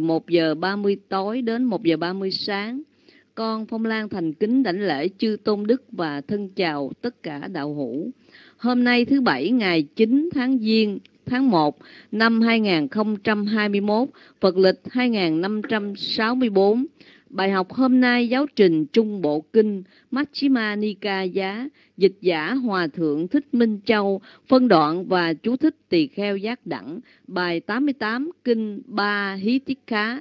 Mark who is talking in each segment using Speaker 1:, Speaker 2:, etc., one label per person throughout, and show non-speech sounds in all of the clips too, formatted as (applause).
Speaker 1: 1 giờ 30 tối đến 1 giờ 30 sáng. Con Phong Lan thành kính đảnh lễ chư tôn đức và thân chào tất cả đạo hữu. Hôm nay thứ Bảy ngày 9 tháng Giêng tháng 1 năm 2021, Phật lịch 2564. Bài học hôm nay giáo trình Trung Bộ Kinh Machima Nikaya, dịch giả Hòa Thượng Thích Minh Châu, phân đoạn và chú thích tỳ kheo giác đẳng, bài 88 Kinh Ba Hí Tiết Khá,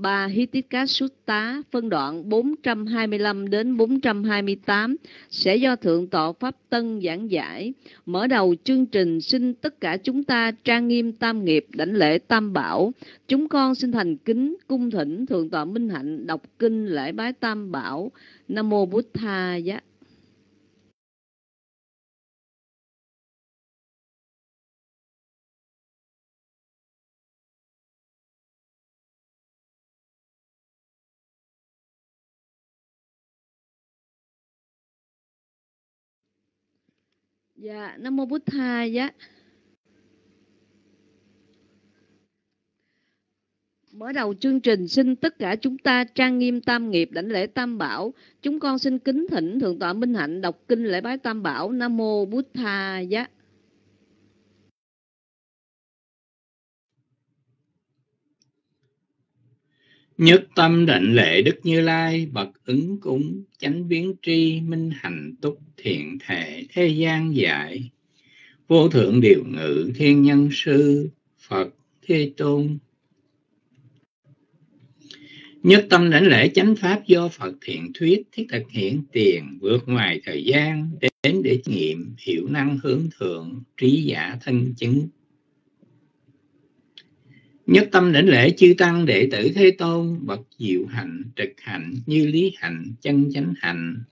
Speaker 1: Bà Hitika Sutta phân đoạn 425 đến 428 sẽ do Thượng tọa Pháp Tân giảng giải. Mở đầu chương trình, xin tất cả chúng ta trang nghiêm tam nghiệp, đảnh lễ tam bảo. Chúng con xin thành kính, cung thỉnh Thượng tọa Minh Hạnh đọc kinh lễ bái tam bảo. Nam Mô Bụt Tha Giá. Dạ, Nam Mô Bút Tha dạ. Mở đầu chương trình xin tất cả chúng ta trang nghiêm tam nghiệp đảnh lễ tam bảo. Chúng con xin kính thỉnh Thượng tọa Minh Hạnh đọc kinh lễ bái tam bảo. Nam Mô Bút Tha Dạ.
Speaker 2: Nhất tâm định lệ Đức Như Lai, bậc ứng cúng, chánh biến tri, minh hành túc, thiện thể, thế gian dạy. Vô thượng điều ngự, thiên nhân sư, Phật, Thế Tôn. Nhất tâm đảnh lễ chánh pháp do Phật thiện thuyết, thiết thực hiện tiền, vượt ngoài thời gian, đến để nghiệm, hiểu năng hướng thượng, trí giả thân chứng Nhất tâm đảnh lễ chư tăng đệ tử Thế Tôn, bậc diệu hạnh, trực hạnh, như lý hạnh, chân chánh hạnh,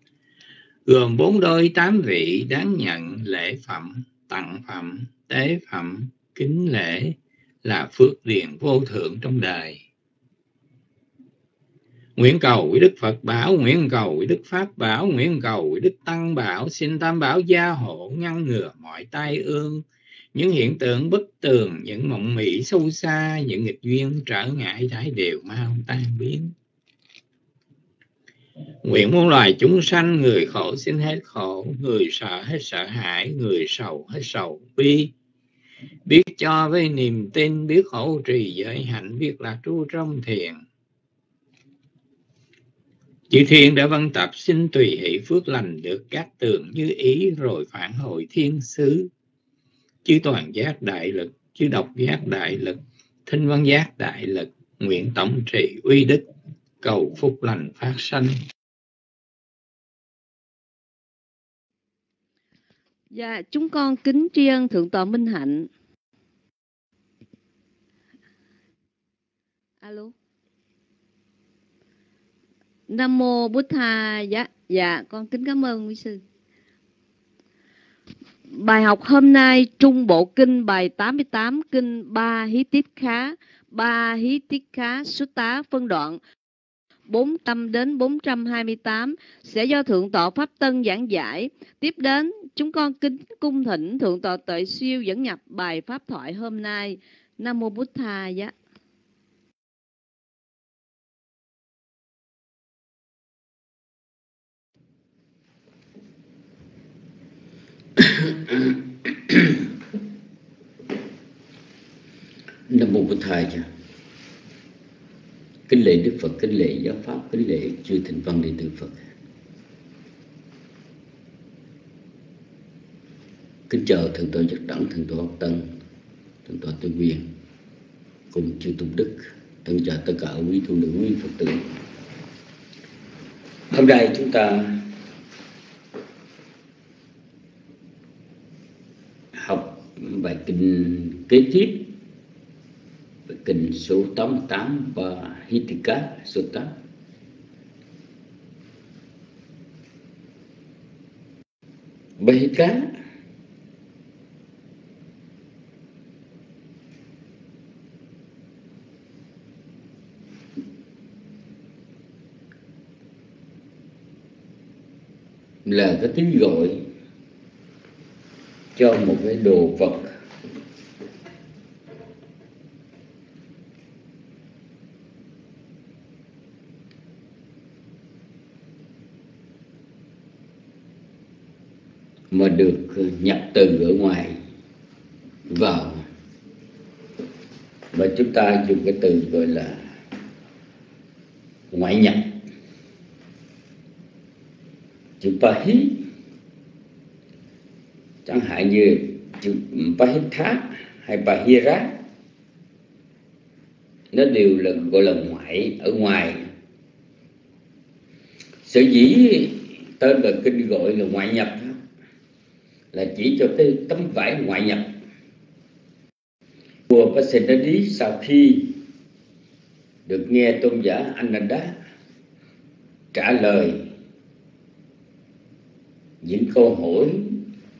Speaker 2: gồm bốn đôi tám vị đáng nhận lễ phẩm, tặng phẩm, tế phẩm, kính lễ là phước điền vô thượng trong đời. Nguyện cầu quý Đức Phật bảo, nguyện cầu quý Đức Pháp bảo, nguyện cầu quý Đức Tăng bảo, xin Tam bảo gia hộ ngăn ngừa mọi tai ương, những hiện tượng bất tường, những mộng mị sâu xa, những nghịch duyên trở ngại thái đều mau tan biến. Nguyện muôn loài chúng sanh, người khổ xin hết khổ, người sợ hết sợ hãi, người sầu hết sầu bi. Biết cho với niềm tin, biết hỗ trì giới hạnh, biết là tru trong thiền. Chữ thiên đã văn tập, xin tùy hỷ phước lành được các tường như ý, rồi phản hồi thiên sứ chư toàn giác đại lực chư độc giác đại lực thinh văn giác đại lực nguyện tổng trì uy đức cầu phúc lành phát sanh
Speaker 1: Dạ, chúng con kính tri ân Thượng tọa Minh Hạnh. Alo. Nam mô Bụt Tha. Dạ, dạ, con kính cảm ơn quý sư. Bài học hôm nay Trung Bộ Kinh bài 88 Kinh Ba Hí Tiết Khá Ba Hí Tiết Khá Sutta phân đoạn 400 đến 428 sẽ do Thượng tọa Pháp Tân giảng giải. Tiếp đến, chúng con kính cung thỉnh Thượng tọa Tuệ Siêu dẫn nhập bài Pháp thoại hôm nay. Nam Mô Bút Tha Giá. (coughs)
Speaker 3: Nam mô Bụt Thầy cha. Kính lễ Đức Phật, kính lễ giáo pháp, kính lễ chư Thịnh văn đệ tử Phật. Kính chào thượng tọa Giác Đẳng, thượng tọa Học Tân, thượng tọa Tư Quyền, cùng chư Tôn Đức, thân chào tất cả quý tu nữ, quý Phật tử. Hôm nay chúng ta bài kinh kế tiếp. Kinh số 88 và Hitika Sutta bài Hitika là cái tiếng gọi cho một cái đồ vật mà được ờ, nhập từ ở ngoài vào. Và chúng ta dùng cái từ gọi là ngoại nhập. Chữ pahi chẳng hạn như chữ pahitha hay pahira nó đều là gọi là ngoại ở ngoài. Sở dĩ tên là kinh gọi là ngoại nhập là chỉ cho cái tấm vải ngoại nhập của Pasenadi sau khi được nghe tôn giả Ananda trả lời những câu hỏi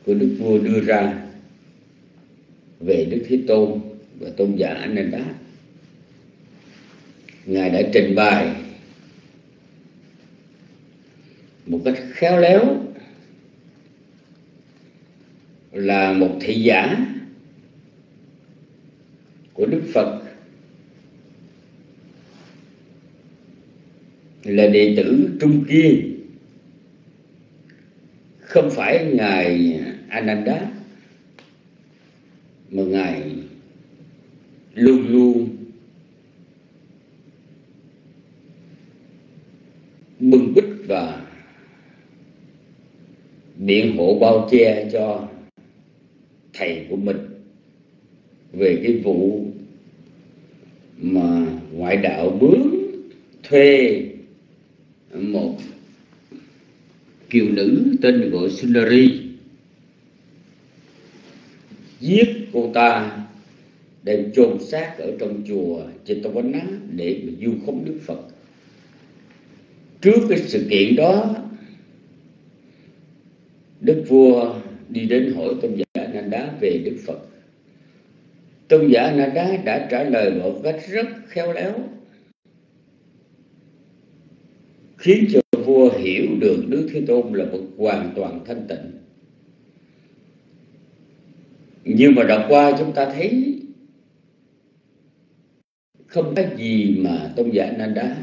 Speaker 3: của Đức Vua đưa ra về Đức Thế Tôn và tôn giả Ananda. Ngài đã trình bày một cách khéo léo là một thị giả của Đức Phật. Là đệ tử trung kiên, không phải ngài Ananda, mà ngài luôn luôn bưng bít và biện hộ bao che cho thầy của mình về cái vụ mà ngoại đạo bướng thuê một kiều nữ tên gọi Sundari. Giết cô ta, đem chôn xác ở trong chùa Chitavana để mà du khống Đức Phật. Trước cái sự kiện đó, Đức vua đi đến hỏi tôn giả đá về Đức Phật. Tôn giả Nanda đã trả lời một cách rất khéo léo, khiến cho vua hiểu được Đức Thế Tôn là một hoàn toàn thanh tịnh. Nhưng mà đọc qua chúng ta thấy không có gì mà tôn giả Nanda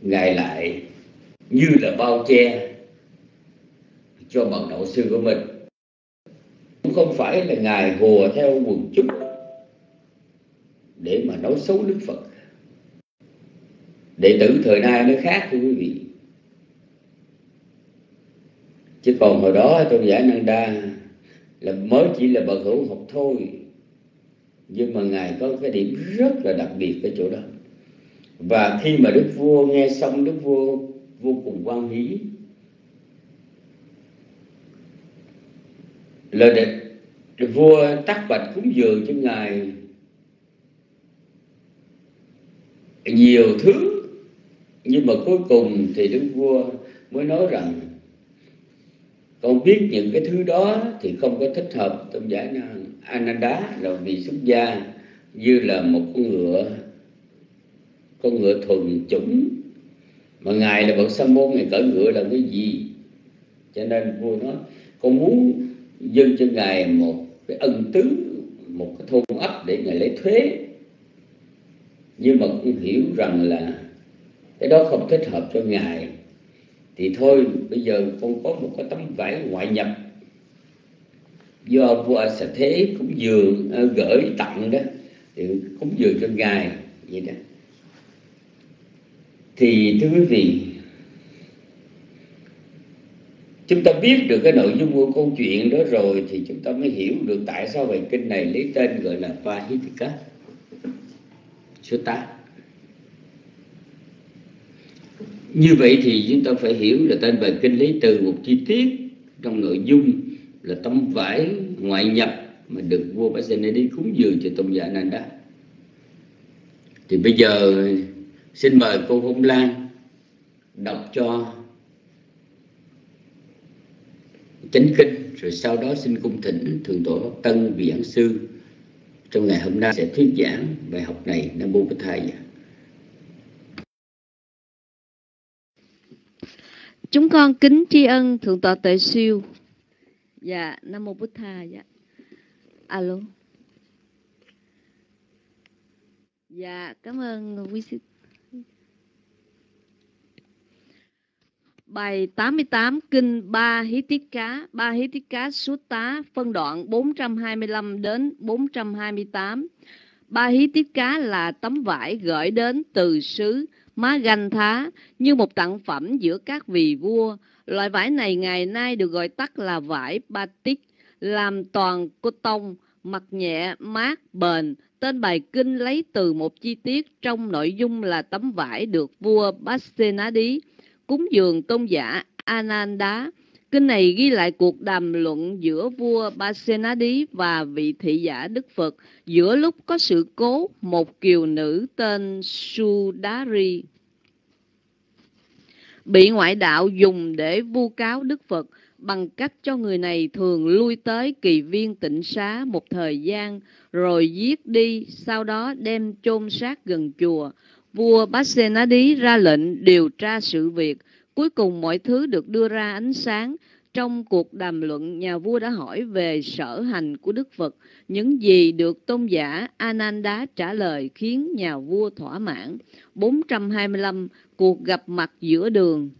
Speaker 3: ngài lại như là bao che cho bằng đạo sư của mình. Cũng không phải là ngài hùa theo quần chúng để mà nói xấu Đức Phật. Đệ tử thời nay nó khác, thưa quý vị. Chứ còn hồi đó, tôn giả năng đa là mới chỉ là bậc hữu học thôi. Nhưng mà ngài có cái điểm rất là đặc biệt ở chỗ đó. Và khi mà đức vua nghe xong, đức vua vô cùng quan hỷ. Lời đệ vua tắc bạch cúng dường cho ngài. Nhiều thứ, nhưng mà cuối cùng thì đức vua mới nói rằng, con biết những cái thứ đó thì không có thích hợp tôn giả Ananda là vì xuất gia như là một con ngựa con ngựa thuần chủng. Mà ngài là bậc sa môn, ngài cởi ngựa là cái gì? Cho nên vua nói, con muốn dâng cho ngài một cái ân tứ, một cái thôn ấp để ngài lấy thuế. Nhưng mà cũng hiểu rằng là cái đó không thích hợp cho ngài. Thì thôi, bây giờ con có một cái tấm vải ngoại nhập. Do vua sẽ thế cũng dường à, gửi tặng đó, thì cũng dường cho ngài, vậy đó. Thì thưa quý vị chúng ta biết được cái nội dung của câu chuyện đó rồi thì chúng ta mới hiểu được tại sao bài kinh này lấy tên gọi là Vahitika Sutta như vậy thì chúng ta phải hiểu là tên bài kinh lấy từ một chi tiết trong nội dung là tấm vải ngoại nhập mà được vua Pasenadi cúng dường cho tôn giả Nanda thì bây giờ xin mời cô Hồng Lan đọc cho chánh kinh rồi sau đó xin cung thỉnh thượng tổ Tân vị giảng sư trong ngày hôm nay sẽ thuyết giảng bài học này Nam Mô Bích Thầy
Speaker 1: Chúng con kính tri ân Thượng tọa tuệ Siêu. Dạ, Nam Mô bổn thầy Dạ. Alo. Dạ, cảm ơn quý sư. Bài 88 Kinh Ba Hí Tiết Cá, Ba Hí Tiết Cá Sút Tá, phân đoạn 425 đến 428. Ba Hí Tiết Cá là tấm vải gửi đến từ xứ Má Ganh Thá như một tặng phẩm giữa các vị vua. Loại vải này ngày nay được gọi tắt là vải batik, làm toàn cô tông, mặt nhẹ, mát, bền. Tên bài kinh lấy từ một chi tiết trong nội dung là tấm vải được vua Basenadi cúng dường tôn giả Ananda. Kinh này ghi lại cuộc đàm luận giữa vua Basenadi và vị thị giả Đức Phật giữa lúc có sự cố một kiều nữ tên Sudari bị ngoại đạo dùng để vu cáo Đức Phật bằng cách cho người này thường lui tới kỳ viên tịnh xá một thời gian rồi giết đi, sau đó đem chôn xác gần chùa. Vua Basenadi ra lệnh điều tra sự việc. Cuối cùng mọi thứ được đưa ra ánh sáng. Trong cuộc đàm luận, nhà vua đã hỏi về sở hành của Đức Phật. Những gì được tôn giả Ananda trả lời khiến nhà vua thỏa mãn. 425. Cuộc gặp mặt giữa đường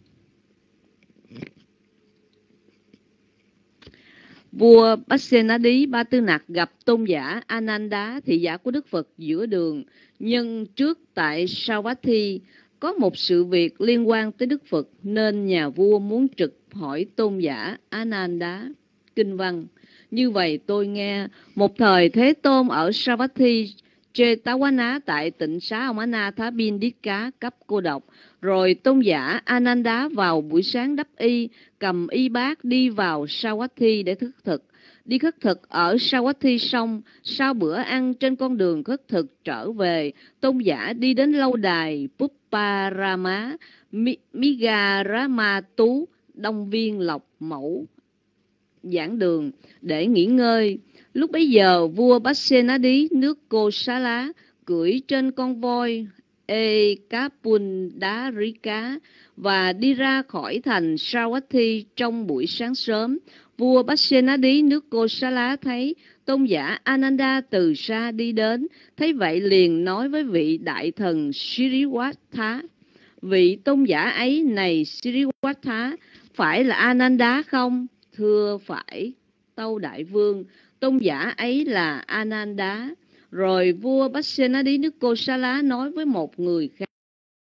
Speaker 1: Vua Bhasenadi Ba Tư Nặc gặp tôn giả Ananda, thị giả của Đức Phật giữa đường. Nhưng trước tại Savatthi có một sự việc liên quan tới Đức Phật nên nhà vua muốn trực hỏi tôn giả Ananda. Kinh văn. Như vậy tôi nghe, một thời Thế Tôn ở Savatthi Chetawana tại tịnh xá ông Anatha Bindika cấp cô độc. Rồi tôn giả Ananda vào buổi sáng đắp y, cầm y bát đi vào Sawathi để thức thực. Đi khất thực ở Sawathi xong, sau bữa ăn trên con đường khất thực trở về, tôn giả đi đến lâu đài Pupparama, Migarama Tú, Đông Viên Lộc Mẫu, giảng đường để nghỉ ngơi. Lúc bấy giờ, vua Basenadi nước Cô Xá Lá cưỡi trên con voi E Kapundarika và đi ra khỏi thành Sawathi trong buổi sáng sớm. Vua Bhasenadi nước Kosala thấy tôn giả Ananda từ xa đi đến, thấy vậy liền nói với vị đại thần Siriwatha. Vị tôn giả ấy này Siriwatha, phải là Ananda không? Thưa phải, tâu đại vương, tôn giả ấy là Ananda. Rồi vua Basenadi nước Kosala nói với một người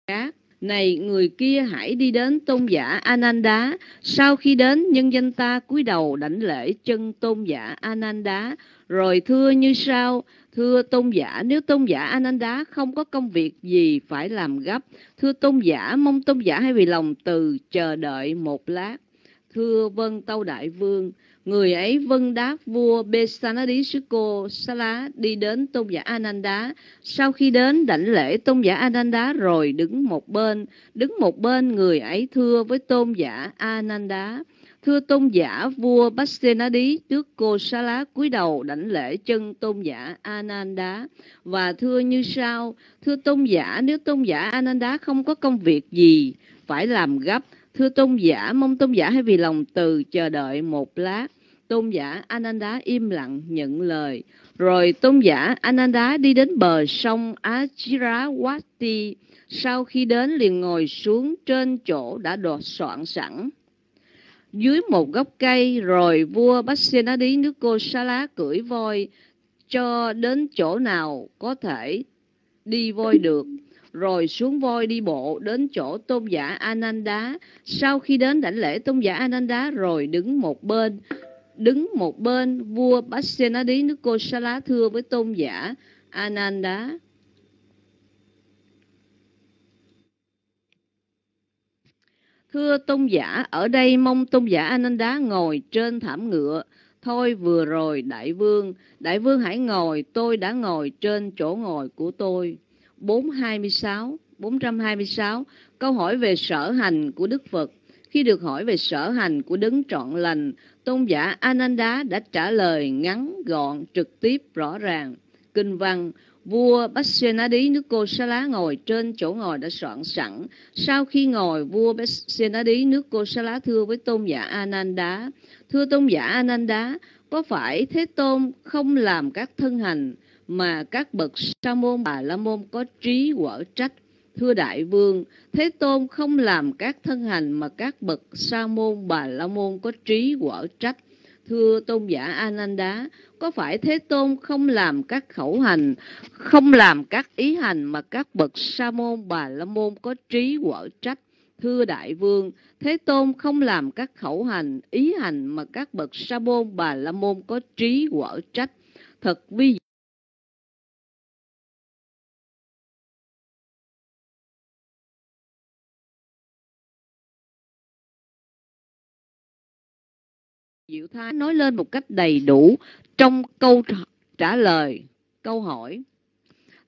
Speaker 1: khác, này người kia hãy đi đến tôn giả Ananda. Sau khi đến, nhân danh ta cúi đầu đảnh lễ chân tôn giả Ananda. Rồi thưa như sau, thưa tôn giả, nếu tôn giả Ananda không có công việc gì phải làm gấp, thưa tôn giả, mong tôn giả hãy vì lòng từ chờ đợi một lát. Thưa vân tâu đại vương, Người ấy vâng đáp vua Besanadi Suko Sala đi đến tôn giả Ananda. Sau khi đến đảnh lễ tôn giả Ananda rồi đứng một bên. Đứng một bên, người ấy thưa với tôn giả Ananda. Thưa tôn giả vua Basenadi trước cô Sala cúi đầu đảnh lễ chân tôn giả Ananda và thưa như sau, thưa tôn giả, nếu tôn giả Ananda không có công việc gì phải làm gấp, thưa tôn giả, mong tôn giả hãy vì lòng từ chờ đợi một lát tôn giả Ananda im lặng nhận lời. Rồi tôn giả Ananda đi đến bờ sông Achirawati. Sau khi đến liền ngồi xuống trên chỗ đã đột soạn sẵn. Dưới một gốc cây rồi vua Basenadi nước cô Sa Lá cưỡi voi cho đến chỗ nào có thể đi voi được rồi xuống voi đi bộ đến chỗ tôn giả Ananda. Sau khi đến đảnh lễ tôn giả Ananda rồi đứng một bên, đứng một bên vua Bhasenadi nước Kosala thưa với tôn giả Ananda Thưa tôn giả, ở đây mong tôn giả Ananda ngồi trên thảm ngựa. Thôi vừa rồi, đại vương, đại vương hãy ngồi, tôi đã ngồi trên chỗ ngồi của tôi. 426, 426, câu hỏi về sở hành của Đức Phật. Khi được hỏi về sở hành của đấng trọn lành, tôn giả Ananda đã trả lời ngắn gọn, trực tiếp, rõ ràng. Kinh văn, vua Basenadi nước cô Sa Lá ngồi trên chỗ ngồi đã soạn sẵn. Sau khi ngồi, vua Basenadi nước cô Sa Lá thưa với tôn giả Ananda, thưa tôn giả Ananda, có phải Thế Tôn không làm các thân hành mà các bậc sa môn bà la môn có trí quở trách thưa đại vương thế tôn không làm các thân hành mà các bậc sa môn bà la môn có trí quở trách thưa tôn giả Ananda, có phải Thế Tôn không làm các khẩu hành, không làm các ý hành mà các bậc sa môn bà la môn có trí quở trách? Thưa Đại Vương, Thế Tôn không làm các khẩu hành, ý hành mà các bậc sa môn bà la môn có trí quở trách. Thật vi Diệu Thái nói lên một cách đầy đủ trong câu trả lời, câu hỏi.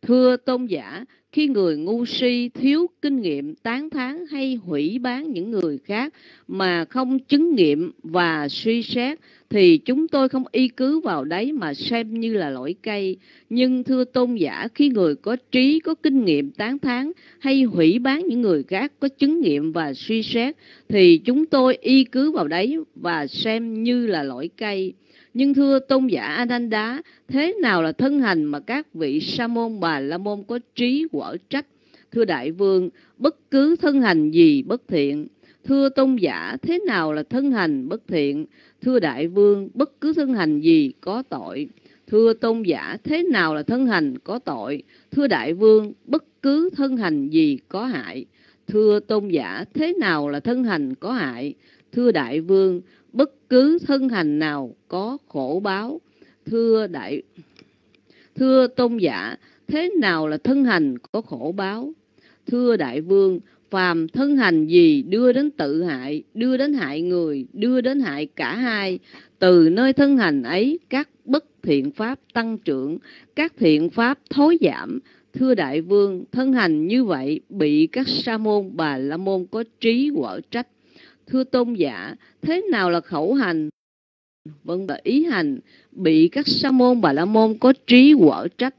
Speaker 1: Thưa tôn giả, khi người ngu si thiếu kinh nghiệm tán thán hay hủy bán những người khác mà không chứng nghiệm và suy xét thì chúng tôi không y cứ vào đấy mà xem như là lỗi cây. Nhưng thưa tôn giả, khi người có trí, có kinh nghiệm tán thán hay hủy bán những người khác có chứng nghiệm và suy xét thì chúng tôi y cứ vào đấy và xem như là lỗi cây. Nhưng thưa tôn giả Ananda, thế nào là thân hành mà các vị sa môn bà la môn có trí quở trách? Thưa đại vương, bất cứ thân hành gì bất thiện. Thưa tôn giả, thế nào là thân hành bất thiện? Thưa đại vương, bất cứ thân hành gì có tội. Thưa tôn giả, thế nào là thân hành có tội? Thưa đại vương, bất cứ thân hành gì có hại. Thưa tôn giả, thế nào là thân hành có hại? Thưa đại vương, bất cứ thân hành nào có khổ báo, thưa đại, thưa tôn giả, thế nào là thân hành có khổ báo? Thưa đại vương, phàm thân hành gì đưa đến tự hại, đưa đến hại người, đưa đến hại cả hai, từ nơi thân hành ấy các bất thiện pháp tăng trưởng, các thiện pháp thối giảm. Thưa đại vương, thân hành như vậy bị các sa môn, bà la môn có trí quở trách thưa tôn giả, thế nào là khẩu hành? Vâng và ý hành bị các sa môn bà la môn có trí quở trách.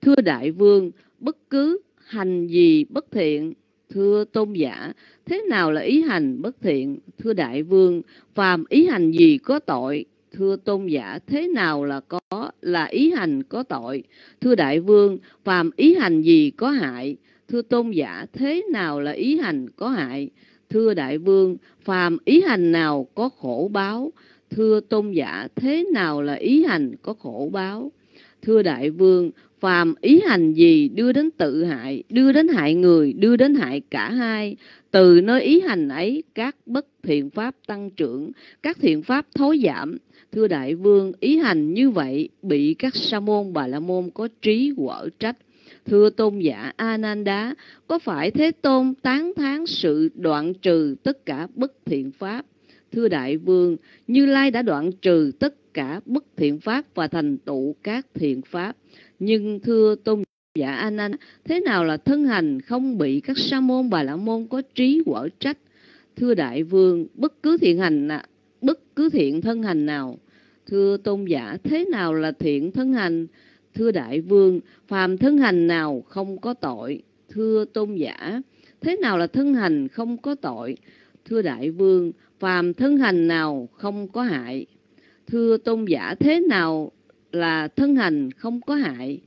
Speaker 1: Thưa đại vương, bất cứ hành gì bất thiện, thưa tôn giả, thế nào là ý hành bất thiện, thưa đại vương? Phàm ý hành gì có tội, thưa tôn giả, thế nào là có, là ý hành có tội? Thưa đại vương, phàm ý hành gì có hại, thưa tôn giả, thế nào là ý hành có hại? Thưa đại vương, phàm ý hành nào có khổ báo? Thưa tôn giả, thế nào là ý hành có khổ báo? Thưa đại vương, phàm ý hành gì đưa đến tự hại, đưa đến hại người, đưa đến hại cả hai? Từ nơi ý hành ấy, các bất thiện pháp tăng trưởng, các thiện pháp thối giảm. Thưa đại vương, ý hành như vậy bị các sa môn bà la môn có trí quở trách Thưa tôn giả Ananda, có phải Thế Tôn tán thán sự đoạn trừ tất cả bất thiện pháp? Thưa Đại Vương, Như Lai đã đoạn trừ tất cả bất thiện pháp và thành tựu các thiện pháp. Nhưng thưa tôn giả Ananda, thế nào là thân hành không bị các sa môn bà la môn có trí quở trách? Thưa Đại Vương, bất cứ thiện hành bất cứ thiện thân hành nào. Thưa tôn giả, thế nào là thiện thân hành? Thưa đại vương, phàm thân hành nào không có tội? Thưa tôn giả, thế nào là thân hành không có tội? Thưa đại vương, phàm thân hành nào không có hại? Thưa tôn giả, thế nào là thân hành không có hại?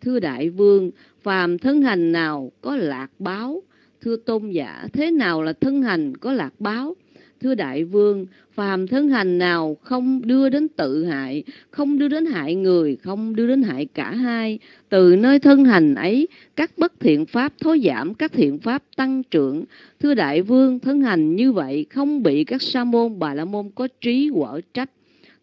Speaker 1: Thưa đại vương, phàm thân hành nào có lạc báo? Thưa tôn giả, thế nào là thân hành có lạc báo? Thưa đại vương, phàm thân hành nào không đưa đến tự hại, không đưa đến hại người, không đưa đến hại cả hai. Từ nơi thân hành ấy, các bất thiện pháp thối giảm, các thiện pháp tăng trưởng. Thưa đại vương, thân hành như vậy không bị các sa môn, bà la môn có trí quở trách.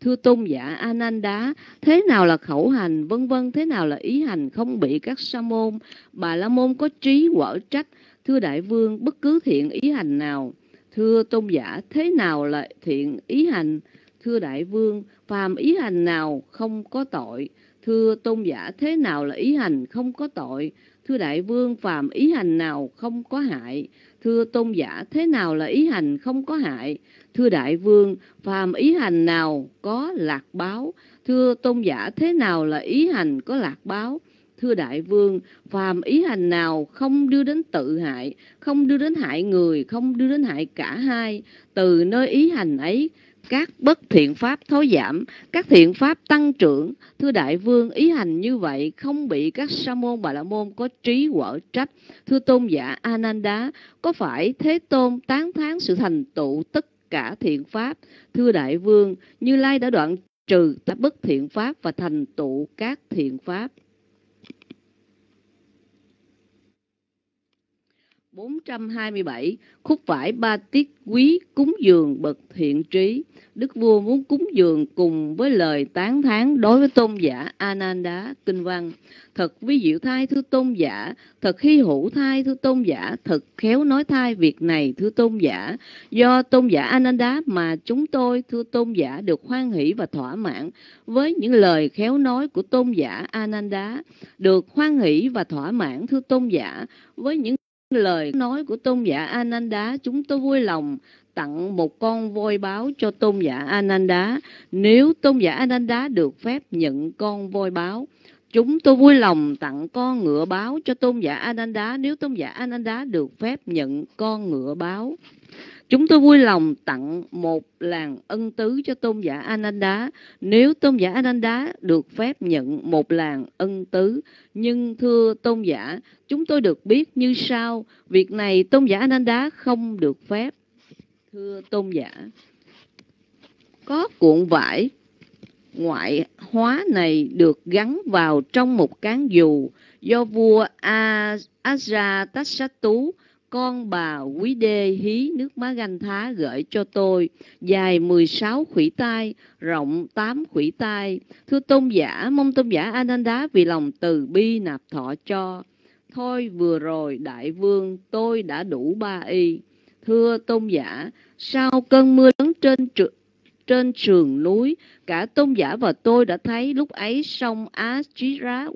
Speaker 1: Thưa tôn giả Ananda, thế nào là khẩu hành, vân vân, thế nào là ý hành không bị các sa môn, bà la môn có trí quở trách. Thưa đại vương, bất cứ thiện ý hành nào, Thưa tôn giả, thế nào là thiện ý hành? Thưa đại vương, phàm ý hành nào không có tội? Thưa tôn giả, thế nào là ý hành không có tội? Thưa đại vương, phàm ý hành nào không có hại? Thưa tôn giả, thế nào là ý hành không có hại? Thưa đại vương, phàm ý hành nào có lạc báo? Thưa tôn giả, thế nào là ý hành có lạc báo? Thưa đại vương, phàm ý hành nào không đưa đến tự hại, không đưa đến hại người, không đưa đến hại cả hai, từ nơi ý hành ấy, các bất thiện pháp thối giảm các thiện pháp tăng trưởng. Thưa đại vương ý hành như vậy không bị các sa môn bà la môn có trí quở trách. Thưa tôn giả ananda có phải thế tôn tán thán sự thành tựu tất cả thiện pháp? Thưa đại vương như lai đã đoạn trừ các bất thiện pháp và thành tựu các thiện pháp. 427 khúc vải ba tiết quý cúng dường bậc thiện trí. Đức vua muốn cúng dường cùng với lời tán thán đối với tôn giả Ananda kinh văn. Thật ví diệu thai thưa tôn giả, thật hy hữu thai thưa tôn giả, thật khéo nói thai việc này thưa tôn giả. Do tôn giả Ananda mà chúng tôi thưa tôn giả được hoan hỷ và thỏa mãn với những lời khéo nói của tôn giả Ananda, được hoan hỷ và thỏa mãn thưa tôn giả với những lời nói của tôn giả Ananda, chúng tôi vui lòng tặng một con voi báo cho tôn giả Ananda. Nếu tôn giả Ananda được phép nhận con voi báo, chúng tôi vui lòng tặng con ngựa báo cho tôn giả Ananda. Nếu tôn giả Ananda được phép nhận con ngựa báo Chúng tôi vui lòng tặng một làng ân tứ cho tôn giả Ananda nếu tôn giả Ananda được phép nhận một làng ân tứ. Nhưng thưa tôn giả, chúng tôi được biết như sau, việc này tôn giả Ananda không được phép. Thưa tôn giả, có cuộn vải ngoại hóa này được gắn vào trong một cán dù do vua Ajatasattu con bà quý đê hí nước má ganh thá gửi cho tôi, dài 16 khủy tai, rộng 8 khủy tai. Thưa tôn giả, mong tôn giả Ananda vì lòng từ bi nạp thọ cho. Thôi vừa rồi đại vương tôi đã đủ ba y. Thưa tôn giả, sau cơn mưa lớn trên tr trên sườn núi, cả tôn giả và tôi đã thấy lúc ấy sông Ajira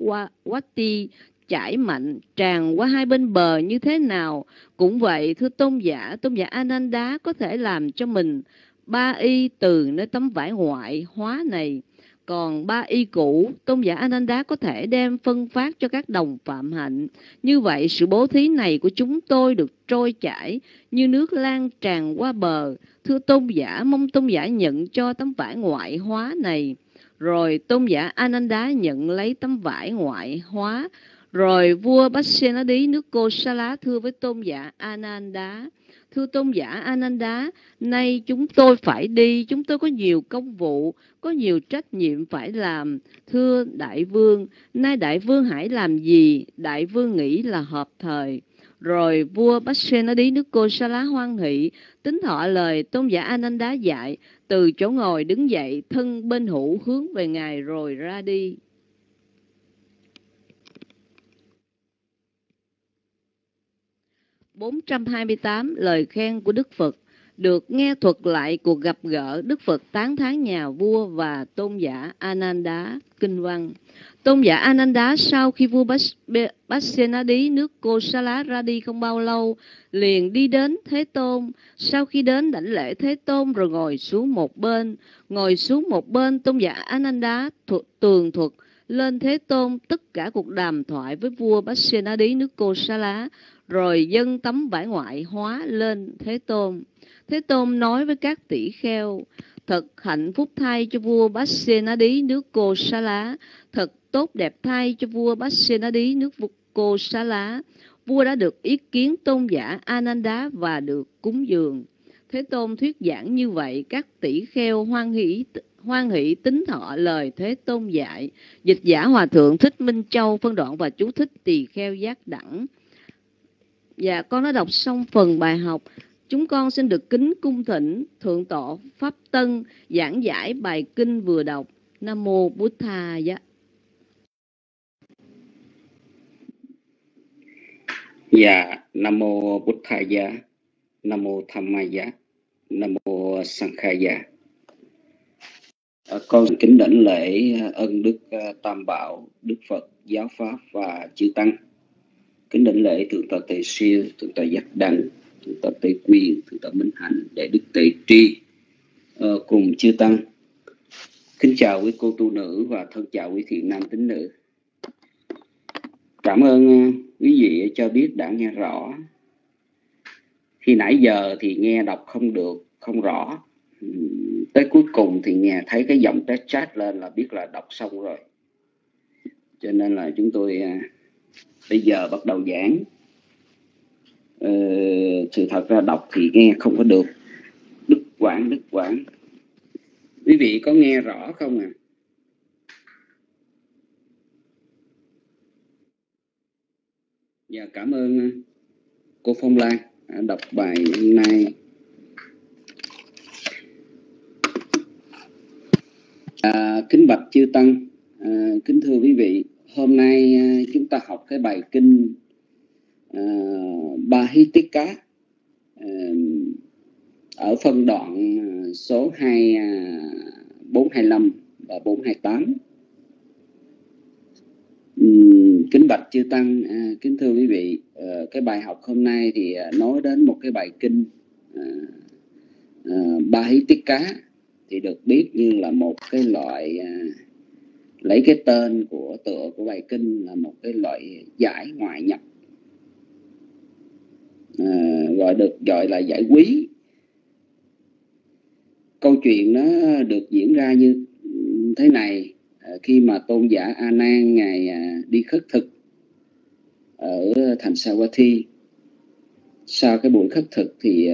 Speaker 1: chảy mạnh, tràn qua hai bên bờ như thế nào? Cũng vậy, thưa tôn giả tôn giả ananda có thể làm cho mình ba y từ nơi tấm vải ngoại hóa này. Còn ba y cũ, tôn giả ananda có thể đem phân phát cho các đồng phạm hạnh. Như vậy, sự bố thí này của chúng tôi được trôi chảy như nước lan tràn qua bờ. Thưa tôn giả, mong tôn giả nhận cho tấm vải ngoại hóa này. Rồi tôn giả ananda nhận lấy tấm vải ngoại hóa rồi vua Bhasenadi nước cô Sa Lá thưa với tôn giả Ananda, thưa tôn giả Ananda, nay chúng tôi phải đi, chúng tôi có nhiều công vụ, có nhiều trách nhiệm phải làm. Thưa đại vương, nay đại vương hãy làm gì? Đại vương nghĩ là hợp thời. Rồi vua Bhasenadi nước cô Sa Lá hoan hỷ, tính thọ lời tôn giả Ananda dạy, từ chỗ ngồi đứng dậy, thân bên hữu hướng về ngài rồi ra đi. 428 lời khen của Đức Phật được nghe thuật lại cuộc gặp gỡ Đức Phật tán thán nhà vua và tôn giả Ananda kinh văn. Tôn giả Ananda sau khi vua Basenadi nước Kosala ra đi không bao lâu, liền đi đến Thế Tôn. Sau khi đến đảnh lễ Thế Tôn rồi ngồi xuống một bên, ngồi xuống một bên tôn giả Ananda thuật, tường thuật lên Thế Tôn tất cả cuộc đàm thoại với vua Basenadi nước Kosala rồi dân tấm vải ngoại hóa lên Thế Tôn. Thế Tôn nói với các tỷ kheo, thật hạnh phúc thay cho vua Basenadi nước Cô Sa Lá, thật tốt đẹp thay cho vua Basenadi nước Cô Sa Lá. Vua đã được ý kiến tôn giả Ananda và được cúng dường. Thế Tôn thuyết giảng như vậy, các tỷ kheo hoan hỷ hoan hỷ tính thọ lời Thế Tôn dạy. Dịch giả Hòa Thượng Thích Minh Châu phân đoạn và chú thích tỳ kheo giác đẳng. Dạ, con đã đọc xong phần bài học. Chúng con xin được kính cung thỉnh Thượng tọa Pháp Tân giảng giải bài kinh vừa đọc. Nam Mô Bút Tha dạ.
Speaker 4: Dạ, Nam Mô Bút Tha dạ. Nam Mô Tham Ma dạ. Nam Mô Sang Kha dạ. Con kính đảnh lễ ân Đức à, Tam Bảo, Đức Phật, Giáo Pháp và Chư Tăng kính đảnh lễ thượng tọa tề siêu thượng tọa giác đăng thượng tọa tề quyền thượng tọa minh hạnh để đức tề tri uh, cùng chư tăng. Kính chào quý cô tu nữ và thân chào quý thiện nam tín nữ. Cảm ơn uh, quý vị cho biết đã nghe rõ. Khi nãy giờ thì nghe đọc không được không rõ. Tới cuối cùng thì nghe thấy cái dòng chat chat lên là biết là đọc xong rồi. Cho nên là chúng tôi ờ, bây giờ bắt đầu giảng. Ờ, sự thật ra đọc thì nghe không có được. Đức quảng đức quảng. Quý vị có nghe rõ không à dạ cảm ơn ờ, cô Phong Lan đọc bài hôm nay. À, kính bạch chư tăng. À, kính thưa quý vị hôm nay à, chúng ta học cái bài kinh uh, ba hí cá. À, ở phân đoạn số hai bốn hai và bốn hai tám. Ừ, kính bạch chư tăng kính thưa quý vị cái bài học hôm nay thì nói đến một cái bài kinh à, à, ba hí cá. Thì được biết như là một cái loại lấy cái tên của tựa của bài kinh là một cái loại giải ngoại nhập. À, gọi được gọi là giải quý. Câu chuyện nó được diễn ra như thế này. À, khi mà tôn giả a nan ngài à, đi khất thực ở thành Sawathi sau cái buổi khất thực thì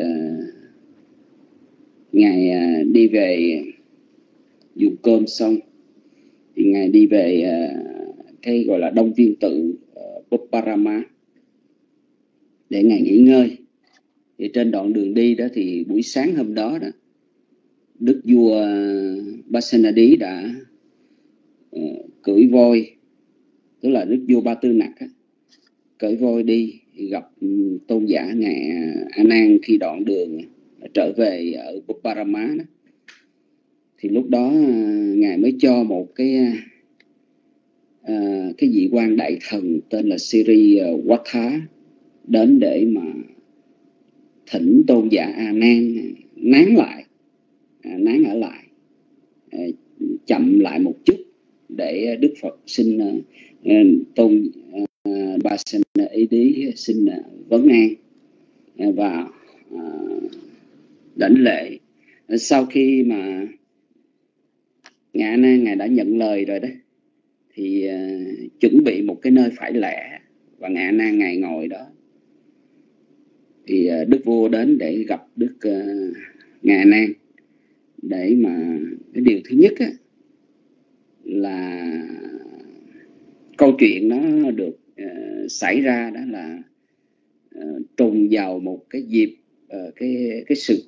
Speaker 4: ngày ngài à, đi về dùng cơm xong thì ngài đi về à, cái gọi là đông viên tự à, Poparama để ngài nghỉ ngơi. Thì trên đoạn đường đi đó thì buổi sáng hôm đó đó đức vua Basenadi đã uh, cưỡi voi tức là đức vua Ba Tư Nặc cưỡi voi đi gặp tôn giả ngài A Nan khi đoạn đường trở về ở Parama đó thì lúc đó ờ, ngài mới cho một cái uh, cái vị quan đại thần tên là Siri Watha đến để mà thỉnh tôn giả A Nan nán lại à, nán ở lại à, chậm lại một chút để Đức Phật xin uh, tôn uh, ba xin ý lý xin uh, vấn an và uh, đảnh lễ. Sau khi mà ngài Nan ngài đã nhận lời rồi đó. Thì uh, chuẩn bị một cái nơi phải lẻ và ngài Nan ngài ngồi đó. Thì uh, đức vua đến để gặp đức uh, ngài Nan để mà cái điều thứ nhất á, là câu chuyện nó được uh, xảy ra đó là uh, trùng vào một cái dịp uh, cái cái sự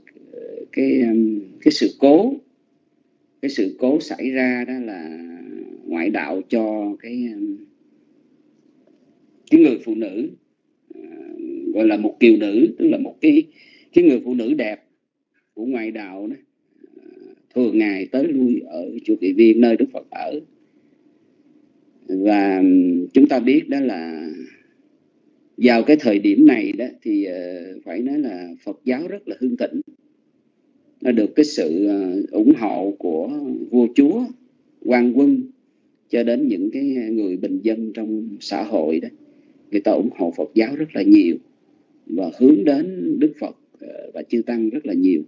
Speaker 4: cái cái sự cố cái sự cố xảy ra đó là ngoại đạo cho cái um, cái người phụ nữ uh, gọi là một kiều nữ, tức là một cái cái người phụ nữ đẹp của ngoại đạo đó uh, thường ngày tới lui ở chùa Kỳ Viên, nơi Đức Phật ở. Và um, chúng ta biết đó là vào cái thời điểm này đó thì uh, phải nói là Phật giáo rất là hưng thịnh được cái sự ờ, ủng hộ của vua chúa, quan quân cho đến những cái người bình dân trong xã hội đó. Người ta ủng hộ Phật giáo rất là nhiều và hướng đến Đức Phật ờ, và chư tăng rất là nhiều.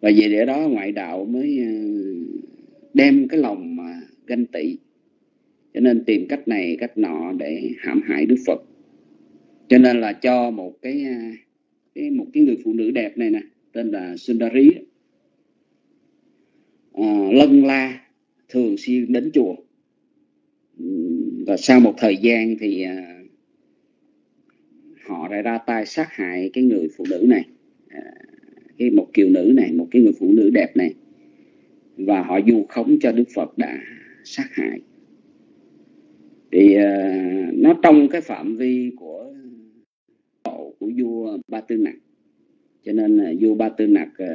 Speaker 4: Và về để đó ngoại đạo mới ờ, đem cái lòng mà ganh tị. Cho nên tìm cách này, cách nọ để hãm hại Đức Phật. Cho nên là cho một cái cái, một cái người phụ nữ đẹp này nè tên là Sundari. À, lân la thường xuyên đến chùa. Và sau một thời gian thì à, họ lại ra tay sát hại cái người phụ nữ này. À, cái một kiều nữ này một cái người phụ nữ đẹp này. Và họ du khống cho Đức Phật đã sát hại. Thì à, nó trong cái phạm vi của của vua Ba Tư Nặng cho nên vua ba tư nặc ờ,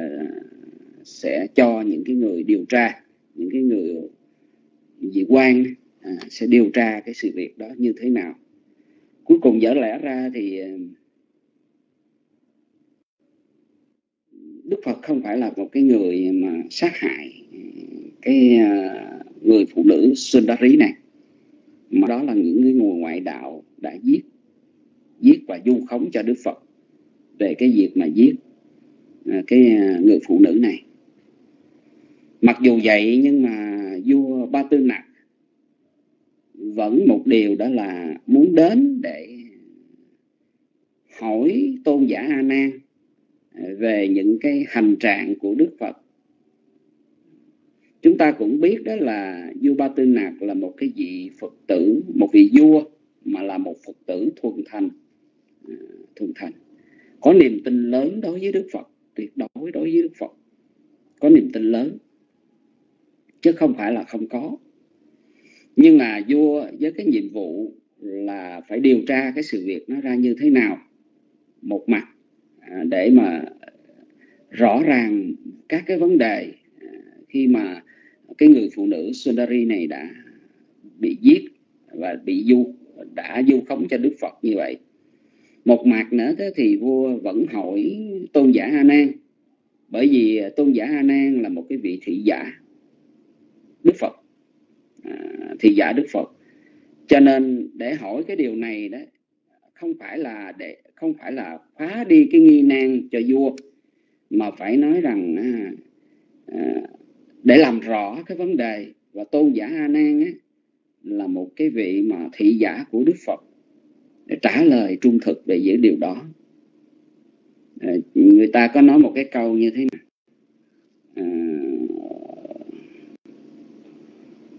Speaker 4: sẽ cho những cái người điều tra những cái người vị quan à, sẽ điều tra cái sự việc đó như thế nào. Cuối cùng dở lẽ ra thì ờ, Đức Phật không phải là một cái người mà sát hại cái ờ, người phụ nữ Sundari này mà đó là những người ngoại đạo đã giết giết và du khống cho Đức Phật về cái việc mà giết à, cái à, người phụ nữ này. Mặc dù vậy nhưng mà vua ba tư nặc vẫn một điều đó là muốn đến để hỏi tôn giả a nan à, về những cái hành trạng của đức phật. Chúng ta cũng biết đó là vua ba tư nặc là một cái vị phật tử, một vị vua mà là một phật tử thuần thành thuần thành có niềm tin lớn đối với đức phật, tuyệt đối đối với đức phật. Có niềm tin lớn, chứ không phải là không có. Nhưng mà vua với cái nhiệm vụ là phải điều tra cái sự việc nó ra như thế nào, một mặt à, để mà rõ ràng các cái vấn đề à, khi mà cái người phụ nữ Sundari này đã bị giết và bị du, đã du khống cho Đức Phật như vậy một mặt nữa thế thì vua vẫn hỏi tôn giả A Nan bởi vì tôn giả A Nan là một cái vị thị giả Đức Phật. À, thị giả Đức Phật. Cho nên để hỏi cái điều này đó không phải là để không phải là phá đi cái nghi nan cho vua mà phải nói rằng à, à, để làm rõ cái vấn đề. Và tôn giả a nan á, là một cái vị mà thị giả của đức phật trả lời trung thực về những điều đó. À, người ta có nói một cái câu như thế này.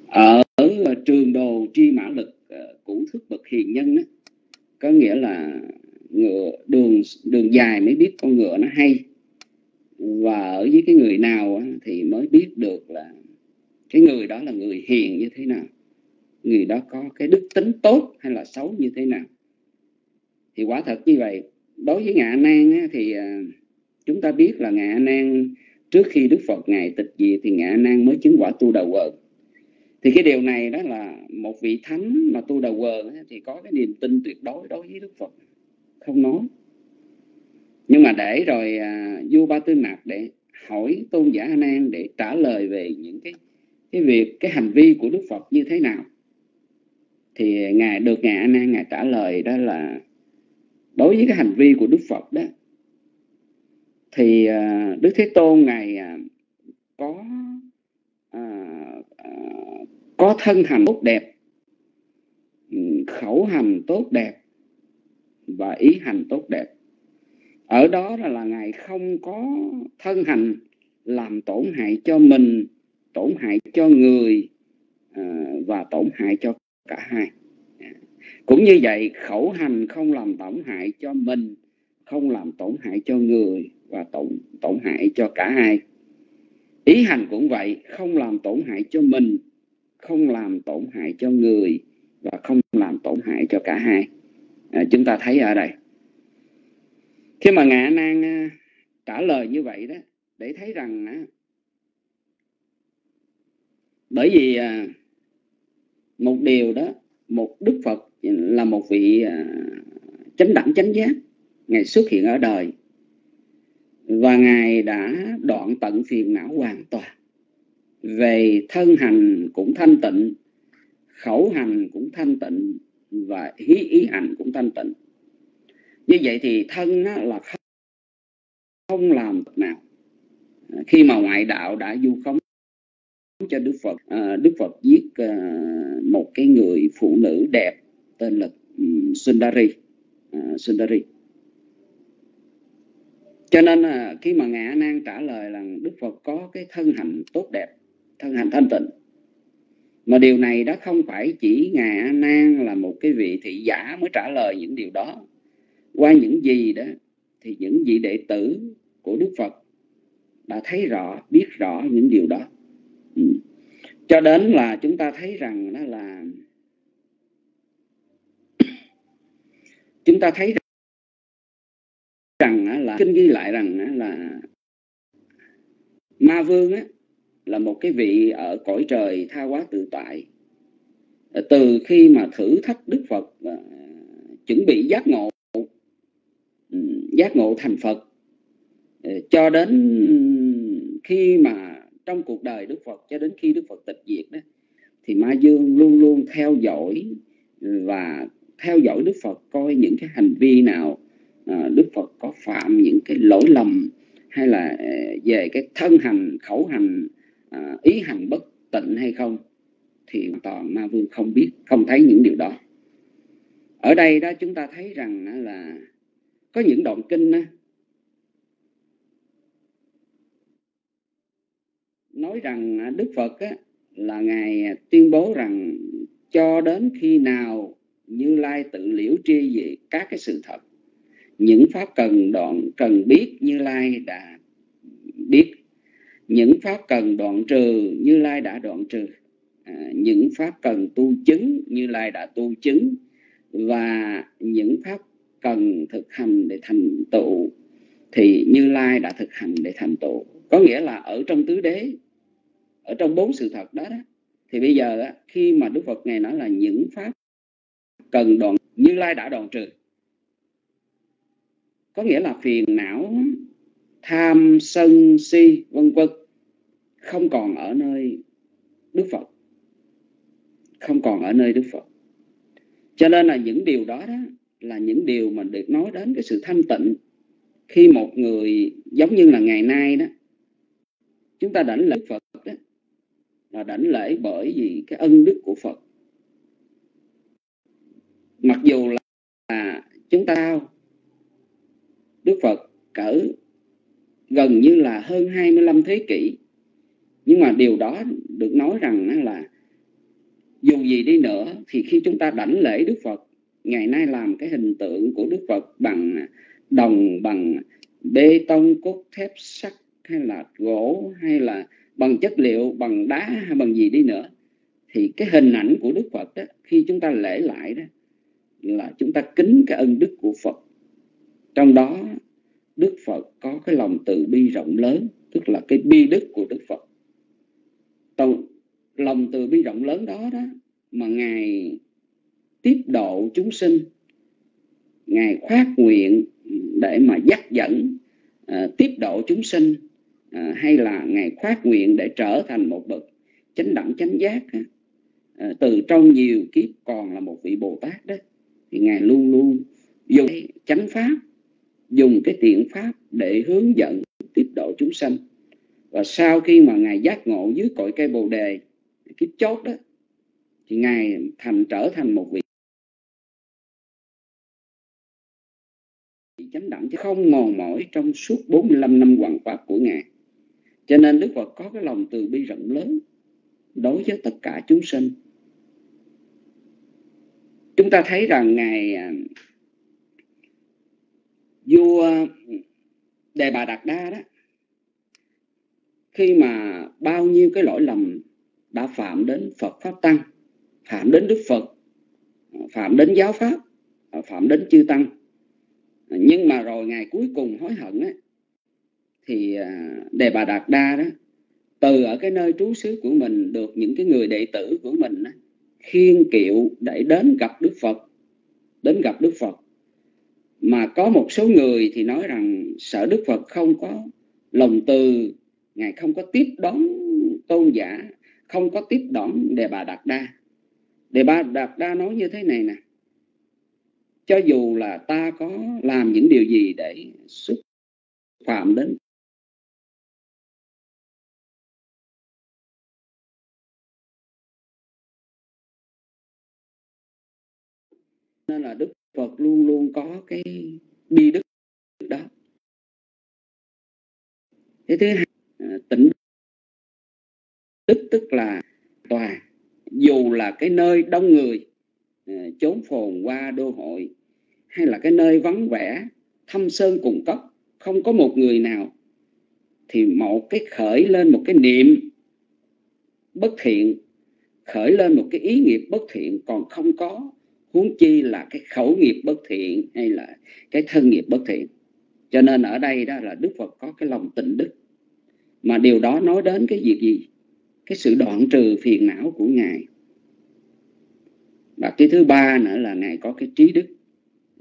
Speaker 4: À, ở trường đồ tri mã lực à, cũ thức bậc hiền nhân đó có nghĩa là ngựa đường đường dài mới biết con ngựa nó hay. Và ở với cái người nào thì mới biết được là cái người đó là người hiền như thế nào người đó có cái đức tính tốt hay là xấu như thế nào thì quả thật như vậy. Đối với ngạ nan thì à, chúng ta biết là ngạ nan trước khi đức phật ngài tịch diệt thì ngạ nan mới chứng quả tu đầu quờ thì cái điều này đó là một vị thánh mà tu đầu quờ thì có cái niềm tin tuyệt đối đối với đức phật. Không nói. Nhưng mà để rồi à, vua ba tư nặc để hỏi tôn giả a nan để trả lời về những cái cái việc cái hành vi của đức phật như thế nào thì ngài được ngài a nan ngài trả lời đó là đối với cái hành vi của đức phật đó thì à, đức thế tôn ngài à, có à, à, có thân hành tốt đẹp khẩu hành tốt đẹp và ý hành tốt đẹp. Ở đó là, là ngài không có thân hành làm tổn hại cho mình tổn hại cho người à, và tổn hại cho cả hai cũng như vậy khẩu hành không làm tổn hại cho mình không làm tổn hại cho người và tổn tổn hại cho cả hai. Ý hành cũng vậy không làm tổn hại cho mình không làm tổn hại cho người và không làm tổn hại cho cả hai. À, chúng ta thấy ở đây. Khi mà ngạ nan à, trả lời như vậy đó để thấy rằng à, bởi vì à, một điều đó một đức phật là một vị à, chánh đẳng chánh giác. Ngài xuất hiện ở đời và ngài đã đoạn tận phiền não hoàn toàn. Về thân hành cũng thanh tịnh, khẩu hành cũng thanh tịnh và ý ý hành cũng thanh tịnh. Như vậy thì thân là không không làm nào. Khi mà ngoại đạo đã du khống cho Đức Phật à, Đức Phật giết à, một cái người phụ nữ đẹp tên là Sundari à, Sundari cho nên là khi mà ngã nan trả lời là Đức Phật có cái thân hành tốt đẹp thân hành thanh tịnh mà điều này đó không phải chỉ ngã nan là một cái vị thị giả mới trả lời những điều đó qua những gì đó thì những vị đệ tử của Đức Phật đã thấy rõ, biết rõ những điều đó. Ừ. Cho đến là chúng ta thấy rằng đó là chúng ta thấy rằng là kinh ghi lại rằng là ma vương á, là một cái vị ở cõi trời tha hóa tự tại. À, từ khi mà thử thách đức phật à, chuẩn bị giác ngộ ừ, giác ngộ thành Phật à, cho đến khi mà trong cuộc đời Đức Phật cho đến khi Đức Phật tịch diệt đó thì Ma Dương luôn luôn theo dõi và theo dõi Đức Phật coi những cái hành vi nào à, Đức Phật có phạm những cái lỗi lầm hay là à, về cái thân hành khẩu hành à, ý hành bất tịnh hay không thì hoàn toàn ma vương không biết không thấy những điều đó. Ở đây đó chúng ta thấy rằng là có những đoạn kinh nói rằng à, Đức Phật á, là ngài tuyên bố rằng cho đến khi nào như Lai tự liễu tri về các cái sự thật. Những pháp cần đoạn cần biết Như Lai đã biết. Những pháp cần đoạn trừ Như Lai đã đoạn trừ. À, những pháp cần tu chứng Như Lai đã tu chứng. Và những pháp cần thực hành để thành tựu thì Như Lai đã thực hành để thành tựu. Có nghĩa là ở trong tứ đế ở trong bốn sự thật đó, đó thì bây giờ khi mà Đức Phật ngài nói là những pháp cần đoạn Như Lai đã đoạn trừ. Có nghĩa là phiền não, tham, sân, si, vân vân không còn ở nơi Đức Phật. Không còn ở nơi Đức Phật. Cho nên là những điều đó đó là những điều mà được nói đến cái sự thanh tịnh khi một người giống như là ngày nay đó, chúng ta đảnh lễ Phật đó, là đảnh lễ bởi vì cái ân đức của Phật mặc dù là, là chúng ta Đức Phật cỡ gần như là hơn 25 thế kỷ. Nhưng mà điều đó được nói rằng là dù gì đi nữa thì khi chúng ta đảnh lễ Đức Phật ngày nay làm cái hình tượng của Đức Phật bằng đồng bằng bê tông cốt thép sắt hay là gỗ hay là bằng chất liệu bằng đá hay bằng gì đi nữa thì cái hình ảnh của Đức Phật đó khi chúng ta lễ lại đó là chúng ta kính cái ân đức của Phật. Trong đó Đức Phật có cái lòng từ bi rộng lớn tức là cái bi đức của Đức Phật. Tàu, lòng từ bi rộng lớn đó đó mà ngài tiếp độ chúng sinh ngài khoát nguyện để mà dắt dẫn uh, tiếp độ chúng sinh uh, hay là ngài khoát nguyện để trở thành một bậc chánh đẳng chánh giác uh, từ trong nhiều kiếp còn là một vị bồ tát đó thì ngài luôn luôn dùng chánh pháp dùng cái tiện pháp để hướng dẫn tiếp độ chúng sanh. Và sau khi mà ngài giác ngộ dưới cội cây bồ đề kiếp chốt đó thì ngài thành trở thành một vị chánh đẳng chứ không mòn mỏi trong suốt 45 năm hoàng pháp của ngài. Cho nên đức phật có cái lòng từ bi rộng lớn đối với tất cả chúng sinh chúng ta thấy rằng ngài à, vua đề bà đạt đa đó khi mà bao nhiêu cái lỗi lầm đã phạm đến phật pháp tăng phạm đến đức phật à, phạm đến giáo pháp à, phạm đến chư tăng. Nhưng mà rồi ngày cuối cùng hối hận ấy, thì đề bà đạt đa đó từ ở cái nơi trú xứ của mình được những cái người đệ tử của mình đó khiên kiệu để đến gặp đức phật, đến gặp đức phật. Mà có một số người thì nói rằng sợ đức phật không có lòng từ, ngài không có tiếp đón tôn giả, không có tiếp đón đề bà đạt đa. Đề bà đạt đa nói như thế này nè, cho dù là ta có làm những điều gì để xúc phạm đến nên là đức phật luôn luôn có cái bi đức đó. Thế thứ hai à, tỉnh đức tức là tòa. Dù là cái nơi đông người à, chốn phồn qua đô hội, hay là cái nơi vắng vẻ, thâm sơn cùng cấp không có một người nào, thì một cái khởi lên một cái niệm bất thiện, khởi lên một cái ý nghiệp bất thiện còn không có huống chi là cái khẩu nghiệp bất thiện hay là cái thân nghiệp bất thiện. Cho nên ở đây đó là đức phật có cái lòng tình đức. Mà điều đó nói đến cái việc gì? Cái sự đoạn trừ phiền não của ngài. Và cái thứ ba nữa là ngài có cái trí đức.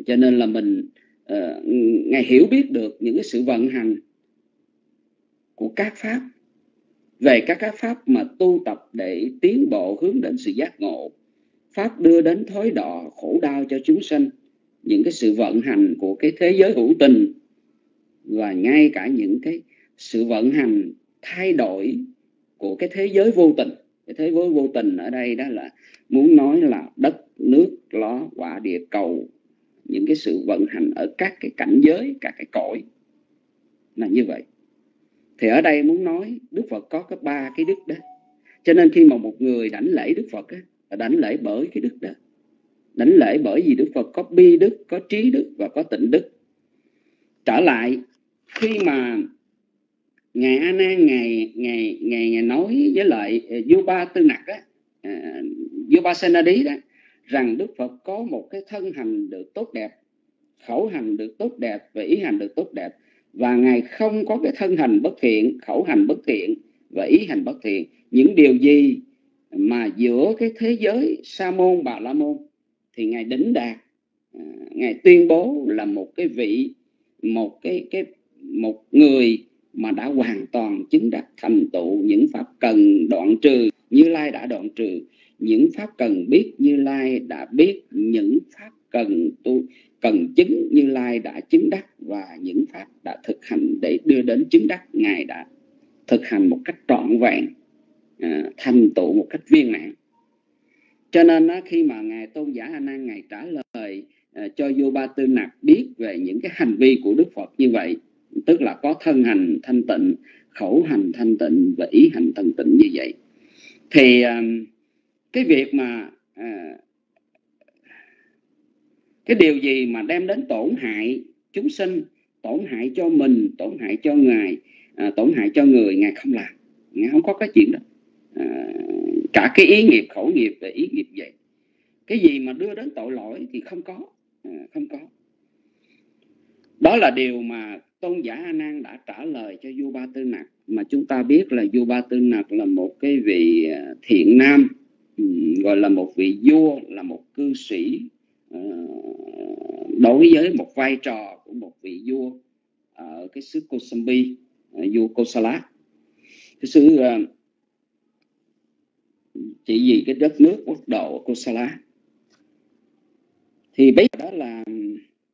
Speaker 4: Cho nên là mình uh, ngài hiểu biết được những cái sự vận hành của các pháp. Về các các pháp mà tu tập để tiến bộ hướng đến sự giác ngộ pháp đưa đến thối đọ khổ đau cho chúng sinh những cái sự vận hành của cái thế giới hữu tình và ngay cả những cái sự vận hành thay đổi của cái thế giới vô tình. Cái thế giới vô tình ở đây đó là muốn nói là đất nước ló quả địa cầu những cái sự vận hành ở các cái cảnh giới các cái cõi là như vậy. Thì ở đây muốn nói Đức Phật có cái ba cái đức đó. Cho nên khi mà một người đảnh lễ Đức Phật á, đánh lễ bởi cái đức đó đánh lễ bởi vì Đức Phật có bi đức có trí đức và có tịnh đức. Trở lại khi mà ngài A Nan ngài ngài ngài, ngài nói với lại uh, Ba Tư Nặc á uh, Ba Senadi đó rằng Đức Phật có một cái thân hành được tốt đẹp khẩu hành được tốt đẹp và ý hành được tốt đẹp. Và ngài không có cái thân hành bất thiện khẩu hành bất thiện và ý hành bất thiện. Những điều gì mà giữa cái thế giới sa môn bà la môn thì ngài đỉnh đạt à, ngài tuyên bố là một cái vị, một cái cái, một người mà đã hoàn toàn chứng đắc thành tựu những pháp cần đoạn trừ. Như lai đã đoạn trừ, những pháp cần biết như lai đã biết, những pháp cần tu, cần chứng như lai đã chứng đắc và những pháp đã thực hành để đưa đến chứng đắc, ngài đã thực hành một cách trọn vẹn à, thành tựu một cách viên mãn. Cho nên á, khi mà ngài tôn giả a nan ngài trả lời à, cho vua ba tư nặc biết về những cái hành vi của đức phật như vậy tức là có thân hành thanh tịnh khẩu hành thanh tịnh và ý hành thanh tịnh như vậy thì à, cái việc mà à, cái điều gì mà đem đến tổn hại chúng sinh tổn hại cho mình tổn hại cho ngài à, tổn hại cho người ngài không làm. Ngài không có cái chuyện đó à, cả cái ý nghiệp khẩu nghiệp và ý nghiệp vậy. Cái gì mà đưa đến tội lỗi thì không có. À, không có. Đó là điều mà tôn giả a nan đã trả lời cho vua ba tư nặc. Mà chúng ta biết là vua ba tư nặc là một cái vị ờ, thiện nam ừ, gọi là một vị vua là một cư sĩ đối với một vai trò của một vị vua ở cái xứ Kosambi vua Kosala. Cái xứ chỉ vì cái đất nước quốc độ Kosala thì bây giờ đó là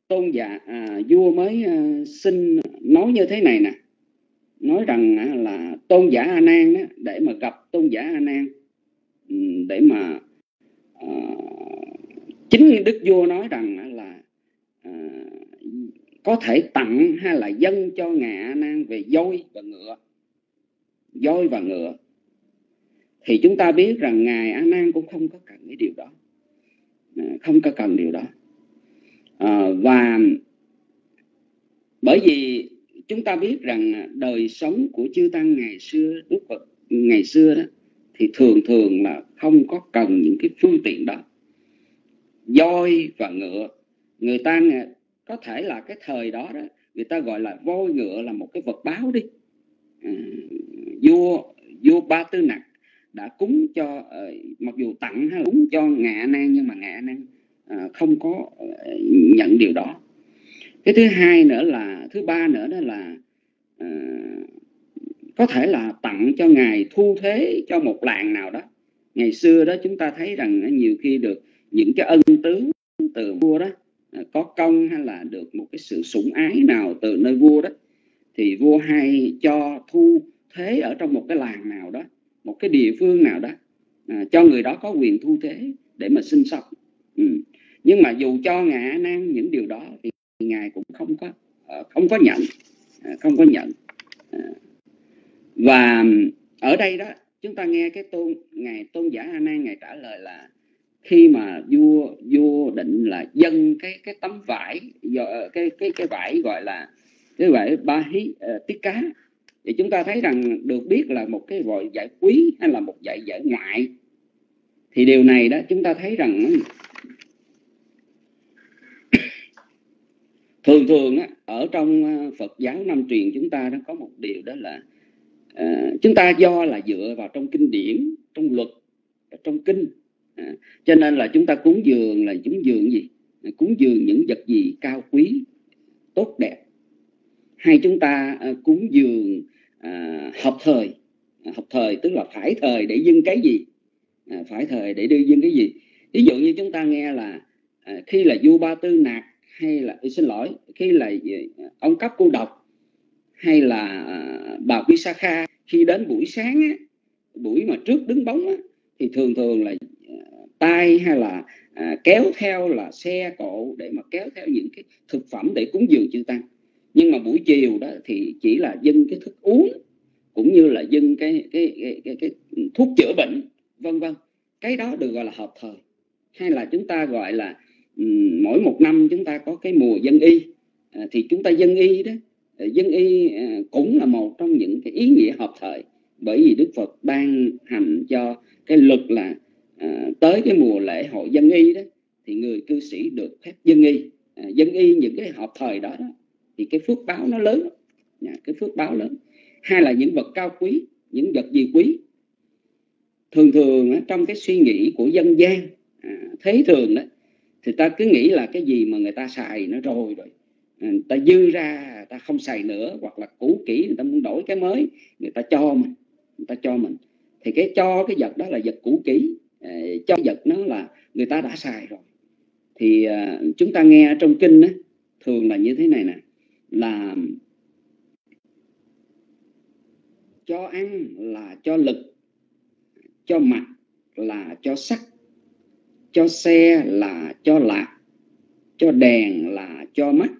Speaker 4: tôn giả à, vua mới à, xin nói như thế này nè. Nói rằng à, là tôn giả A Nan để mà gặp tôn giả A Nan ừ, để mà à, chính đức vua nói rằng à, là à, có thể tặng hay là dâng cho ngài A Nan về voi và ngựa. Voi và ngựa thì chúng ta biết rằng ngài A Nan cũng không có cần cái điều đó. À, không có cần điều đó. À, và bởi vì chúng ta biết rằng đời sống của chư tăng ngày xưa đức phật ngày xưa đó thì thường thường là không có cần những cái phương tiện đó. Voi và ngựa người ta có thể là cái thời đó đó người ta gọi là voi ngựa là một cái vật báo đi. À, vua vua ba tư nặc đã cúng cho ờ, mặc dù tặng hay là cúng cho ngạ nan nhưng mà ngạ nan ờ, không có ờ, nhận điều đó. Cái thứ hai nữa là, thứ ba nữa đó là có thể là tặng cho ngài thu thế cho một làng nào đó. Ngày xưa đó chúng ta thấy rằng nhiều khi được những cái ân tứ từ vua đó có công hay là được một cái sự sủng ái nào từ nơi vua đó, thì vua hay cho thu thế ở trong một cái làng nào đó một cái địa phương nào đó à, cho người đó có quyền thu thế để mà sinh sống ừ. nhưng mà dù cho ngạ nan những điều đó thì ngài cũng không có à, không có nhận à, không có nhận à. và ở đây đó chúng ta nghe cái tôn ngài tôn giả a nan ngài trả lời là khi mà vua vua định là dâng cái cái tấm vải cái cái cái vải gọi là cái vải ba hí uh, tiết cá thì chúng ta thấy rằng được biết là một cái gọi giải quý hay là một dạy giải ngoại. Thì điều này đó chúng ta thấy rằng thường thường á, ở trong ờ, Phật giáo Nam truyền chúng ta nó có một điều đó là à, chúng ta do là dựa vào trong kinh điển trong luật trong kinh. À, cho nên là chúng ta cúng dường là cúng dường gì? À, cúng dường những vật gì cao quý tốt đẹp. Hay chúng ta ờ, cúng dường à, học thời. À, học thời tức là phải thời để dưng cái gì? À, phải thời để đưa dưng cái gì? Ví dụ như chúng ta nghe là à, khi là vua ba tư nạt hay là xin lỗi khi là à, ông cấp cô độc hay là à, bà Visakha khi đến buổi sáng á, buổi mà trước đứng bóng á, thì thường thường là à, tay hay là à, kéo theo là xe cộ để mà kéo theo những cái thực phẩm để cúng dường chư tăng nhưng mà buổi chiều đó thì chỉ là dâng cái thức uống cũng như là dâng cái cái cái, cái, cái thuốc chữa bệnh vân vân. Cái đó được gọi là hợp thời. Hay là chúng ta gọi là mỗi một năm chúng ta có cái mùa dân y. À, thì chúng ta dân y đó ờ, dân y à, cũng là một trong những cái ý nghĩa hợp thời. Bởi vì Đức Phật ban hành cho cái luật là à, tới cái mùa lễ hội dân y đó thì người cư sĩ được phép dân y. À, dân y những cái hợp thời đó, đó thì cái phước báo nó lớn. Nhà cái phước báo lớn. Hay là những vật cao quý những vật gì quý? Thường thường trong cái suy nghĩ của dân gian à, thế thường đó thì ta cứ nghĩ là cái gì mà người ta xài nó rồi rồi. À, ta dư ra ta không xài nữa hoặc là cũ kỹ người ta muốn đổi cái mới người ta cho mình người ta cho mình. Thì cái cho cái vật đó là vật cũ kỹ à, cho vật nó là người ta đã xài rồi. Thì à, chúng ta nghe trong kinh á, thường là như thế này nè là cho ăn là cho lực, cho mặt là cho sắc, cho xe là cho lạc, cho đèn là cho mắt.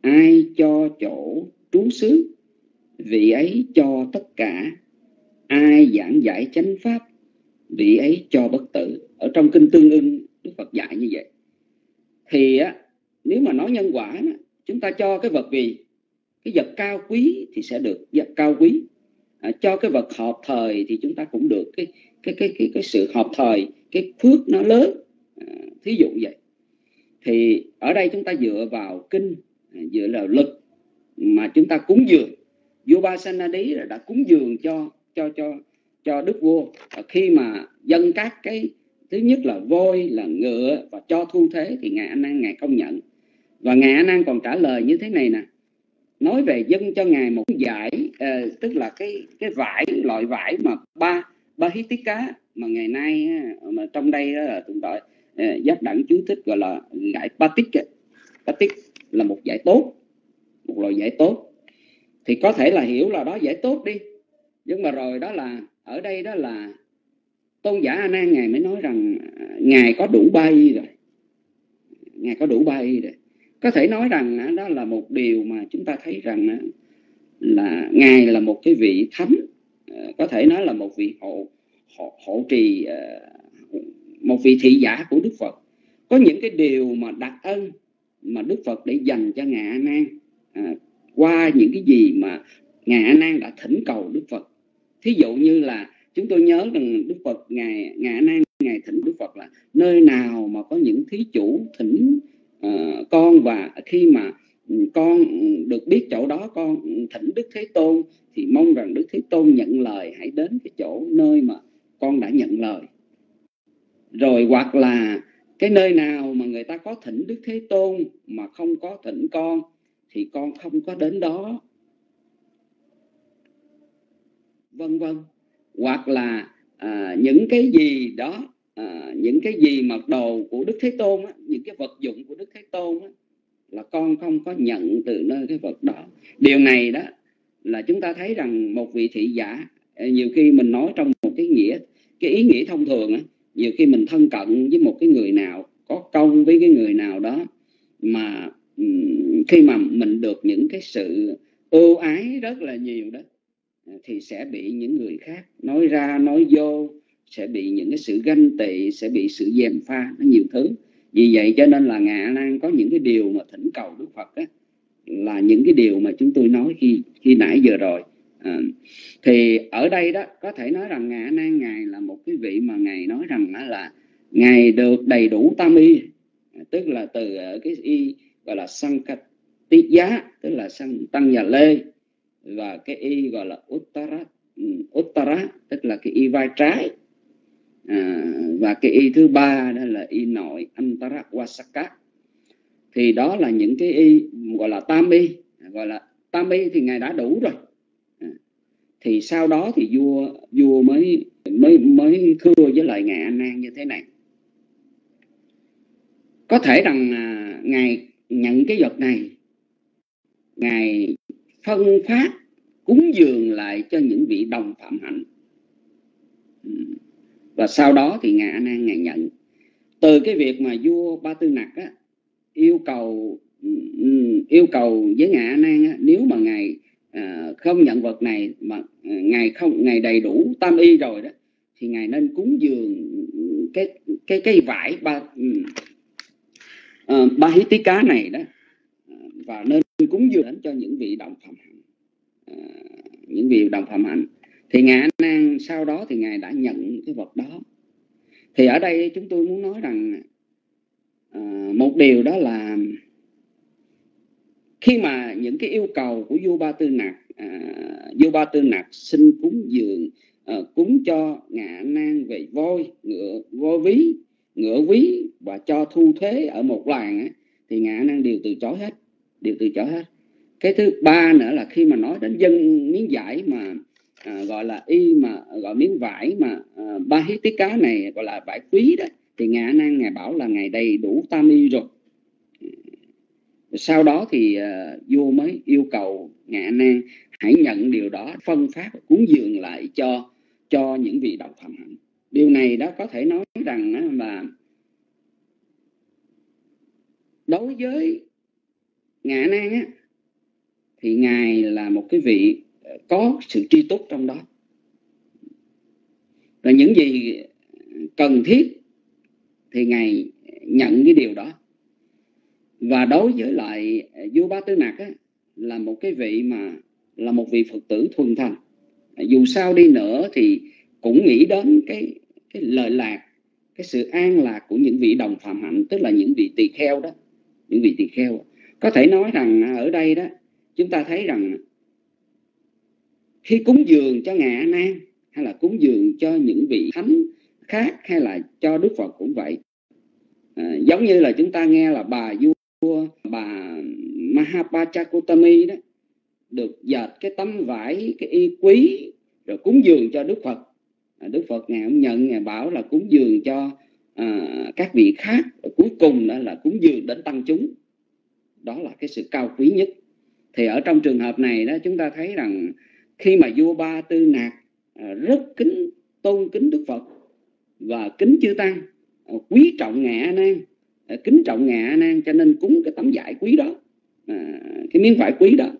Speaker 4: Ai cho chỗ trú xứ, vị ấy cho tất cả. Ai giảng giải chánh pháp, vị ấy cho bất tử. Ở trong kinh tương ưng, đức phật dạy như vậy. Thì á, nếu mà nói nhân quả á chúng ta cho cái vật gì? Cái vật cao quý thì sẽ được vật cao quý. À, cho cái vật hợp thời thì chúng ta cũng được cái cái cái cái cái sự hợp thời cái phước nó lớn. À, thí dụ vậy. Thì ở đây chúng ta dựa vào kinh à, dựa vào lực mà chúng ta cúng dường. Vua ba Sanadi đã cúng dường cho cho cho cho đức vua. Và khi mà dân các cái thứ nhất là voi là ngựa và cho thu thế thì ngài anh ngài công nhận và ngài a nan còn trả lời như thế này nè. Nói về dân cho ngài một giải uh, tức là cái cái vải loại vải mà ba ba hít tiết cá mà ngày nay ờ, mà trong đây đó là tụng gọi ờ, uh, giác đẳng chú thích gọi là vải ba batik là một giải tốt một loại giải tốt. Thì có thể là hiểu là đó giải tốt đi. Nhưng mà rồi đó là ở đây đó là tôn giả a nan ngài mới nói rằng ngài có đủ ba y rồi. Ngài có đủ ba y rồi có thể nói rằng đó là một điều mà chúng ta thấy rằng là ngài là một cái vị thánh ờ, có thể nói là một vị hộ hộ, hộ trì ờ, một vị thị giả của đức phật. Có những cái điều mà đặc ân mà đức phật để dành cho ngài a nan à, qua những cái gì mà ngài a nan đã thỉnh cầu đức phật. Thí dụ như là chúng tôi nhớ rằng đức phật ngài ngài a nan ngài thỉnh đức phật là nơi nào mà có những thí chủ thỉnh uh, con và khi mà ừ, con được biết chỗ đó con thỉnh đức thế tôn thì mong rằng đức thế tôn nhận lời hãy đến cái chỗ nơi mà con đã nhận lời. Rồi hoặc là cái nơi nào mà người ta có thỉnh đức thế tôn mà không có thỉnh con thì con không có đến đó. Vân vân. Hoặc là à, những cái gì đó à, những cái gì mà đồ của đức thế tôn á, những cái vật dụng của đức thế tôn á, là con không có nhận từ nơi cái vật đó. Điều này đó là chúng ta thấy rằng một vị thị giả ờ, nhiều khi mình nói trong một cái nghĩa cái ý nghĩa thông thường á, nhiều khi mình thân cận với một cái người nào có công với cái người nào đó mà khi mà mình được những cái sự ưu ái rất là nhiều đó ờ, thì sẽ bị những người khác nói ra nói vô sẽ bị những cái sự ganh tị sẽ bị sự dèm pha nó nhiều thứ. Vì vậy cho nên là ngạ nan có những cái điều mà thỉnh cầu đức phật á, là những cái điều mà chúng tôi nói khi khi nãy giờ rồi. À, thì ở đây đó có thể nói rằng ngạ nan ngài là một cái vị mà ngài nói rằng là ngài được đầy đủ tam y tức là từ ở cái y gọi là sankati giá tức là sang tăng nhà lê và cái y gọi là uttara ừ, uttara tức là cái y vai trái à, và cái y thứ ba đó là y nội antara wasaka thì đó là những cái y gọi là tam y gọi là tam y thì ngài đã đủ rồi. À, thì sau đó thì vua vua mới mới mới thưa với lại ngài an nan như thế này. Có thể rằng à, ngài nhận cái vật này ngài phân phát cúng dường lại cho những vị đồng phạm hạnh. Ừ và sau đó thì ngài a nan ngài nhận. Từ cái việc mà vua ba tư nặc á, yêu cầu ừ, yêu cầu với ngài a nan á, nếu mà ngài à, không nhận vật này mà à, ngài không ngài đầy đủ tam y rồi đó thì ngài nên cúng dường cái cái cái vải ba uh, ba hí tí cá này đó à, và nên cúng dường đến cho những vị đồng phạm hạnh uh, những vị đồng phạm hạnh thì ngài a nan sau đó thì ngài đã nhận cái vật đó. Thì ở đây chúng tôi muốn nói rằng uh, một điều đó là khi mà những cái yêu cầu của vua ba tư nặc à, vua ba tư nặc xin cúng dường à, cúng cho ngạ nan về voi ngựa voi ví ngựa ví và cho thu thuế ở một làng ấy, thì ngạ nan đều từ chối hết đều từ chối hết. Cái thứ ba nữa là khi mà nói đến dân miếng giải mà à, gọi là y mà gọi miếng vải mà à, ba hít tí cá này gọi là vải quý đó thì ngạ nan ngài bảo là ngày đầy đủ tam y rồi. Ừ. Sau đó thì à, vua mới yêu cầu ngạ nan hãy nhận điều đó phân phát cúng dường lại cho cho những vị độc phạm hạnh. Điều này đó có thể nói rằng đó là đối với ngạ nan á, thì ngài là một cái vị có sự tri túc trong đó. Và những gì cần thiết thì ngài nhận cái điều đó. Và đối với lại vua ba tư nặc á, là một cái vị mà là một vị phật tử thuần thành. Dù sao đi nữa thì cũng nghĩ đến cái cái lợi lạc cái sự an lạc của những vị đồng phạm hạnh tức là những vị tỳ kheo đó những vị tỳ kheo. Có thể nói rằng ở đây đó chúng ta thấy rằng khi cúng dường cho ngài nan hay là cúng dường cho những vị thánh khác hay là cho đức phật cũng vậy. À, giống như là chúng ta nghe là bà vua vua bà Mahapachakutami đó được dệt cái tấm vải cái y quý rồi cúng dường cho Đức Phật. À, Đức Phật ngài ông nhận ngài bảo là cúng dường cho à, các vị khác rồi cuối cùng đó là cúng dường đến tăng chúng. Đó là cái sự cao quý nhất. Thì ở trong trường hợp này đó chúng ta thấy rằng khi mà vua ba tư nạt à, rất kính tôn kính Đức Phật và kính chư tăng à, quý trọng ngài A Nan à, kính trọng ngài a nan cho nên cúng cái tấm vải quý đó à, cái miếng vải quý đó.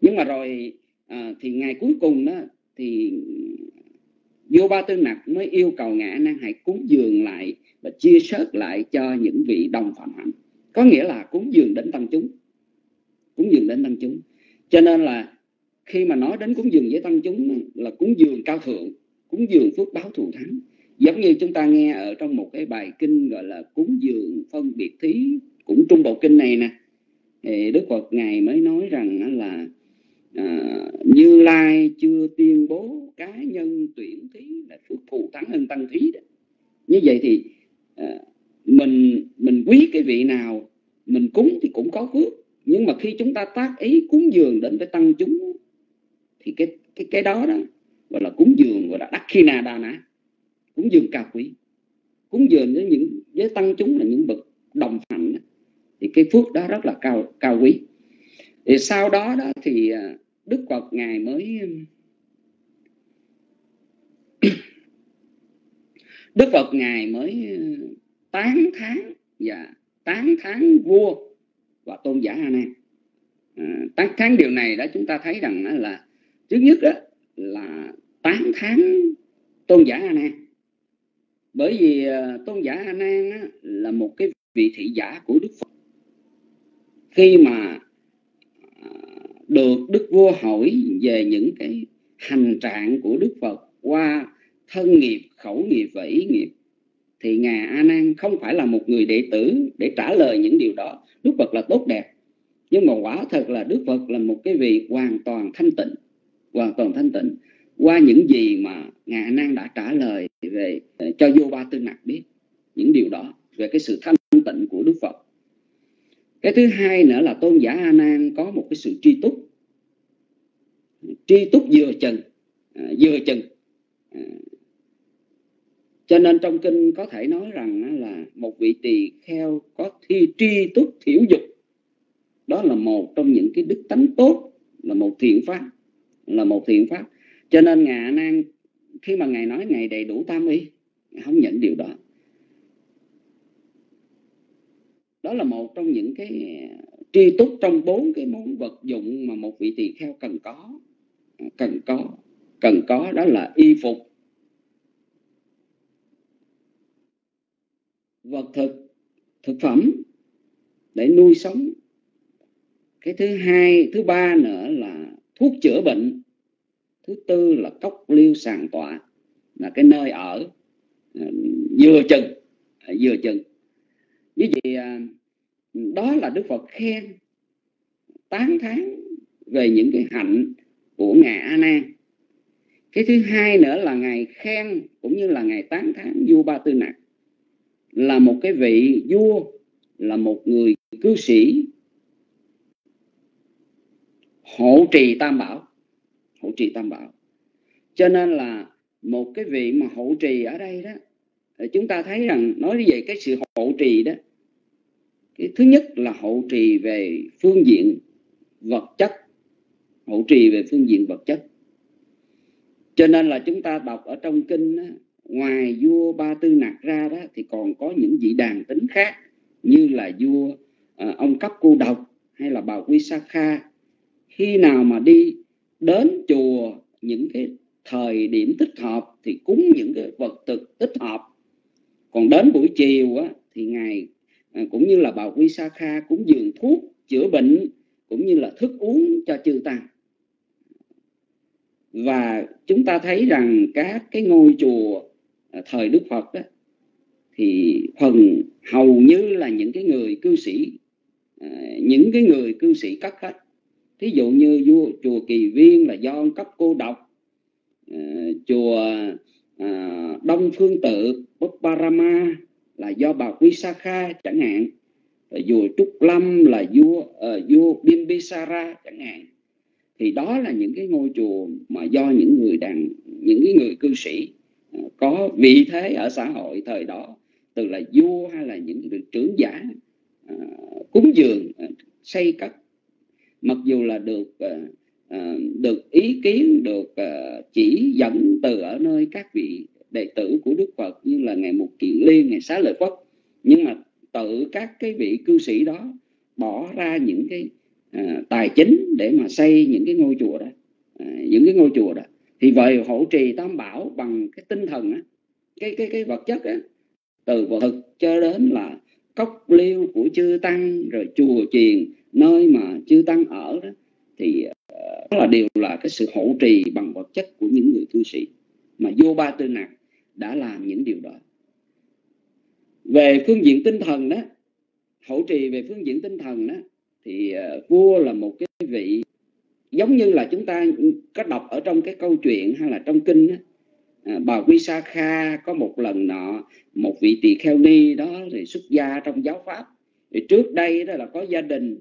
Speaker 4: Nhưng mà rồi à, thì ngày cuối cùng đó thì vua ba tư nặc mới yêu cầu ngài a nan hãy cúng dường lại và chia sớt lại cho những vị đồng phạm hạnh. Có nghĩa là cúng dường đến tăng chúng cúng dường đến tăng chúng. Cho nên là khi mà nói đến cúng dường với tăng chúng là cúng dường cao thượng cúng dường phước báo thù thắng. Giống như chúng ta nghe ở trong một cái bài kinh gọi là cúng dường phân biệt thí cũng trung bộ kinh này nè. Thì đức phật ngài mới nói rằng là à, như lai chưa tuyên bố cá nhân tuyển thí là phước thù thắng hơn tăng thí đó. Như vậy thì à, mình mình quý cái vị nào mình cúng thì cũng có phước. Nhưng mà khi chúng ta tác ý cúng dường đến với tăng chúng thì cái cái cái đó đó gọi là cúng dường gọi là đắc khi na đa na cúng dường cao quý. Cúng dường với những với tăng chúng là những bậc đồng hạnh thì cái phước đó rất là cao cao quý. Thì sau đó đó thì à, đức phật ngài mới (coughs) đức phật ngài mới à, tán thán và tán thán vua và tôn giả a nan. À, tán thán điều này đó chúng ta thấy rằng là thứ nhất đó là tán thán tôn giả a nan. Bởi vì à, tôn giả a nan là một cái vị thị giả của đức phật. Khi mà à, được đức vua hỏi về những cái hành trạng của đức phật qua thân nghiệp, khẩu nghiệp và ý nghiệp, thì ngài a nan không phải là một người đệ tử để trả lời những điều đó. Đức phật là tốt đẹp, nhưng mà quả thật là đức phật là một cái vị hoàn toàn thanh tịnh hoàn toàn thanh tịnh. Qua những gì mà ngài a đã trả lời về ờ, cho vô ba tư nặc biết, những điều đó, về cái sự thanh tịnh của đức phật. Cái thứ hai nữa là tôn giả a nan có một cái sự tri túc. Tri túc vừa chừng ờ, vừa chừng ờ. cho nên trong kinh có thể nói rằng là một vị tỳ kheo có thi tri túc thiểu dục. Đó là một trong những cái đức tánh tốt, là một thiện pháp là một thiện pháp. Cho nên ngài nan khi mà ngài nói ngài đầy đủ tam y ngài không nhận điều đó. Đó là một trong những cái tri túc trong bốn cái món vật dụng mà một vị tỳ kheo cần có. Cần có cần có đó là y phục. Vật thực thực phẩm để nuôi sống. Cái thứ hai, thứ ba nữa là thuốc chữa bệnh. Thứ tư là cốc liêu sàn tọa. Là cái nơi ở à, vừa chừng à, vừa chừng. Như vậy à, đó là đức phật khen, tán thán về những cái hạnh của ngài a nan. Cái thứ hai nữa là ngài khen cũng như là ngài tán thán vua ba tư nặc. Là một cái vị vua, là một người cư sĩ hộ trì tam bảo hộ trì tam bảo. Cho nên là một cái vị mà hộ trì ở đây đó chúng ta thấy rằng nói về cái sự hộ trì đó cái thứ nhất là hộ trì về phương diện vật chất hộ trì về phương diện vật chất. Cho nên là chúng ta đọc ở trong kinh đó, ngoài vua ba tư nặc ra đó thì còn có những vị đàn tính khác như là vua à, ông cấp cô độc hay là bà quy sa kha khi nào mà đi đến chùa những cái thời điểm thích hợp thì cúng những cái vật thực thích hợp. Còn đến buổi chiều á, thì ngài à, cũng như là bà quy sa kha cúng dường thuốc chữa bệnh cũng như là thức uống cho chư tăng. Và chúng ta thấy rằng các cái ngôi chùa à, thời Đức Phật đó, thì phần hầu như là những cái người cư sĩ à, những cái người cư sĩ cắt khách thí dụ như vua chùa Kỳ Viên là do cấp cô độc à, chùa à, Đông Phương Tự Parama là do bà quý Sa Kha chẳng hạn à, vua Trúc Lâm là vua uh, vua Bimbisara chẳng hạn. Thì đó là những cái ngôi chùa mà do những người đàn những cái người cư sĩ uh, có vị thế ở xã hội thời đó từ là vua hay là những người trưởng giả uh, cúng dường uh, xây cất mặc dù là được uh, được ý kiến được uh, chỉ dẫn từ ở nơi các vị đệ tử của Đức Phật như là ngày Mục kiện Liên, ngày Xá Lợi Phất. Nhưng mà tự các cái vị cư sĩ đó bỏ ra những cái à, tài chính để mà xây những cái ngôi chùa đó. À, những cái ngôi chùa đó. Thì vậy hỗ trì tam bảo bằng cái tinh thần á, cái cái cái vật chất á, từ vật thực cho đến là cốc liêu của chư tăng rồi chùa chiền nơi mà chư tăng ở đó thì ờ, đó là điều là cái sự hỗ trì bằng vật chất của những người cư sĩ mà vô ba tư nặc đã làm những điều đó. Về phương diện tinh thần đó hỗ trì về phương diện tinh thần đó thì uh, vua là một cái vị giống như là chúng ta có đọc ở trong cái câu chuyện hay là trong kinh đó, à, bà Quy Sa Kha có một lần nọ một vị tỳ kheo ni đó thì xuất gia trong giáo pháp. Thì trước đây đó là có gia đình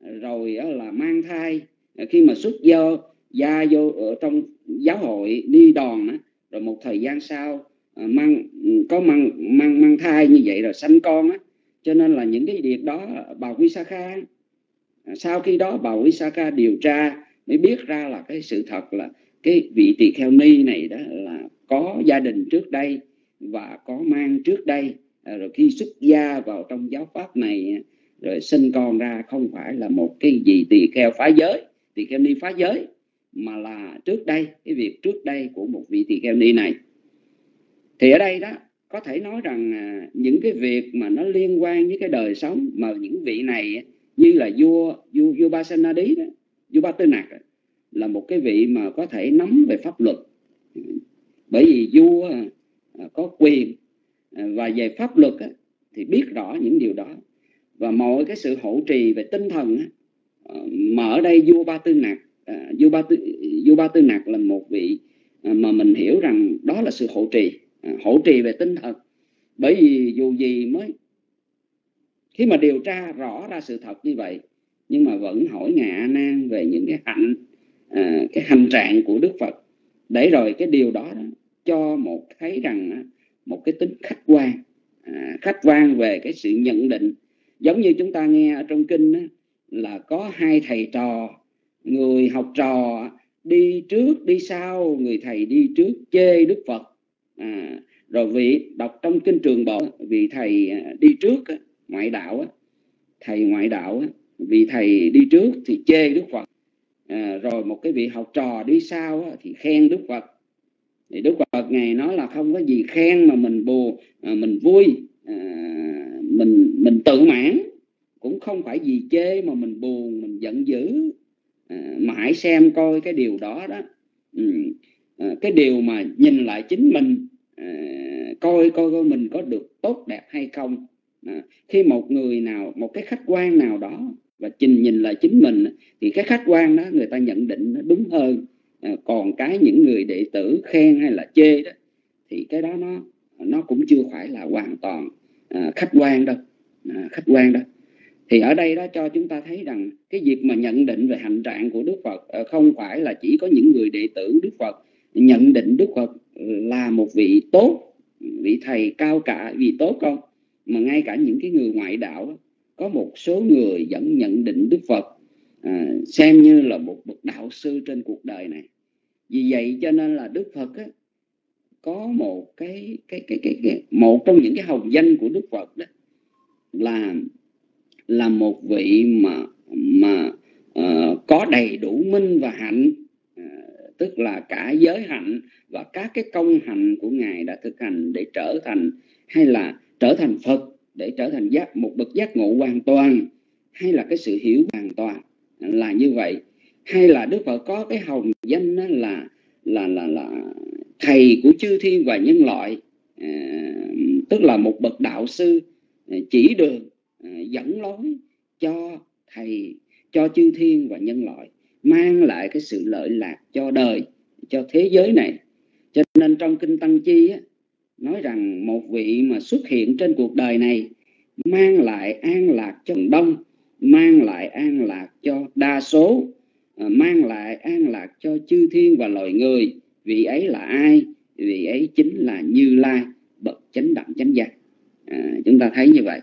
Speaker 4: rồi đó là mang thai. Khi mà xuất gia gia vô ở trong giáo hội, đi đòn rồi một thời gian sau ờ, mang, có mang mang mang thai như vậy rồi sanh con á. Cho nên là những cái việc đó, bà sa ka à, sau khi đó bà Visakha điều tra mới biết ra là cái sự thật là cái vị tỳ kheo ni này đó là có gia đình trước đây và có mang trước đây. Rồi khi xuất gia vào trong giáo pháp này rồi sinh con ra không phải là một cái gì tỳ kheo phá giới, tỳ kheo ni phá giới, mà là trước đây, cái việc trước đây của một vị tỳ kheo ni này. Thì ở đây đó, có thể nói rằng à, những cái việc mà nó liên quan với cái đời sống mà những vị này, như là vua vua vua ba Basanadi đó, vua ba tư nặc là một cái vị mà có thể nắm về pháp luật. Bởi vì vua à, có quyền à, và về pháp luật thì biết rõ những điều đó và mọi cái sự hỗ trì về tinh thần ờ, mà ở đây vua ba tư nặc à, vua ba tư vua ba tư nặc là một vị à, mà mình hiểu rằng đó là sự hỗ trì à, hỗ trì về tinh thần. Bởi vì dù gì mới khi mà điều tra rõ ra sự thật như vậy nhưng mà vẫn hỏi ngài a nan về những cái hạnh à, cái hành trạng của đức phật. Để rồi cái điều đó, đó cho một thấy rằng một cái tính khách quan à, khách quan về cái sự nhận định giống như chúng ta nghe ở trong kinh đó, là có hai thầy trò người học trò đi trước đi sau người thầy đi trước chê đức phật. À, rồi vị đọc trong kinh trường bộ vị thầy à, đi trước ngoại đạo thầy ngoại đạo vị thầy đi trước thì chê đức phật. À, rồi một cái vị học trò đi sau thì khen đức phật. Thì đức phật ngày nói là không có gì khen mà mình buồn à, mình vui. À, mình mình tự mãn. Cũng không phải gì chê mà mình buồn mình giận dữ. À, mà hãy xem coi cái điều đó đó. Ừ, à, cái điều mà nhìn lại chính mình à, coi coi coi mình có được tốt đẹp hay không. À, khi một người nào một cái khách quan nào đó và trình nhìn lại chính mình thì cái khách quan đó người ta nhận định nó đúng hơn. À, còn cái những người đệ tử khen hay là chê đó thì cái đó nó nó cũng chưa phải là hoàn toàn à, khách quan đâu. À, khách quan đâu. Thì ở đây đó cho chúng ta thấy rằng cái việc mà nhận định về hành trạng của Đức Phật à, không phải là chỉ có những người đệ tử Đức Phật nhận định Đức Phật là một vị tốt vị thầy cao cả vị tốt không? Mà ngay cả những cái người ngoại đạo có một số người vẫn nhận định Đức Phật à, xem như là một bậc đạo sư trên cuộc đời này. Vì vậy cho nên là Đức Phật á, có một cái cái, cái cái cái một trong những cái hồng danh của Đức Phật đó là là một vị mà mà uh, có đầy đủ minh và hạnh uh, tức là cả giới hạnh và các cái công hạnh của ngài đã thực hành để trở thành hay là trở thành Phật để trở thành giác một bậc giác ngộ hoàn toàn hay là cái sự hiểu hoàn toàn là như vậy. Hay là Đức Phật có cái hồng danh đó là là là là thầy của chư thiên và nhân loại à, tức là một bậc đạo sư à, chỉ đường à, dẫn lối cho thầy cho chư thiên và nhân loại mang lại cái sự lợi lạc cho đời cho thế giới này. Cho nên trong kinh tăng chi á, nói rằng một vị mà xuất hiện trên cuộc đời này mang lại an lạc cho đông mang lại an lạc cho đa số à, mang lại an lạc cho chư thiên và loài người vị ấy là ai? Vị ấy chính là như lai bậc chánh đẳng chánh giác. À, chúng ta thấy như vậy.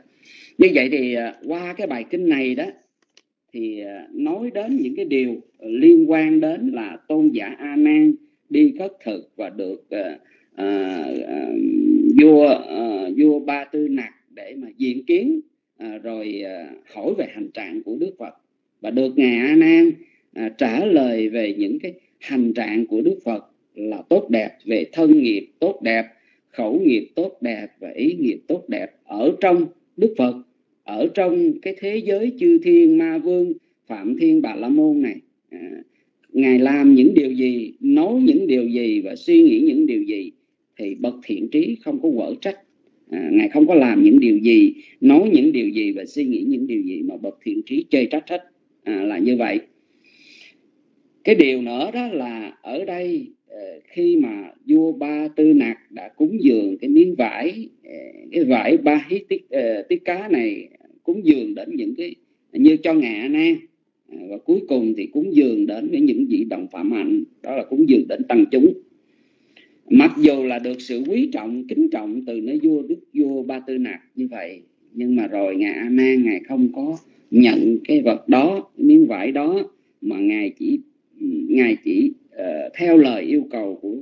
Speaker 4: Như vậy thì à, qua cái bài kinh này đó thì à, nói đến những cái điều liên quan đến là tôn giả a nan đi khất thực và được uh, uh, vua uh, vua ba tư nặc để mà diện kiến uh, rồi uh, hỏi về hành trạng của đức phật. Và được ngài a nan uh, trả lời về những cái hành trạng của đức phật là tốt đẹp về thân nghiệp tốt đẹp khẩu nghiệp tốt đẹp và ý nghiệp tốt đẹp ở trong đức phật ở trong cái thế giới chư thiên ma vương phạm thiên bà la môn này. À, ngài làm những điều gì nói những điều gì và suy nghĩ những điều gì thì bậc thiện trí không có quở trách. À, ngài không có làm những điều gì nói những điều gì và suy nghĩ những điều gì mà bậc thiện trí chê trách hết. À, là như vậy. Cái điều nữa đó là ở đây Ờ, khi mà vua ba tư nặc đã cúng dường cái miếng vải ờ, cái vải ba hít ờ, tiết, tiết cá này cúng dường đến những cái như cho ngạ a nan và cuối cùng thì cúng dường đến với những vị đồng phạm hạnh đó là cúng dường đến tăng chúng. Mặc dù là được sự quý trọng kính trọng từ nơi vua đức vua ba tư nặc như vậy nhưng mà rồi ngài a nan ngài không có nhận cái vật đó miếng vải đó mà ngài chỉ ngài chỉ uh, theo lời yêu cầu của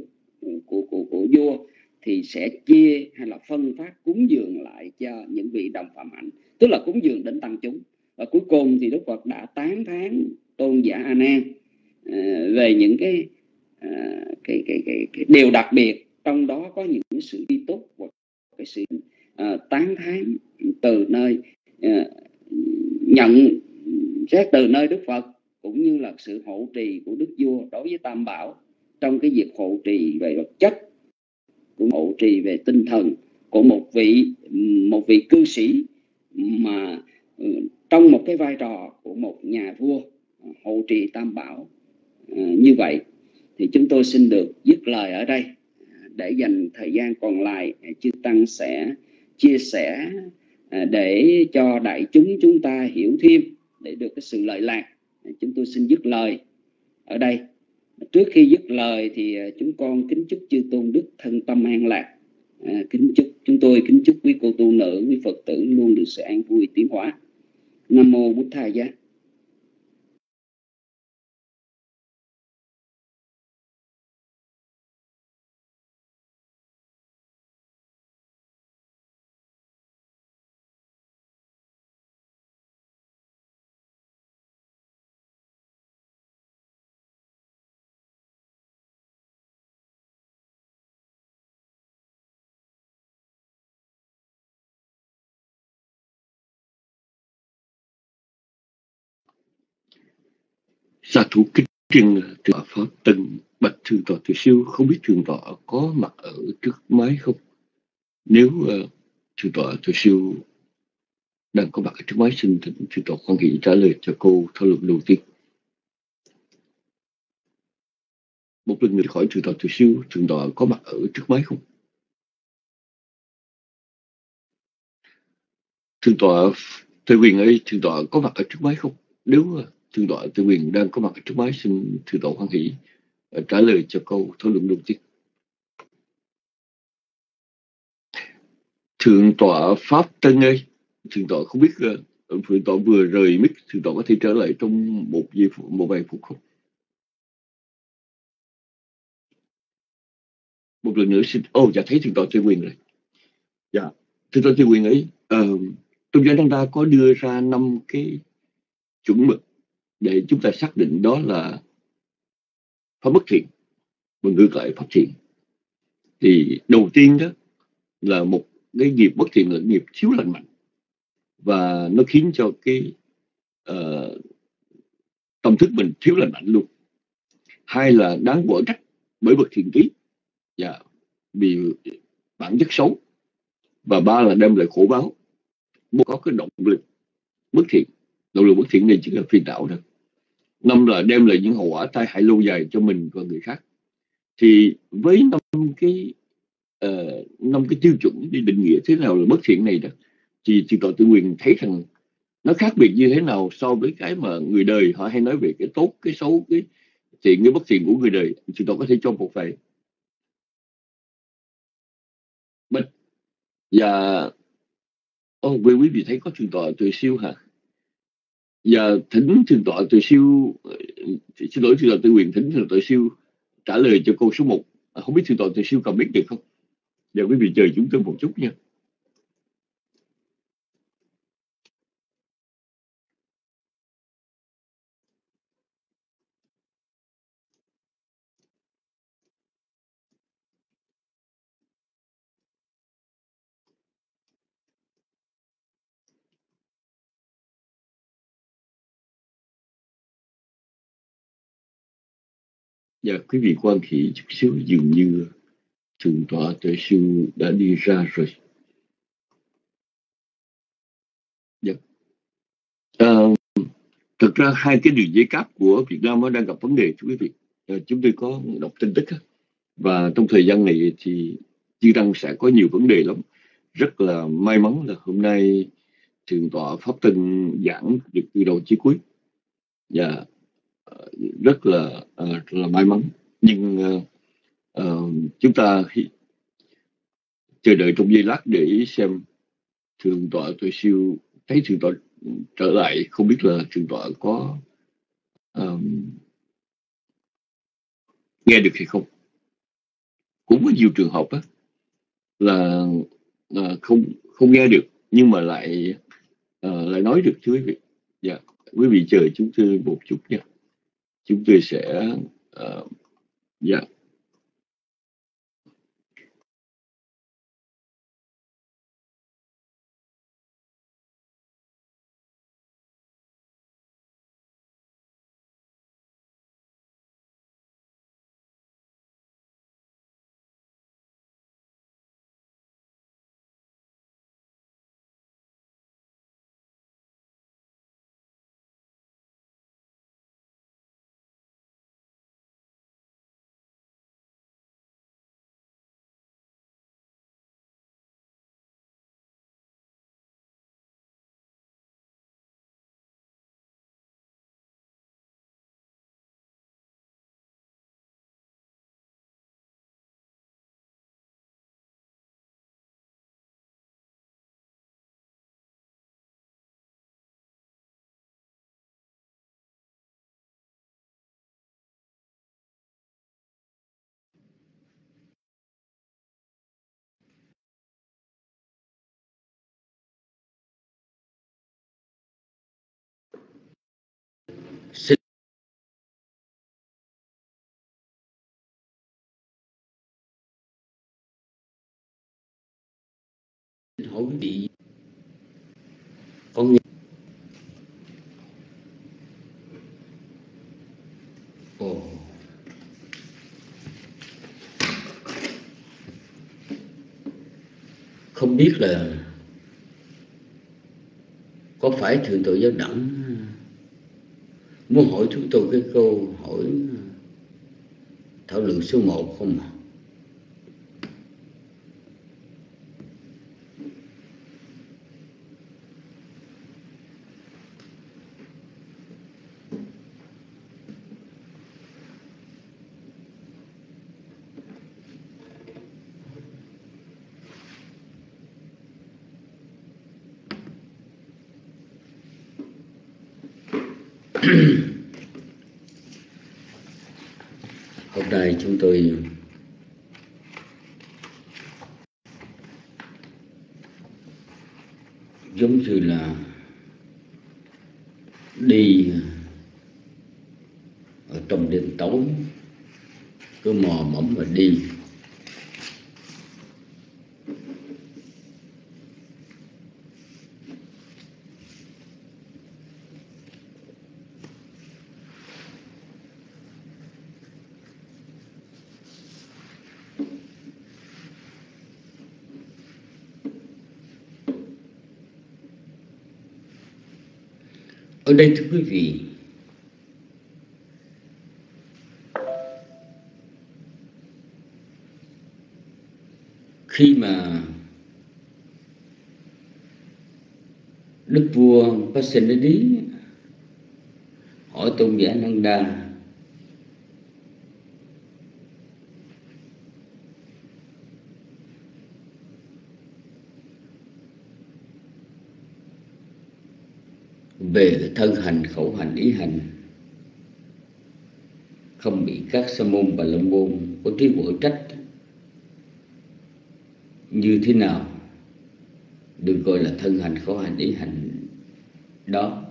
Speaker 4: của của của vua thì sẽ chia hay là phân phát cúng dường lại cho những vị đồng phạm hạnh tức là cúng dường đến tăng chúng. Và cuối cùng thì đức phật đã tán thán tôn giả a nan uh, về những cái, uh, cái, cái, cái cái điều đặc biệt. Trong đó có những sự đi tốt và cái sự uh, tán thán từ nơi uh, nhận xét từ nơi đức phật cũng như là sự hộ trì của đức vua đối với tam bảo. Trong cái việc hộ trì về vật chất, cũng hộ trì về tinh thần của một vị một vị cư sĩ mà ừ, trong một cái vai trò của một nhà vua à, hộ trì tam bảo à, như vậy, thì chúng tôi xin được dứt lời ở đây. Để dành thời gian còn lại à, chư tăng sẽ chia sẻ để cho đại chúng chúng ta hiểu thêm, để được cái sự lợi lạc chúng tôi xin dứt lời ở đây. Trước khi dứt lời thì à, chúng con kính chúc chư tôn đức thân tâm an lạc. À, kính chúc chúng tôi kính chúc quý cô tu nữ quý phật tử luôn được sự an vui tiến hóa. Nam mô bút thầy giá
Speaker 5: thủ kính trưng thượng Pháp Tân bạch thường tọa từ siêu không biết thường tọa có mặt ở trước máy không? Nếu ờ, uh, thường tọa từ siêu đang có mặt ở trước máy xin thượng tọa quan hỷ trả lời cho cô thảo luận đầu tiên. Một lần nữa hỏi thường tọa từ siêu thường tọa có mặt ở trước máy không? thường tọa Tây Quyền ấy thường tọa có mặt ở trước máy không? Nếu uh, thượng đội tư Quyền đang có mặt ở trước máy xin thượng tổ khoan hỷ ờ, trả lời cho câu thảo luận đầu tiên. Thượng tọa Pháp Tân ơi, thượng tọa không biết ờ, thượng tọa vừa rời mic, thượng tọa có thể trở lại trong một giây phút, một vài phút không? Một lần nữa xin, ô, oh, dạ thấy thượng tọa Tây Quyền rồi. Dạ, thượng tọa Tây Quyền ấy, uh, tôn giáo Đăng Đa có đưa ra năm cái chuẩn mực để chúng ta xác định đó là pháp bất thiện và ngược lại pháp thiện thì đầu tiên đó là một cái nghiệp bất thiện là nghiệp thiếu lành mạnh. Và nó khiến cho cái uh, tâm thức mình thiếu lành mạnh luôn. Hai là đáng quở trách bởi bậc thiện ký và dạ, vì bản chất xấu. Và ba là đem lại khổ báo. Có cái động lực bất thiện. Động lực bất thiện này chỉ là phiền não thôi năm là đem lại những hậu quả tai hại lâu dài cho mình và người khác thì với năm cái uh, năm cái tiêu chuẩn đi định nghĩa thế nào là bất thiện này đó thì thì tội tự quyền thấy rằng nó khác biệt như thế nào so với cái mà người đời họ hay nói về cái tốt cái xấu cái thiện cái bất thiện của người đời thì tôi có thể cho một vài và ô quý vị thấy có trường tòa tuệ siêu hả? Giờ thỉnh thượng tọa tuệ siêu, ờ, xin lỗi thượng tọa tự quyền thỉnh thượng tọa siêu trả lời cho câu số 1. À, không biết thượng tọa tuệ siêu còn biết được không? Giờ quý vị chờ chúng tôi một chút nha. Dạ, quý vị quan thị chút xíu dường như thượng tọa tuệ sư đã đi ra rồi. Dạ. À, thực ra hai cái đường dây cáp của Việt Nam đang gặp vấn đề, quý vị. À, chúng tôi có đọc tin tức và trong thời gian này thì chư đăng sẽ có nhiều vấn đề lắm. Rất là may mắn là hôm nay thượng tọa Pháp Tân giảng được từ đầu chí cuối. Dạ, Ờ, rất là uh, là may mắn. Nhưng uh, uh, chúng ta chờ đợi trong giây lát để xem thượng tọa tôi siêu thấy thượng tọa trở lại. Không biết là thượng tọa có um, nghe được hay không? Cũng có nhiều trường hợp á, là uh, không không nghe được nhưng mà lại uh, lại nói được chứ quý vị. Dạ quý vị chờ chúng tôi một chút nha chúng tôi sẽ uh, yeah, xin hỏi quý con nghe ồ.
Speaker 3: Không biết là có phải thượng tọa giáo đẳng muốn hỏi chúng tôi cái câu hỏi thảo luận số 1 không ạ? hôm nay chúng tôi giống như là đi ở trong đêm tối cứ mò mẫm mà đi ở đây thưa quý vị khi mà đức vua Pasenadi hỏi tôn giả Nanda về thân hành khẩu hành ý hành. Không bị các sa môn và lâm môn có trí quở trách. Như thế nào? Được gọi là thân hành khẩu hành ý hành. Đó.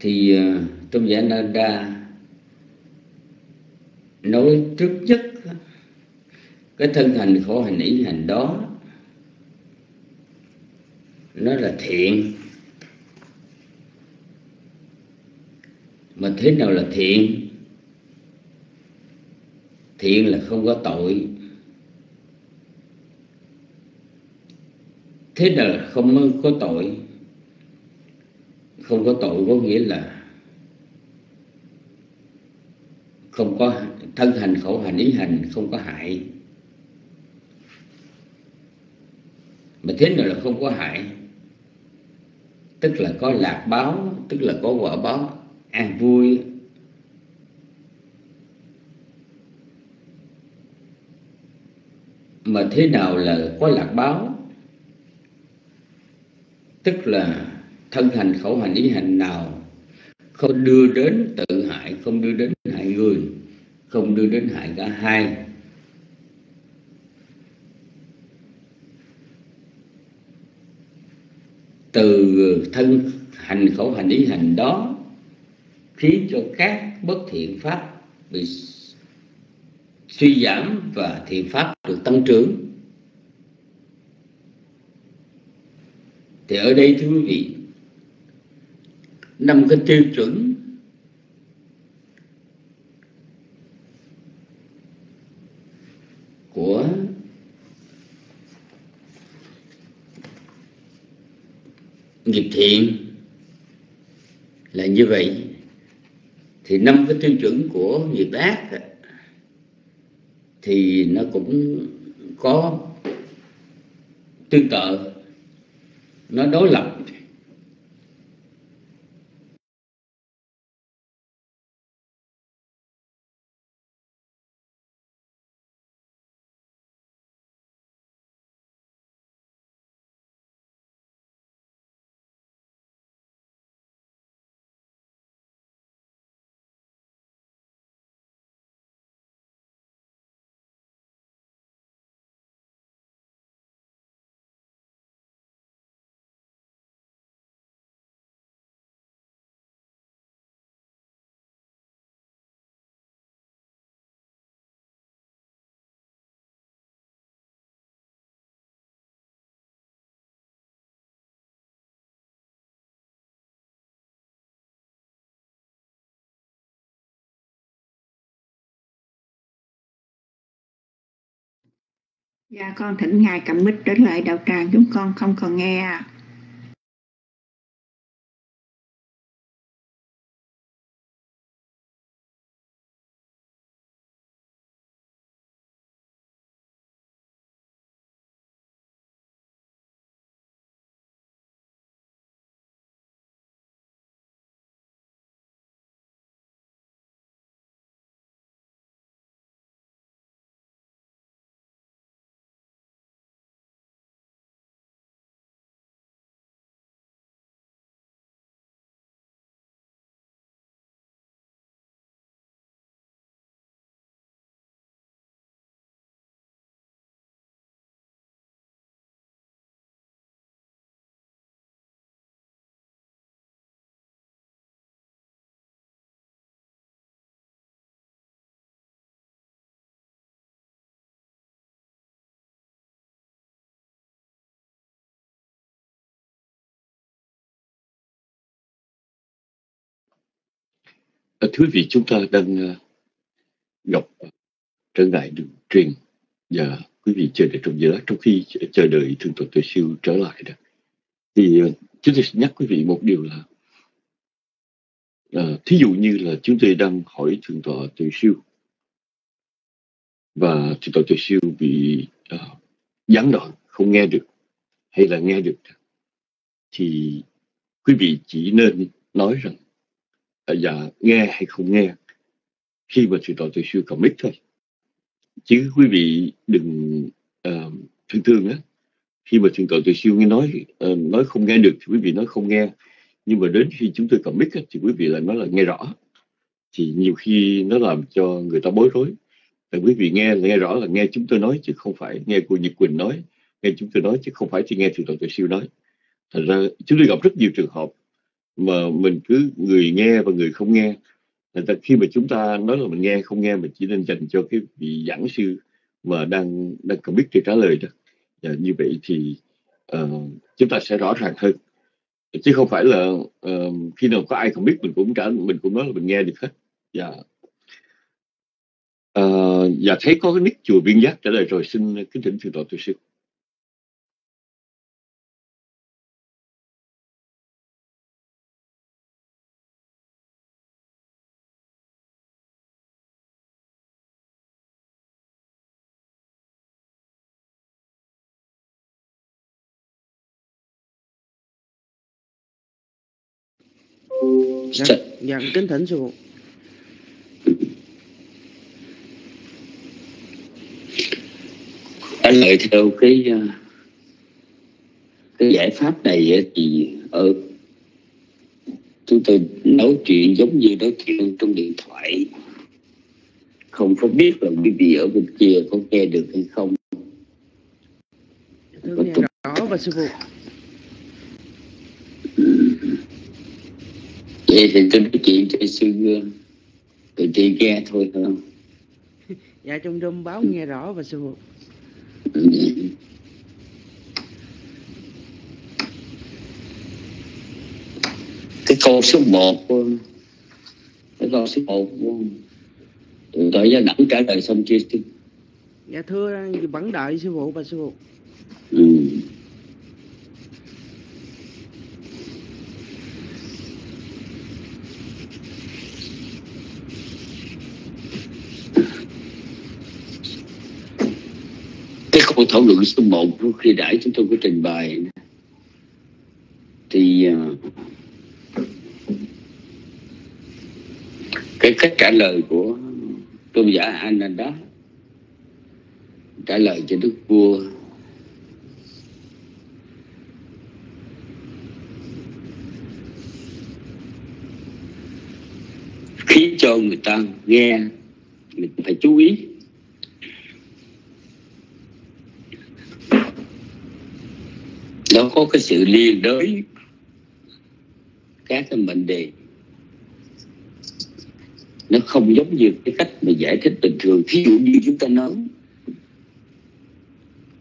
Speaker 3: Thì uh, tôn giả Nanda nói trước nhất cái thân hành khẩu hành ý hành đó. Nó là thiện. Mà thế nào là thiện? Thiện là không có tội. Thế nào là không có tội? Không có tội có nghĩa là không có thân hành, khẩu hành, ý hành không có hại. Mà thế nào là không có hại? Tức là có lạc báo, tức là có quả báo an vui. Mà thế nào là có lạc báo? Tức là thân hành khẩu hành, ý hành nào không đưa đến tự hại, không đưa đến hại người, không đưa đến hại cả hai. Từ thân hành khẩu hành, ý hành đó khiến cho các bất thiện pháp bị suy giảm và thiện pháp được tăng trưởng. Thì ở đây, thưa quý vị, năm cái tiêu chuẩn của nghiệp thiện là như vậy thì năm cái tiêu chuẩn của nghiệp ác thì nó cũng có tương tự. Nó đối lập.
Speaker 6: Dạ con thỉnh Ngài cầm mic trở lại đạo tràng chúng con không còn nghe à.
Speaker 5: Ờ, thưa quý vị, chúng ta đang ờ, gặp ờ, trở ngại đường truyền và quý vị chờ đợi trong giờ trong khi chờ đợi thượng tọa tuệ siêu trở lại đó thì chúng tôi nhắc quý vị một điều là à, thí dụ như là chúng tôi đang hỏi thượng tọa tuệ siêu và thượng tọa tuệ siêu bị à, gián đoạn không nghe được hay là nghe được thì quý vị chỉ nên nói rằng và nghe hay không nghe khi mà thượng tọa từ siêu còn mic thôi. Chứ quý vị đừng uh, thương thương á khi mà thượng tọa từ siêu nghe nói uh, nói không nghe được thì quý vị nói không nghe. Nhưng mà đến khi chúng tôi cầm mic á, thì quý vị lại nói là nghe rõ. Thì nhiều khi nó làm cho người ta bối rối. Tại quý vị nghe nghe rõ là nghe chúng tôi nói chứ không phải nghe cô Nhật Quỳnh nói. Nghe chúng tôi nói chứ không phải chỉ nghe thượng tọa từ siêu nói. Thật ra chúng tôi gặp rất nhiều trường hợp mà mình cứ người nghe và người không nghe. Thành ra khi mà chúng ta nói là mình nghe không nghe mình chỉ nên dành cho cái vị giảng sư mà đang đang cần biết để trả lời đó và như vậy thì uh, chúng ta sẽ rõ ràng hơn. Chứ không phải là uh, khi nào có ai không biết mình cũng trả mình cũng nói là mình nghe được hết. Và uh, và thấy có cái nick chùa viên giác trả lời rồi xin kính thỉnh thượng tọa tu sư.
Speaker 7: Dạ, dạ. Kính thỉnh sư phụ.
Speaker 3: Trả lời theo cái ờ, cái giải pháp này thì ở chúng tôi nói chuyện giống như nói chuyện trong điện thoại. Không có biết là quý vị ở bên kia có nghe được hay không.
Speaker 7: Thưa nghe rõ và sư phụ
Speaker 3: vậy thì tôi nói chuyện cho sư tự tiên nghe thôi không? (laughs)
Speaker 7: Dạ trong rung báo nghe rõ và sư phụ. (laughs)
Speaker 3: Cái câu số 1 cái câu số 1 tụi tôi gia đẳng trả lời xong chưa
Speaker 7: dạ thưa vẫn đợi sư phụ và sư phụ.
Speaker 3: Ừ. cuộc thảo luận số 1 khi đãi chúng tôi có trình bày. Thì ờ, cái cách trả lời của tôn giả Ananda đó trả lời cho đức vua, khiến cho người ta nghe mình phải chú ý. Nó có cái sự liên đới các cái mệnh đề. Nó không giống như cái cách mà giải thích bình thường. Thí dụ như chúng ta nói,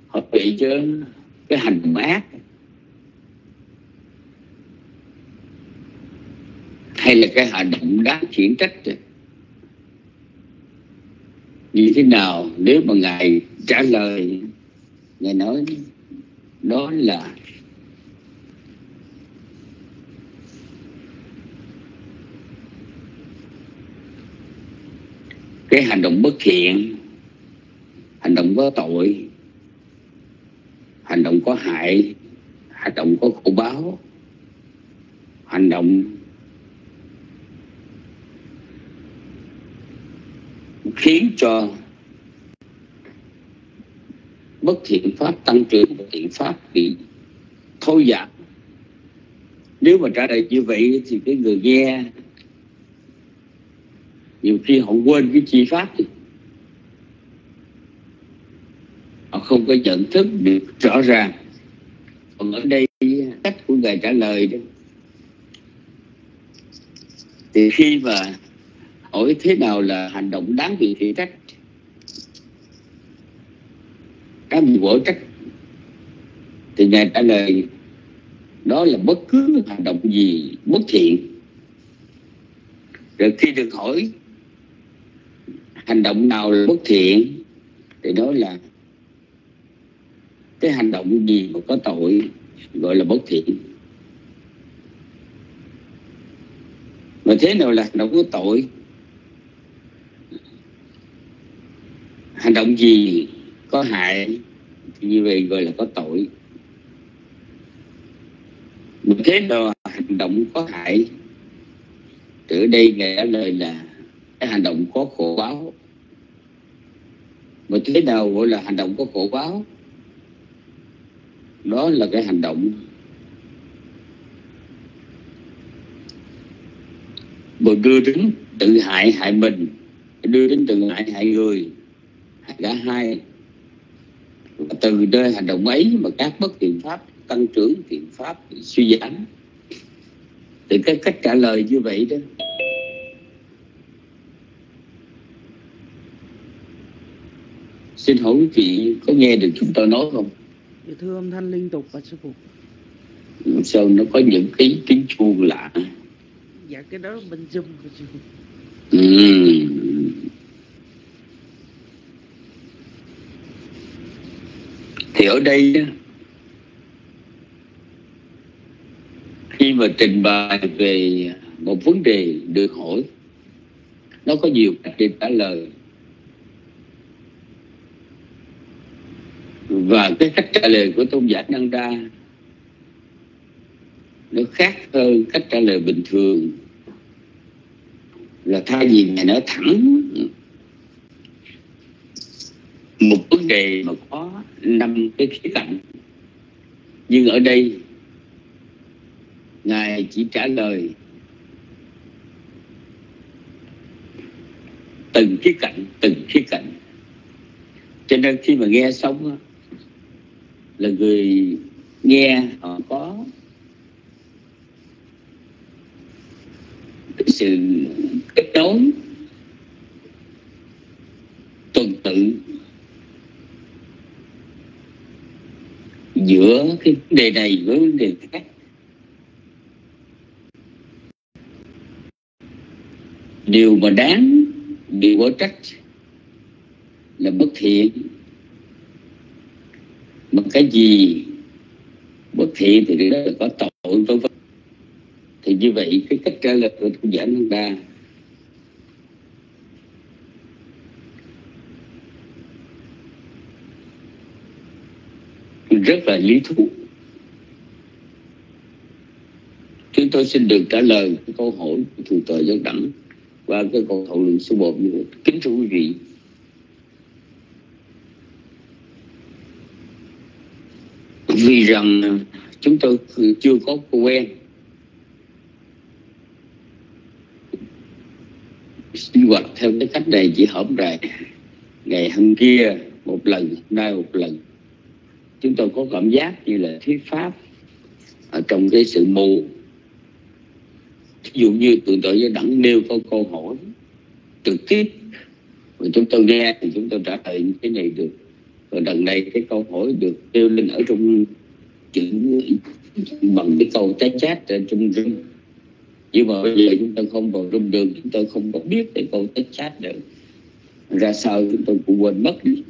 Speaker 3: họ bị cho cái hành ác. Hay là cái hành động đáng khiển trách như thế nào nếu mà ngài trả lời, ngài nói đó là cái hành động bất thiện, hành động có tội, hành động có hại, hành động có khổ báo, hành động khiến cho bất thiện pháp, tăng trưởng bất thiện pháp bị thôi giảm. Nếu mà trả lời như vậy thì cái người nghe, nhiều khi họ quên cái chi pháp thì họ không có nhận thức được rõ ràng. Còn ở đây, cách của ngài trả lời đó, thì khi mà hỏi thế nào là hành động đáng bị thị trách đáng bị vỡ trách thì ngài trả lời, đó là bất cứ hành động gì bất thiện. Rồi khi được hỏi hành động nào là bất thiện, thì đó là cái hành động gì mà có tội gọi là bất thiện. Mà thế nào là hành động có tội? Hành động gì có hại? Như vậy gọi là có tội. Một thế nào hành động có hại? Từ đây nghĩa trả lời là cái hành động có khổ báo. Mà thế nào gọi là hành động có khổ báo? Đó là cái hành động. Mà đưa đến tự hại hại mình, đưa đến tự hại hại người, hại cả hai từ nơi hành động ấy mà các bất thiện pháp tăng trưởng thiện pháp suy giảm. Thì cái cách trả lời như vậy đó xin hỏi quý vị có nghe được chúng tôi nói không?
Speaker 7: Dạ thưa âm thanh liên tục và sư phụ.
Speaker 3: Sao nó có những cái tiếng chuông lạ?
Speaker 7: Dạ cái đó bên zoom
Speaker 3: ừ. Thì ở đây khi mà trình bày về một vấn đề được hỏi, nó có nhiều cách để trả lời. Và cái cách trả lời của tôn giả Năng Đa, nó khác hơn cách trả lời bình thường. Là thay vì ngài nói thẳng một vấn đề mà có năm cái khía cạnh. Nhưng ở đây, ngài chỉ trả lời từng khía cạnh, từng khía cạnh. Cho nên khi mà nghe xong là người nghe họ có cái sự kết nối tuần tự giữa cái vấn đề này với vấn đề khác điều mà đáng bị quở trách là bất thiện mà cái gì bất thiện thì đó là có tội, vân vân thì như vậy cái cách trả lời của giảng chúng ta. Rất là lý thú chúng tôi xin được trả lời cái câu hỏi của thượng tọa giáo đẳng qua cái câu thảo luận số 1 như vậy. kính thưa quý vị, vì rằng chúng tôi chưa có quen sinh hoạt theo cái cách này chỉ hổm rày ngày hôm kia một lần nay một lần chúng tôi có cảm giác như là thuyết pháp ở trong cái sự mù. Ví dụ như tụi tôi với đẳng nêu có câu hỏi, trực tiếp. Mà chúng tôi nghe thì chúng tôi trả lời như thế này được. Và lần này cái câu hỏi được nêu lên ở trong chữ bằng cái câu chat chat ở trong rung. Nhưng mà bây giờ chúng tôi không vào rung đường chúng tôi không có biết cái câu chat chat được. Ra sao chúng tôi cũng quên mất. đi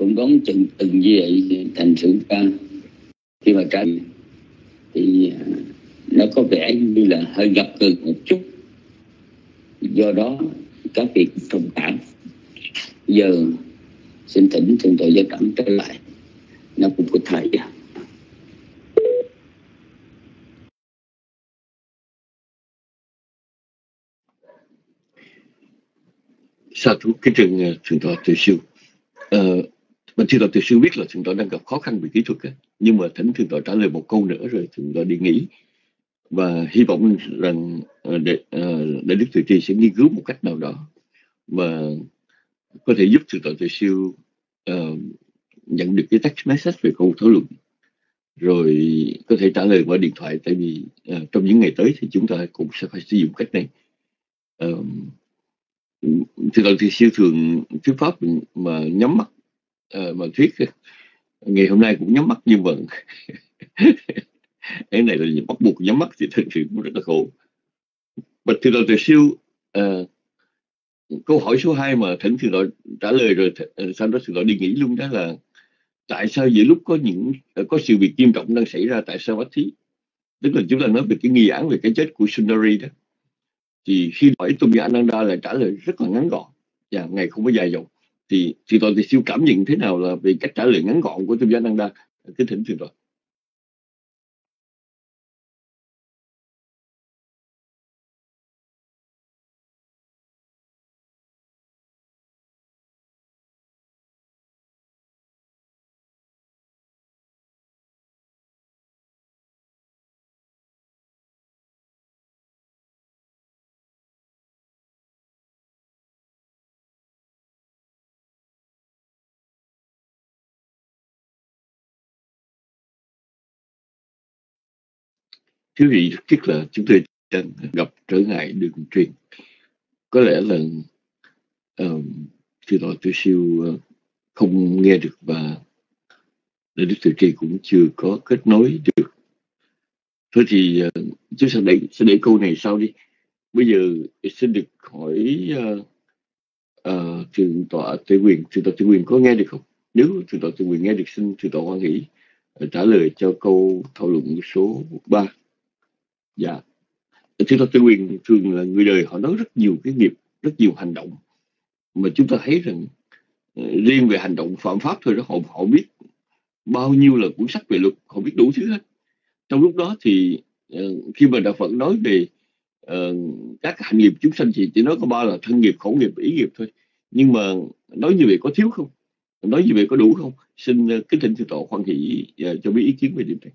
Speaker 3: cũng đón chừng từng như vậy thành sự ca khi mà trả thì à, nó có vẻ như là hơi gặp gần một chút. Do đó các việc thông cảm giờ xin thỉnh thượng tọa gia cảm trở lại. Nó cũng có thầy
Speaker 5: sa thú kính trân thượng tọa tự siêu. Ờ, mình thượng tọa tự siêu biết là thượng tọa đang gặp khó khăn về kỹ thuật ấy. nhưng mà thỉnh thượng tọa trả lời một câu nữa rồi thượng tọa đi nghỉ. Và hy vọng rằng ờ, để để ờ, đức thầy trì sẽ nghiên cứu một cách nào đó mà có thể giúp thượng tọa thầy siêu uh, nhận được cái text message về câu thảo luận. Rồi có thể trả lời qua điện thoại tại vì uh, trong những ngày tới thì chúng ta cũng sẽ phải sử dụng cách này. Uh, thượng tọa thì siêu thường thuyết pháp mà nhắm mắt uh, mà thuyết ngày hôm nay cũng nhắm mắt như vậy (laughs) cái này là bắt buộc nhắm mắt thì thực sự cũng rất là khổ. Bật thì lần thì siêu uh, câu hỏi số 2 mà thỉnh thì đội trả lời rồi ờ, sau đó thì đội đi nghĩ luôn đó là tại sao giữa lúc có những có sự việc nghiêm trọng đang xảy ra tại sao bắt thí? Tức là chúng ta nói về cái nghi án về cái chết của Sundari đó. Thì khi hỏi Tôn giả Ananda là trả lời rất là ngắn gọn và ngày không có dài dòng thì thì tôi thì siêu cảm nhận thế nào là về cách trả lời ngắn gọn của Tôn giả đa? Kính thỉnh thưa rồi quý vị rất là chúng tôi đang gặp trở ngại đường truyền. Có lẽ là um, từ đó tôi siêu uh, không nghe được và đức tự trì cũng chưa có kết nối được. Thôi thì uh, chúng sẽ để sẽ để câu này sau đi. Bây giờ xin được hỏi uh, uh, thượng tọa tự quyền thượng tọa tự quyền có nghe được không? Nếu thượng tọa tự quyền nghe được xin thượng tọa hoan hỷ trả lời cho câu thảo luận số 3 dạ. Thưa tôi tư quyền thường là người đời họ nói rất nhiều cái nghiệp rất nhiều hành động. Mà chúng ta thấy rằng ờ, riêng về hành động phạm pháp thôi đó họ họ biết bao nhiêu là cuốn sách về luật họ biết đủ thứ hết. Trong lúc đó thì ờ, khi mà đạo phật nói về uh, các hành nghiệp chúng sanh thì chỉ nói có ba là thân nghiệp khẩu nghiệp ý nghiệp thôi. Nhưng mà nói như vậy có thiếu không? Nói như vậy có đủ không? Xin kính thỉnh sư tổ khoan hỷ uh, cho biết ý kiến về điểm này.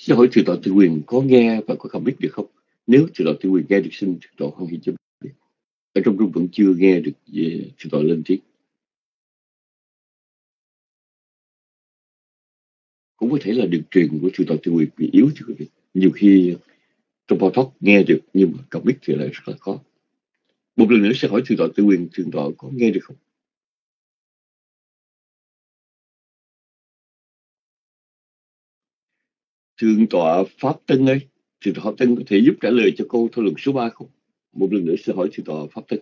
Speaker 5: Xin hỏi thượng tọa tự quyền có nghe và có không biết được không? Nếu thượng tọa tự quyền nghe được, xin thượng tọa không hiểu cho biết. Ở trong rung vẫn chưa nghe được, về thượng tọa lên tiếng. Cũng có thể là đường truyền của thượng tọa tự quyền bị yếu chứ quý vị. Nhiều khi trong bao thoát nghe được, nhưng mà không biết thì lại rất là khó. Một lần nữa sẽ hỏi thượng tọa tự quyền, thượng tọa có nghe được không? Thượng tọa Pháp Tân ấy, Thượng tọa Pháp Tân có thể giúp trả lời cho câu thảo luận số 3 không? Một lần nữa sẽ hỏi Thượng tọa Pháp Tân.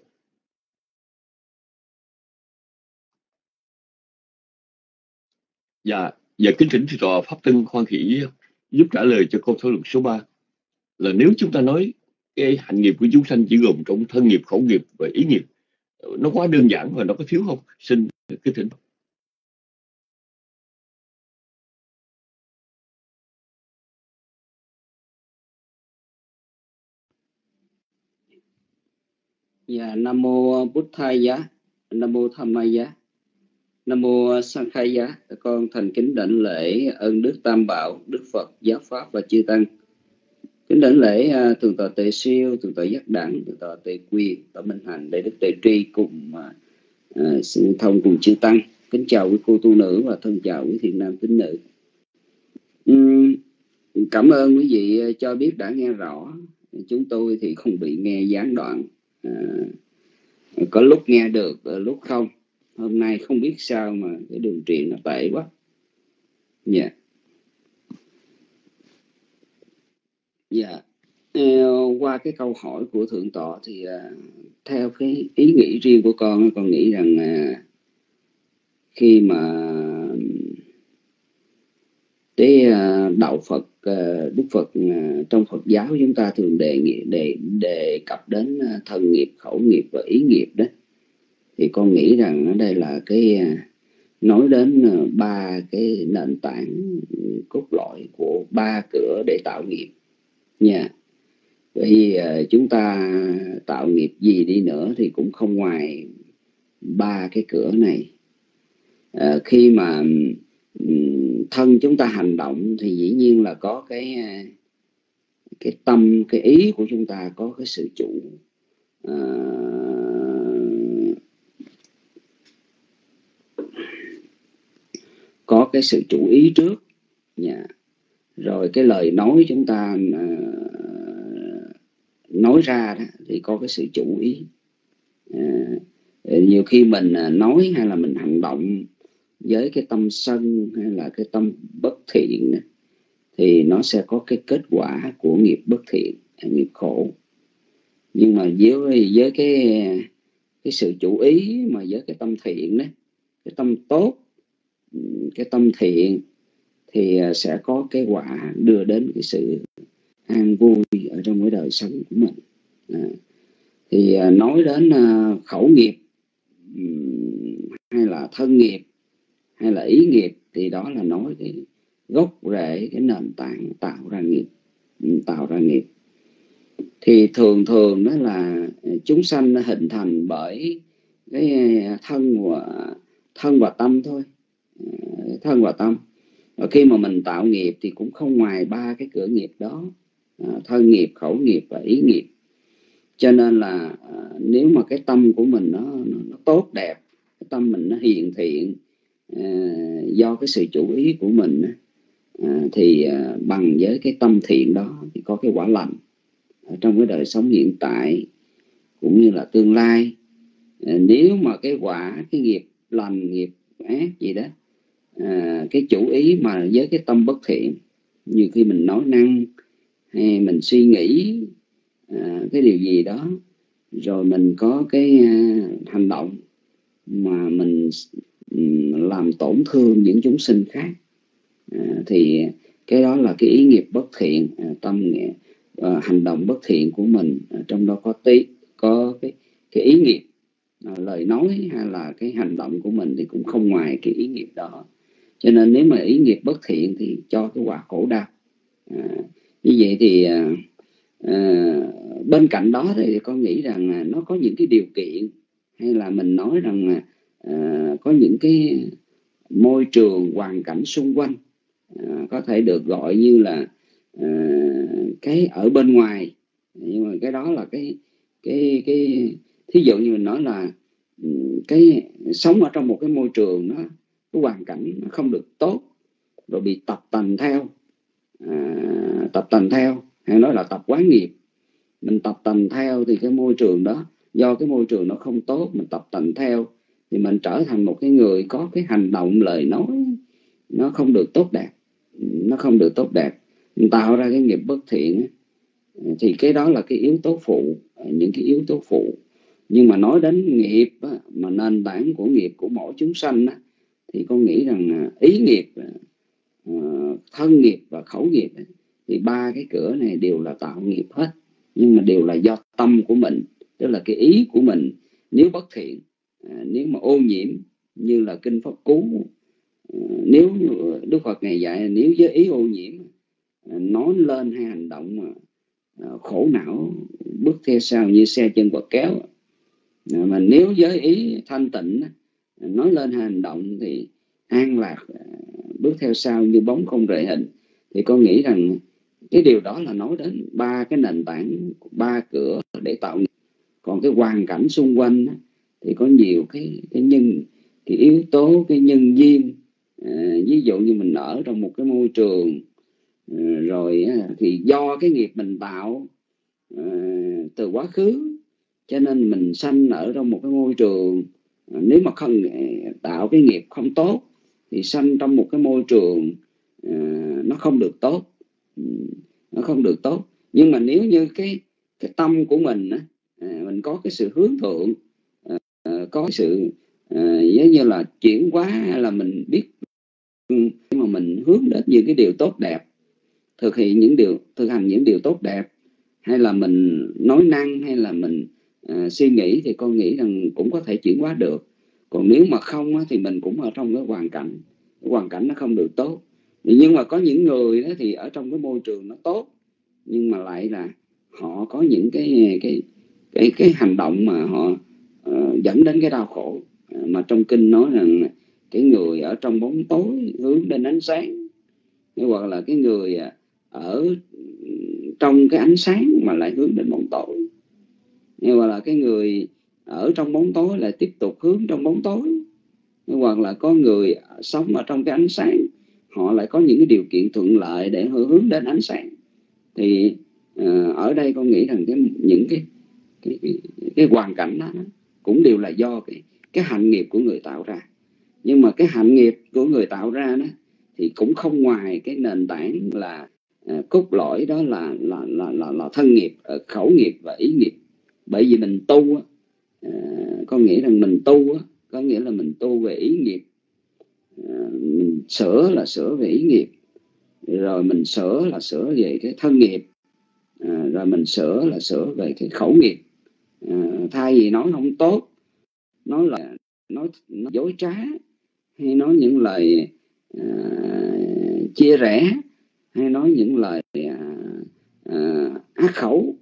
Speaker 5: Dạ, dạ kính thỉnh Thượng tọa Pháp Tân khoan khỉ giúp trả lời cho câu thảo luận số 3 là nếu chúng ta nói cái hành nghiệp của chúng sanh chỉ gồm trong thân nghiệp, khẩu nghiệp và ý nghiệp nó quá đơn giản và nó có thiếu không? Xin kính thỉnh.
Speaker 4: Dạ, Nam mô Bút Thầy Giá, Nam mô Tham Mai Giá, Nam mô Sang Khai Giá. Con thành kính đảnh lễ ơn Đức Tam Bảo, Đức Phật, Giáo Pháp và Chư Tăng. Kính đảnh lễ uh, Thượng tọa Tề Siêu, Thượng tọa Giác Đẳng, Thượng tọa Tề Quyền, Tọa Minh Hành, Đại Đức Tề Tri cùng à, à, uh, xin thông cùng Chư Tăng. Kính chào quý cô tu nữ và thân chào quý thiện nam tín nữ. Uhm, cảm ơn quý vị cho biết đã nghe rõ. Chúng tôi thì không bị nghe gián đoạn à, có lúc nghe được ờ, lúc không hôm nay không biết sao mà cái đường truyền nó tệ quá dạ yeah. dạ yeah. qua cái câu hỏi của thượng tọa thì uh, theo cái ý nghĩ riêng của con con nghĩ rằng uh, khi mà cái đạo Phật Ờ, Đức Phật ờ, trong Phật giáo chúng ta thường đề nghị đề đề cập đến ờ, thân nghiệp khẩu nghiệp và ý nghiệp đó. Thì con nghĩ rằng ở đây là cái nói đến ba cái nền tảng cốt lõi của ba cửa để tạo nghiệp nha. Vì chúng ta tạo nghiệp gì đi nữa thì cũng không ngoài ba cái cửa này. À, khi mà thân chúng ta hành động thì dĩ nhiên là có cái à, cái tâm cái ý của chúng ta có cái sự chủ. À, có cái sự chủ ý trước. Yeah. rồi cái lời nói chúng ta à, nói ra đó, thì có cái sự chủ ý. À, nhiều khi mình à, nói hay là mình hành động với cái tâm sân hay là cái tâm bất thiện thì nó sẽ có cái kết quả của nghiệp bất thiện nghiệp khổ. Nhưng mà với với cái cái sự chủ ý mà với cái tâm thiện đó cái tâm tốt cái tâm thiện thì à, sẽ có cái quả đưa đến cái sự an vui ở trong cái đời sống của mình. À, thì à, nói đến à, khẩu nghiệp hay là thân nghiệp hay là ý nghiệp thì đó là nói cái gốc rễ cái nền tảng tạo ra nghiệp tạo ra nghiệp. Thì thường thường đó là à, chúng sanh hình thành bởi cái à, thân và thân và tâm thôi à, thân và tâm. Và khi mà mình tạo nghiệp thì cũng không ngoài ba cái cửa nghiệp đó thân nghiệp khẩu nghiệp và ý nghiệp. Cho nên là nếu mà cái tâm của mình nó, nó, tốt đẹp cái tâm mình nó hiền thiện À, do cái sự chủ ý của mình à, thì à, bằng với cái tâm thiện đó thì có cái quả lành ở trong cái đời sống hiện tại cũng như là tương lai. Nếu mà cái quả cái nghiệp lành nghiệp ác gì đó à, cái chủ ý mà với cái tâm bất thiện như khi mình nói năng hay mình suy nghĩ à, cái điều gì đó rồi mình có cái à, hành động mà mình Ừ, làm tổn thương những chúng sinh khác. À, thì cái đó là cái ý nghiệp bất thiện à, tâm à, hành động bất thiện của mình trong đó có tí có cái cái ý nghiệp. Lời nói hay là cái hành động của mình thì cũng không ngoài cái ý nghiệp đó. Cho nên nếu mà ý nghiệp bất thiện thì cho cái quả khổ đau. À, như vậy thì à, à, bên cạnh đó thì con nghĩ rằng à, nó có những cái điều kiện hay là mình nói rằng à, Ờ, có những cái môi trường hoàn cảnh xung quanh à, có thể được gọi như là à, cái ở bên ngoài. Nhưng mà cái đó là cái cái cái thí dụ như mình nói là ừ, cái sống ở trong một cái môi trường nó cái hoàn cảnh nó không được tốt rồi bị tập tành theo à, tập tành theo hay nói là tập quán nghiệp. Mình tập tành theo thì cái môi trường đó do cái môi trường nó không tốt mình tập tành theo thì mình trở thành một cái người có cái hành động, lời nói, nó không được tốt đẹp. Nó không được tốt đẹp. Mình tạo ra cái nghiệp bất thiện thì cái đó là cái yếu tố phụ, những cái yếu tố phụ. Nhưng mà nói đến nghiệp mà nền tảng của nghiệp của mỗi chúng sanh thì con nghĩ rằng à, ý nghiệp à, à, thân nghiệp và khẩu nghiệp thì ba cái cửa này đều là tạo nghiệp hết. Nhưng mà đều là do tâm của mình, tức là cái ý của mình. Nếu bất thiện À, nếu mà ô nhiễm như là kinh pháp cú à, nếu đức phật ngày dạy, nếu với ý ô nhiễm à, nói lên hay hành động mà khổ não, bước theo sau như xe chân quật kéo. Mà nếu giới ý thanh tịnh nói lên hành động thì an lạc bước theo sau như bóng không rời hình. Thì con nghĩ rằng cái điều đó là nói đến ba cái nền tảng, ba cửa để tạo. Còn cái hoàn cảnh xung quanh thì có nhiều cái cái nhân cái yếu tố cái nhân duyên. À, ví dụ như mình ở trong một cái môi trường à, rồi à, thì do cái nghiệp mình tạo à, từ quá khứ cho nên mình sanh ở trong một cái môi trường à, nếu mà không à, tạo cái nghiệp không tốt thì sanh trong một cái môi trường à, nó không được tốt. Ừ, nó không được tốt. Nhưng mà nếu như cái cái tâm của mình á, à, mình có cái sự hướng thượng có sự à, giống như là chuyển hóa hay là mình biết mà mình hướng đến những cái điều tốt đẹp thực hiện những điều thực hành những điều tốt đẹp hay là mình nói năng hay là mình uh, suy nghĩ thì con nghĩ rằng cũng có thể chuyển hóa được. Còn nếu mà không á, thì mình cũng ở trong cái hoàn cảnh cái hoàn cảnh nó không được tốt. Nhưng mà có những người đó thì ở trong cái môi trường nó tốt nhưng mà lại là họ có những cái cái cái cái hành động mà họ uh, dẫn đến cái đau khổ. Uh, mà trong kinh nói rằng cái người ở trong bóng tối hướng đến ánh sáng hoặc là cái người à, ở trong cái ánh sáng mà lại hướng đến bóng tối. Hoặc là cái người ở trong bóng tối lại tiếp tục hướng trong bóng tối. Hoặc là có người sống ở trong cái ánh sáng họ lại có những cái điều kiện thuận lợi để hướng đến ánh sáng. Thì uh, ở đây con nghĩ rằng cái những cái cái, cái, cái hoàn cảnh đó cũng đều là do cái cái hạnh nghiệp của người tạo ra. Nhưng mà cái hạnh nghiệp của người tạo ra đó thì cũng không ngoài cái nền tảng là uh, cốt lõi đó là là là là, là thân nghiệp uh, khẩu nghiệp và ý nghiệp. Bởi vì mình tu uh, có nghĩa rằng mình tu uh, có nghĩa là mình tu về ý nghiệp. Uh, mình sửa là sửa về ý nghiệp rồi mình sửa là sửa về cái thân nghiệp. À, rồi mình sửa là sửa về cái khẩu nghiệp. Ờ, thay vì nói không tốt nói là nói, nói dối trá hay nói những lời uh, chia rẽ hay nói những lời uh, uh, ác khẩu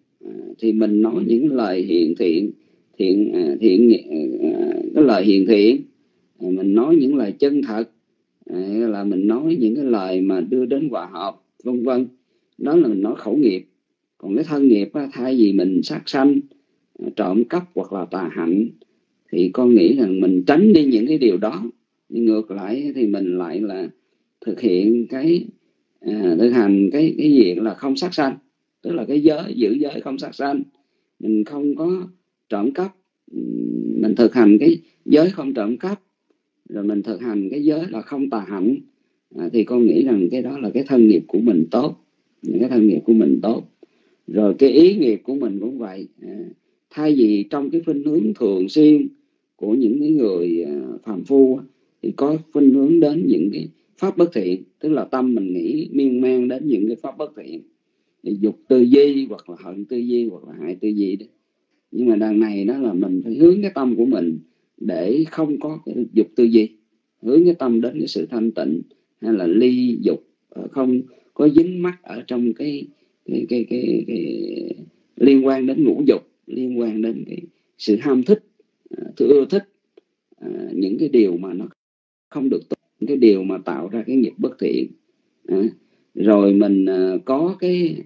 Speaker 4: thì mình nói những lời hiện thiện thiện thiện uh, cái lời hiền thiện mình nói những lời chân thật là mình nói những cái lời mà đưa đến hòa hợp vân vân. Đó là mình nói khẩu nghiệp. Còn cái thân nghiệp á, thay vì mình sát sanh trộm cắp hoặc là tà hạnh thì con nghĩ rằng mình tránh đi những cái điều đó. Nhưng ngược lại thì mình lại là thực hiện cái à, thực hành cái cái việc là không sát sanh. Tức là cái giới giữ giới không sát sanh. Mình không có trộm cắp. Mình thực hành cái giới không trộm cắp. Rồi mình thực hành cái giới là không tà hạnh. À, thì con nghĩ rằng cái đó là cái thân nghiệp của mình tốt. Những cái thân nghiệp của mình tốt. Rồi cái ý nghiệp của mình cũng vậy. À, thay vì trong cái khuynh hướng thường xuyên của những cái người à, phàm phu thì có khuynh hướng đến những cái pháp bất thiện. Tức là tâm mình nghĩ miên man đến những cái pháp bất thiện. Thì dục tư duy hoặc là hận tư duy hoặc là hại tư duy đó. Nhưng mà đằng này đó là mình phải hướng cái tâm của mình để không có cái dục tư duy. Hướng cái tâm đến cái sự thanh tịnh hay là ly dục à, không có dính mắc ở trong cái cái cái cái, cái liên quan đến ngũ dục liên quan đến cái sự ham thích à, thứ ưa thích à, những cái điều mà nó không được tốt, những cái điều mà tạo ra cái nghiệp bất thiện à, rồi mình có cái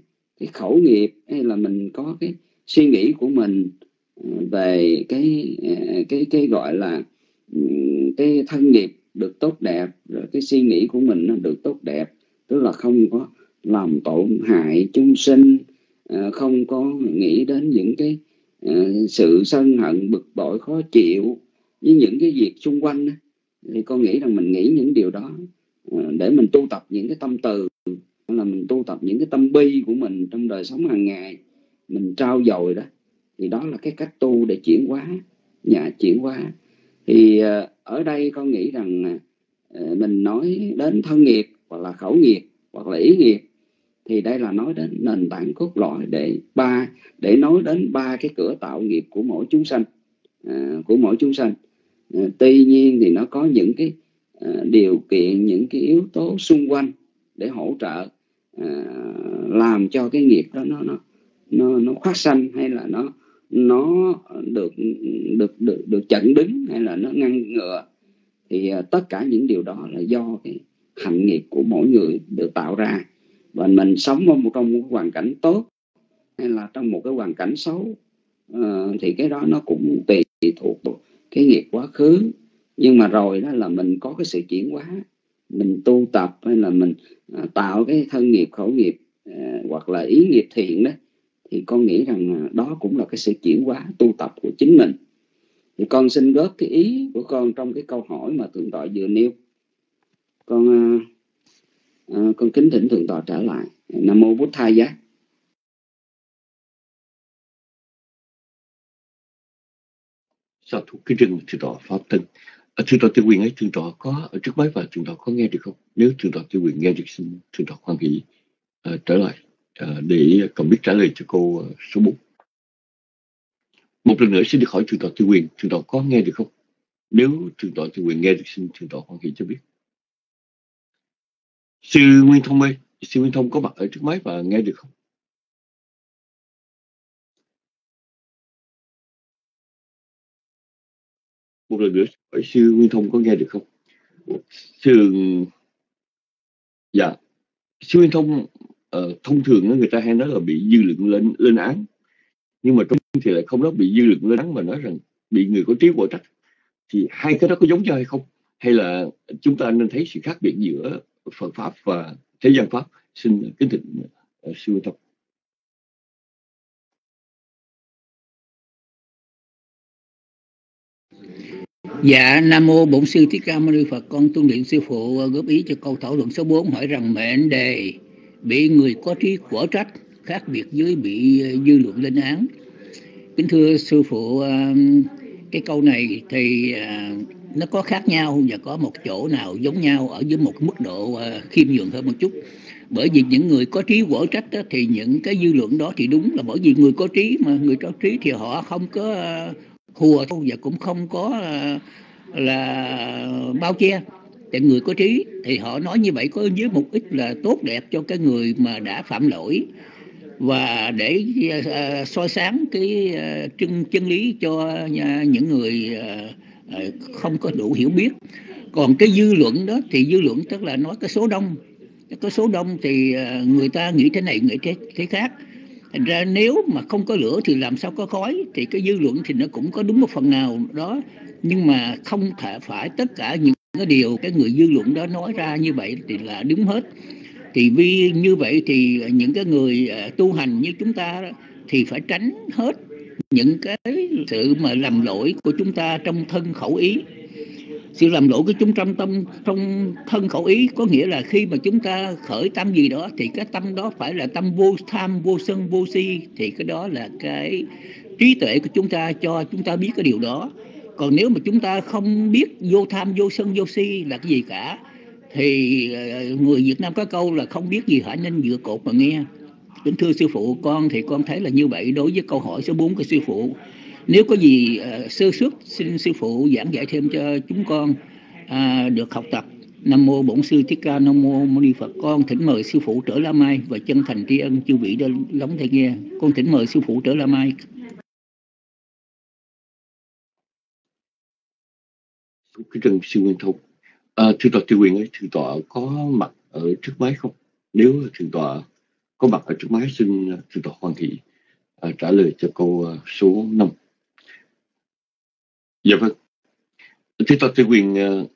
Speaker 4: cái khẩu nghiệp hay là mình có cái suy nghĩ của mình về cái cái cái gọi là ừ, cái thân nghiệp được tốt đẹp, rồi cái suy nghĩ của mình nó được tốt đẹp, tức là không có làm tổn hại chúng sinh không có nghĩ đến những cái Ờ, sự sân hận, bực bội, khó chịu với những cái việc xung quanh thì con nghĩ rằng mình nghĩ những điều đó ờ, để mình tu tập những cái tâm từ là mình tu tập những cái tâm bi của mình trong đời sống hàng ngày, mình trao dồi đó, thì đó là cái cách tu để chuyển hóa nhà chuyển hóa. Thì ờ, ở đây con nghĩ rằng mình nói đến thân nghiệp hoặc là khẩu nghiệp hoặc là ý nghiệp thì đây là nói đến nền tảng cốt lõi để ba để nói đến ba cái cửa tạo nghiệp của mỗi chúng sanh à, của mỗi chúng sanh. À, tuy nhiên thì nó có những cái à, điều kiện những cái yếu tố xung quanh để hỗ trợ à, làm cho cái nghiệp đó nó nó nó nó phát sanh hay là nó nó được được được được chặn đứng hay là nó ngăn ngừa. Thì à, tất cả những điều đó là do cái hạnh nghiệp của mỗi người được tạo ra và mình sống ở một trong một hoàn cảnh tốt hay là trong một cái hoàn cảnh xấu uh, thì cái đó nó cũng tùy thuộc cái nghiệp quá khứ. Nhưng mà rồi đó là mình có cái sự chuyển hóa mình tu tập hay là mình uh, tạo cái thân nghiệp khẩu nghiệp uh, hoặc là ý nghiệp thiện đó thì con nghĩ rằng đó cũng là cái sự chuyển hóa tu tập của chính mình. Thì con xin góp cái ý của con trong cái câu hỏi mà thượng tọa vừa nêu. Con uh, à, con kính thỉnh thượng tọa trở lại nam mô bút thai giá
Speaker 5: sao thủ cái rừng thượng tọa pháp thân ở thượng tọa tiêu quyền ấy thượng tọa có ở trước máy và thượng tọa có nghe được không nếu thượng tọa tiêu quyền nghe được xin thượng tọa hoan hỷ uh, trở lại uh, để còn biết trả lời cho cô uh, số 4 một lần nữa xin được hỏi thượng tọa tiêu quyền thượng tọa có nghe được không nếu thượng tọa tiêu quyền nghe được xin thượng tọa hoan hỷ cho biết sư nguyên thông ơi sư nguyên thông có mặt ở trước máy và nghe được không? Một lần nữa hỏi sư nguyên thông có nghe được không? Sư dạ. Sư nguyên thông uh, thông thường người ta hay nói là bị dư luận lên lên án. Nhưng mà trong thì lại không nói bị dư luận lên án mà nói rằng bị người có trí quả trách. Thì hai cái đó có giống nhau hay không? Hay là chúng ta nên thấy sự khác biệt giữa Phật pháp và thế gian pháp xin kính thỉnh uh, ờ, sư tập.
Speaker 8: Dạ, Nam Mô Bổn Sư Thích Ca Mâu Ni Phật, con tuân luyện sư phụ ờ, góp ý cho câu thảo luận số 4 hỏi rằng mệnh đề bị người có trí quở trách khác biệt với bị ờ, dư luận lên án. Kính thưa sư phụ, cái câu này thì nó có khác nhau và có một chỗ nào giống nhau ở dưới một mức độ ờ, khiêm nhường hơn một chút. Bởi vì những người có trí quở trách đó, thì những cái dư luận đó thì đúng là bởi vì người có trí mà người có trí thì họ không có ờ, hùa và cũng không có ờ, là, bao che tại người có trí thì họ nói như vậy có với mục đích là tốt đẹp cho cái người mà đã phạm lỗi và để soi sáng cái chân chân lý cho những người uh, Ờ, không có đủ hiểu biết. Còn cái dư luận đó thì dư luận tức là nói cái số đông. Cái số đông thì ờ, người ta nghĩ thế này nghĩ thế, thế khác. Thành ra nếu mà không có lửa thì làm sao có khói? Thì cái dư luận thì nó cũng có đúng một phần nào đó. Nhưng mà không thể phải tất cả những cái điều cái người dư luận đó nói ra như vậy thì là đúng hết. Thì vì như vậy thì những cái người ờ, tu hành như chúng ta thì phải tránh hết những cái sự mà làm lỗi của chúng ta trong thân khẩu ý. Sự làm lỗi của chúng trong tâm, trong thân khẩu ý có nghĩa là khi mà chúng ta khởi tâm gì đó thì cái tâm đó phải là tâm vô tham, vô sân, vô si. Thì cái đó là cái trí tuệ của chúng ta cho chúng ta biết cái điều đó. Còn nếu mà chúng ta không biết vô tham, vô sân, vô si là cái gì cả, thì ờ, người Việt Nam có câu là không biết gì hả? Nên dựa cột mà nghe kính thưa sư phụ con thì con thấy là như vậy. Đối với câu hỏi số 4 của sư phụ nếu có gì uh, sơ suất xin sư phụ giảng dạy thêm cho chúng con uh, được học tập. Nam mô bổn sư thích ca nam mô mâu ni phật. Con thỉnh mời sư phụ trở la mai và chân thành tri ân chư vị đã lắng tai nghe. Con thỉnh mời sư phụ trở la mai.
Speaker 5: Cái trần sư nguyên thông à, thưa tọa tiêu quyền ấy thưa tọa có mặt ở trước máy không? Nếu thưa tọa có mặt ở trước máy xin ờ, sư tổ Hoàng thị à, trả lời cho câu uh, số 5 dạ vâng. Thưa tôi tiêu quyền uh,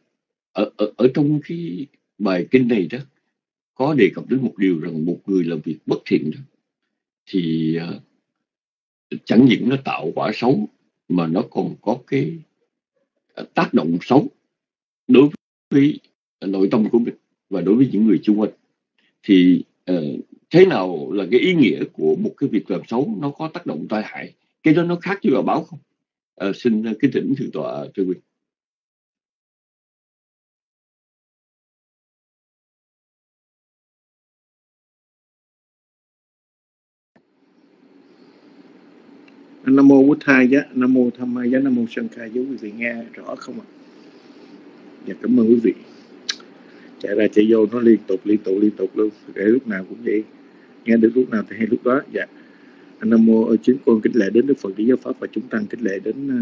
Speaker 5: ở, ở ở trong cái bài kinh này đó có đề cập đến một điều rằng một người làm việc bất thiện đó thì uh, chẳng những nó tạo quả xấu mà nó còn có cái tác động xấu đối với nội tâm của mình và đối với những người xung quanh. Thì uh, thế nào là cái ý nghĩa của một cái việc làm xấu nó có tác động tai hại cái đó nó khác với báo không à, xin ờ, cái tỉnh thượng tọa Trương quý
Speaker 9: Nam mô Bút Thai giá, Nam mô Tham Mai giá, Nam mô Sân Khai giá quý vị nghe rõ không ạ? Dạ cảm ơn quý vị. Chạy ra chạy vô nó liên tục liên tục liên tục luôn, để lúc nào cũng vậy. Nghe được lúc nào thì hay lúc đó. Dạ. anh nam mô ở chính con kính lệ đến đức phật tỷ giáo pháp và chúng tăng kính lệ đến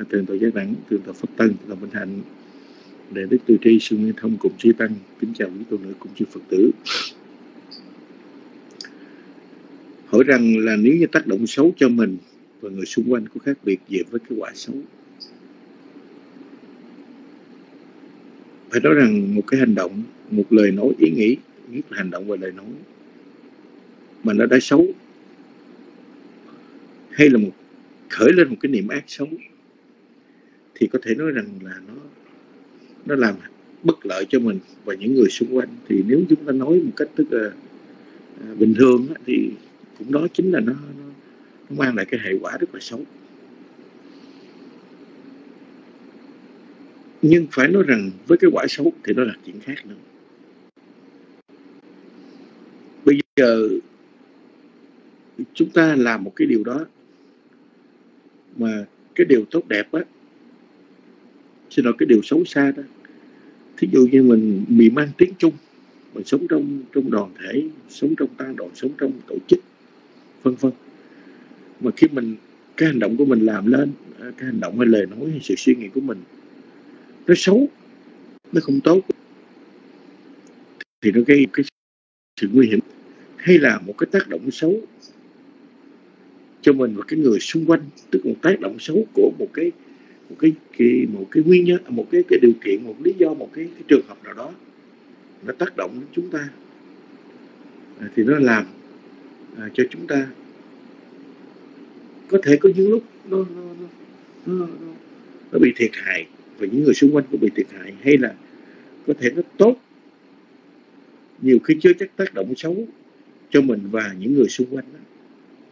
Speaker 9: uh, thượng tọa giác đẳng thượng tọa pháp tân thượng tọa minh hạnh để đức từ tri sư nguyên thông cùng chư tăng kính chào quý tôn nữ cùng chư phật tử hỏi rằng là nếu như tác động xấu cho mình và người xung quanh có khác biệt gì với cái quả xấu phải nói rằng một cái hành động một lời nói ý nghĩ nhất là hành động và lời nói mà nó đã xấu hay là một khởi lên một cái niệm ác xấu thì có thể nói rằng là nó nó làm bất lợi cho mình và những người xung quanh. Thì nếu chúng ta nói một cách tức là à, bình thường thì cũng đó chính là nó, nó mang lại cái hệ quả rất là xấu. Nhưng phải nói rằng với cái quả xấu thì nó là chuyện khác nữa. Bây giờ chúng ta làm một cái điều đó mà cái điều tốt đẹp á, xin lỗi, cái điều xấu xa đó, thí dụ như mình bị mang tiếng chung mình sống trong trong đoàn thể, sống trong tăng đoàn, sống trong tổ chức, vân vân. Mà khi mình, cái hành động của mình làm lên, cái hành động hay lời nói hay sự suy nghĩ của mình nó xấu nó không tốt. Thì nó gây cái sự nguy hiểm hay là một cái tác động xấu cho mình và cái người xung quanh tức là một tác động xấu của một cái một cái, cái một cái nguyên nhân một cái cái điều kiện một lý do một cái, cái trường hợp nào đó nó tác động đến chúng ta. À, thì nó làm à, cho chúng ta có thể có những lúc nó nó, nó, nó, nó bị thiệt hại và những người xung quanh cũng bị thiệt hại hay là có thể nó tốt. Nhiều khi chưa chắc tác động xấu cho mình và những người xung quanh đó.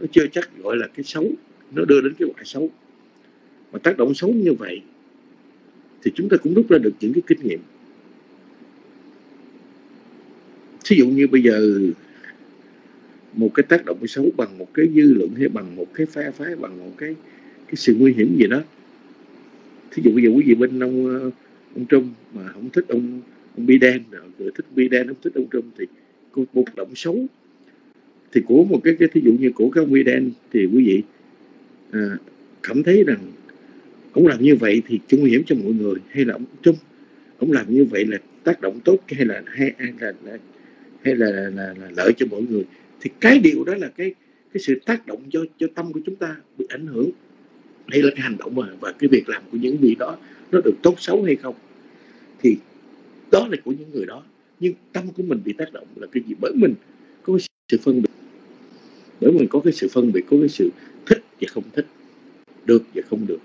Speaker 9: nó chưa chắc gọi là cái xấu, nó đưa đến cái quả xấu. Mà tác động xấu như vậy thì chúng ta cũng rút ra được những cái kinh nghiệm. Thí dụ như bây giờ một cái tác động xấu bằng một cái dư luận hay bằng một cái pha phái, bằng một cái cái sự nguy hiểm gì đó thí dụ bây giờ quý vị bên ông ờ, ông Trump mà không thích ông ông Biden rồi thích Biden không thích ông Trump thì có một động xấu. Thì của một cái, cái thí dụ như của cái ông Biden thì quý vị à, cảm thấy rằng ông làm như vậy thì chung nguy hiểm cho mọi người hay là ông Trump? Ông làm như vậy là tác động tốt hay là hay, hay là, là hay là, là, là, là lợi cho mọi người? Thì cái điều đó là cái cái sự tác động cho cho tâm của chúng ta bị ảnh hưởng hay là cái hành động mà, và cái việc làm của những vị đó nó được tốt xấu hay không? Thì đó là của những người đó. Nhưng tâm của mình bị tác động là cái gì? Bởi mình có cái sự phân biệt. Bởi mình có cái sự phân biệt, có cái sự thích và không thích. Được và không được.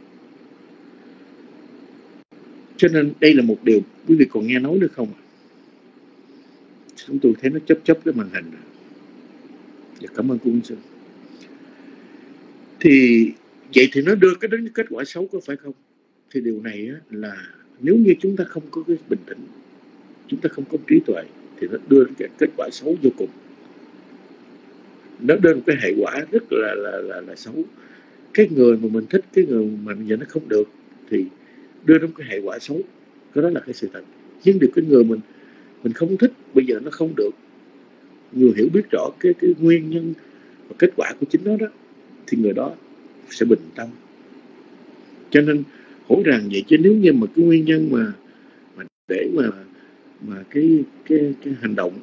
Speaker 9: Cho nên đây là một điều quý vị còn nghe nói được không chúng tôi thấy nó chấp chấp cái màn hình và dạ, cảm ơn cô sư thì vậy thì nó đưa cái đến kết quả xấu có phải không? Thì điều này á, là nếu như chúng ta không có cái bình tĩnh chúng ta không có trí tuệ thì nó đưa đến cái kết quả xấu vô cùng. Nó đưa một cái hệ quả rất là là là, là xấu. Cái người mà mình thích cái người mà bây giờ nó không được thì đưa đến cái hệ quả xấu. Cái đó là cái sự thật. Nhưng được cái người mình mình không thích bây giờ nó không được. Người hiểu biết rõ cái cái nguyên nhân và kết quả của chính nó đó thì người đó sẽ bình tâm. Cho nên hỏi rằng vậy chứ nếu như mà cái nguyên nhân mà, mà để mà mà cái cái cái hành động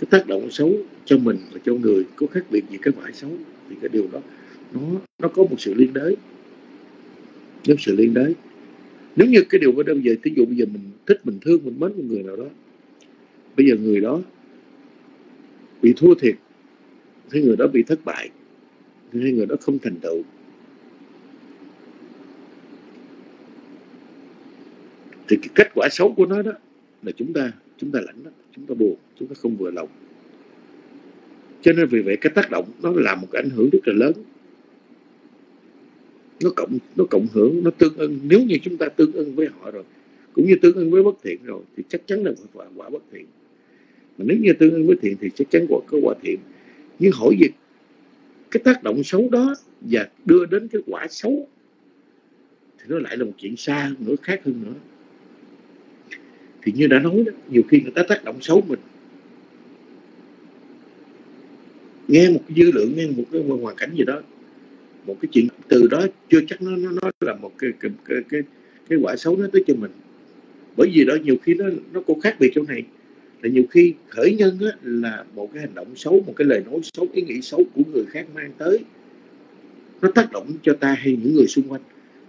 Speaker 9: cái tác động xấu cho mình và cho người có khác biệt gì cái vải xấu thì cái điều đó nó nó có một sự liên đới. Nó sự liên đới. Nếu như cái điều đó đơn giản ví dụ bây giờ mình thích mình thương mình mến một người nào đó bây giờ người đó bị thua thiệt hay người đó bị thất bại hay người đó không thành tựu thì cái kết quả xấu của nó đó là chúng ta chúng ta lãnh đó chúng ta buồn chúng ta không vừa lòng. Cho nên vì vậy cái tác động nó làm một cái ảnh hưởng rất là lớn. Nó cộng nó cộng hưởng nó tương ưng. Nếu như chúng ta tương ưng với họ rồi cũng như tương ưng với bất thiện rồi thì chắc chắn là quả, quả bất thiện. Mà nếu như tương ưng với thiện thì chắc chắn quả có quả thiện. Nhưng hỏi gì? Cái tác động xấu đó và đưa đến cái quả xấu thì nó lại là một chuyện xa nữa khác hơn nữa thì như đã nói đó nhiều khi người ta tác động xấu mình. Nghe một cái dư lượng nghe một cái hoàn cảnh gì đó một cái chuyện từ đó chưa chắc nó nó, nó là một cái cái, cái cái cái quả xấu nó tới cho mình. Bởi vì đó nhiều khi nó nó có khác biệt chỗ này. Là nhiều khi khởi nhân á, là một cái hành động xấu một cái lời nói xấu ý nghĩ xấu của người khác mang tới nó tác động cho ta hay những người xung quanh.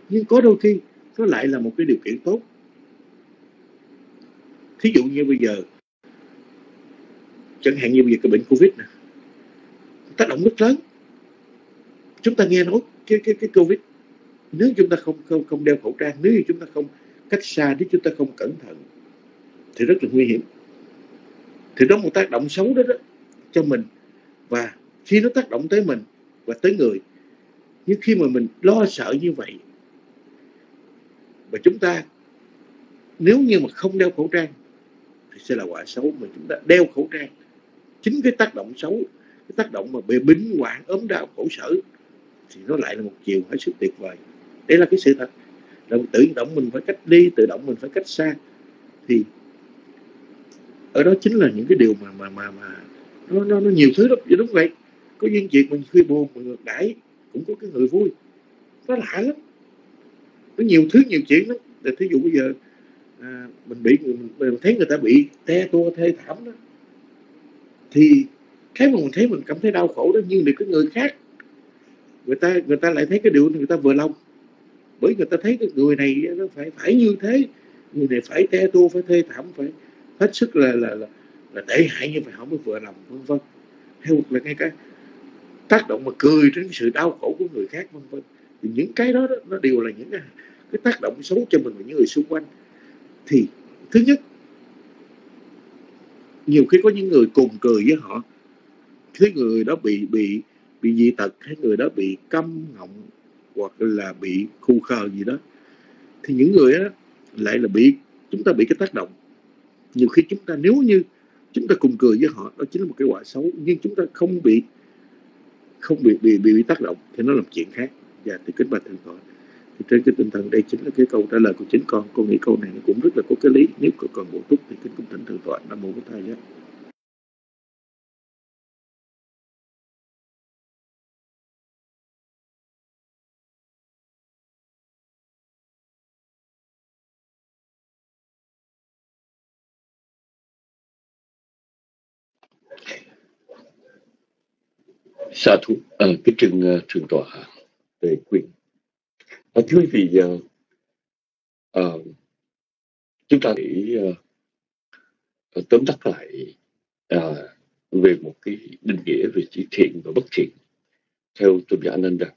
Speaker 9: Nhưng có đôi khi nó lại là một cái điều kiện tốt thí dụ như bây giờ chẳng hạn như bây giờ cái bệnh covid nè tác động rất lớn chúng ta nghe nói cái cái cái covid nếu chúng ta không không không đeo khẩu trang nếu như chúng ta không cách xa nếu chúng ta không cẩn thận thì rất là nguy hiểm. Thì đó một tác động xấu đó, đó cho mình. Và khi nó tác động tới mình và tới người nhưng khi mà mình lo sợ như vậy và chúng ta nếu như mà không đeo khẩu trang thì sẽ là quả xấu mà chúng ta đeo khẩu trang. Chính cái tác động xấu cái tác động mà bị bính hoạn ốm đau khổ sở thì nó lại là một chiều hết sức tuyệt vời. Đấy là cái sự thật. Là tự động mình phải cách ly tự động mình phải cách xa. Thì ở đó chính là những cái điều mà mà mà mà nó nó, nó nhiều thứ lắm. Đúng vậy có duyên chuyện mình khi buồn mình ngược đãi cũng có cái người vui. Nó lạ lắm. Có nhiều thứ nhiều chuyện lắm. Để thí dụ bây giờ à, mình bị mình, mình thấy người ta bị te tua thê thảm đó. Thì cái mà mình thấy mình cảm thấy đau khổ đó nhưng được cái người khác. Người ta người ta lại thấy cái điều người ta vừa lòng. Bởi người ta thấy cái người này nó phải phải như thế. Người này phải te tua phải thê thảm phải hết sức là là là, là để hại như vậy họ mới vừa lòng vân vân. Hay hoặc là ngay cái tác động mà cười trên sự đau khổ của người khác vân vân. Thì những cái đó, đó nó đều là những cái, cái tác động xấu cho mình và những người xung quanh thì thứ nhất nhiều khi có những người cùng cười với họ. Cái người đó bị bị bị dị tật hay người đó bị câm ngọng hoặc là bị khu khờ gì đó. Thì những người đó lại là bị chúng ta bị cái tác động. Nhiều khi chúng ta nếu như chúng ta cùng cười với họ đó chính là một cái quả xấu nhưng chúng ta không bị không bị bị bị, bị tác động thì nó làm chuyện khác. Và thì kính bạch thượng tọa thì trên cái tinh thần đây chính là cái câu trả lời của chính con. Con nghĩ câu này nó cũng rất là có cái lý. Nếu còn bổ túc thì kính cung thỉnh thượng tọa nam mô bổn thầy giác
Speaker 5: Sa thú à, cái trường à, uh, trường tọa về quyền à, thưa quý vị uh, uh, chúng ta để uh, ờ, ờ, tóm tắt lại uh, về một cái định nghĩa về chữ thiện và bất thiện theo tôn giả nên rằng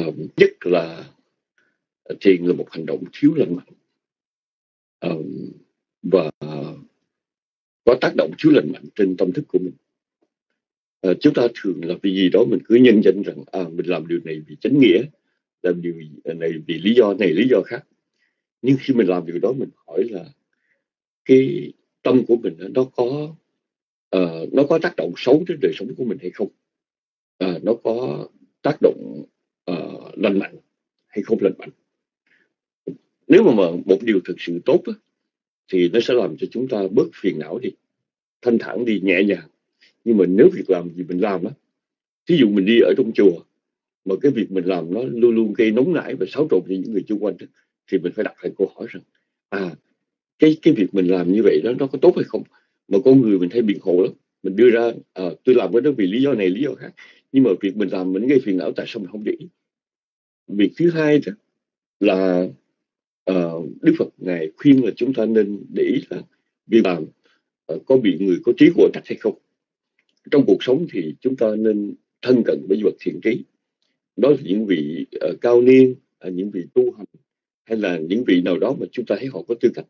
Speaker 5: uh, nhất là thiện là một hành động thiếu lành mạnh. Uh, và có tác động thiếu lành mạnh trên tâm thức của mình. À, chúng ta thường là vì gì đó mình cứ nhân danh rằng à, mình làm điều này vì chánh nghĩa làm điều này vì lý do này lý do khác. Nhưng khi mình làm điều đó mình hỏi là cái tâm của mình nó có uh, nó có tác động xấu đến đời sống của mình hay không? Uh, nó có tác động uh, lành mạnh hay không lành mạnh? Nếu mà, mà một điều thực sự tốt thì nó sẽ làm cho chúng ta bớt phiền não đi thanh thản đi nhẹ nhàng. Nhưng mà nếu việc làm gì mình làm á thí dụ mình đi ở trong chùa mà cái việc mình làm nó luôn luôn gây nóng nảy và xáo trộn cho những người xung quanh đó, thì mình phải đặt lại câu hỏi rằng à cái cái việc mình làm như vậy đó nó có tốt hay không? Mà con người mình hay biện hộ lắm. Mình đưa ra à, tôi làm cái đó vì lý do này lý do khác. Nhưng mà việc mình làm mình gây phiền não tại sao mình không để ý? Việc thứ hai đó là uh, đức phật ngài khuyên là chúng ta nên để ý là việc làm uh, có bị người có trí của trách hay không? Trong cuộc sống thì chúng ta nên thân cận với vật thiện trí đó là những vị uh, cao niên uh, những vị tu hành hay là những vị nào đó mà chúng ta thấy họ có tư cách.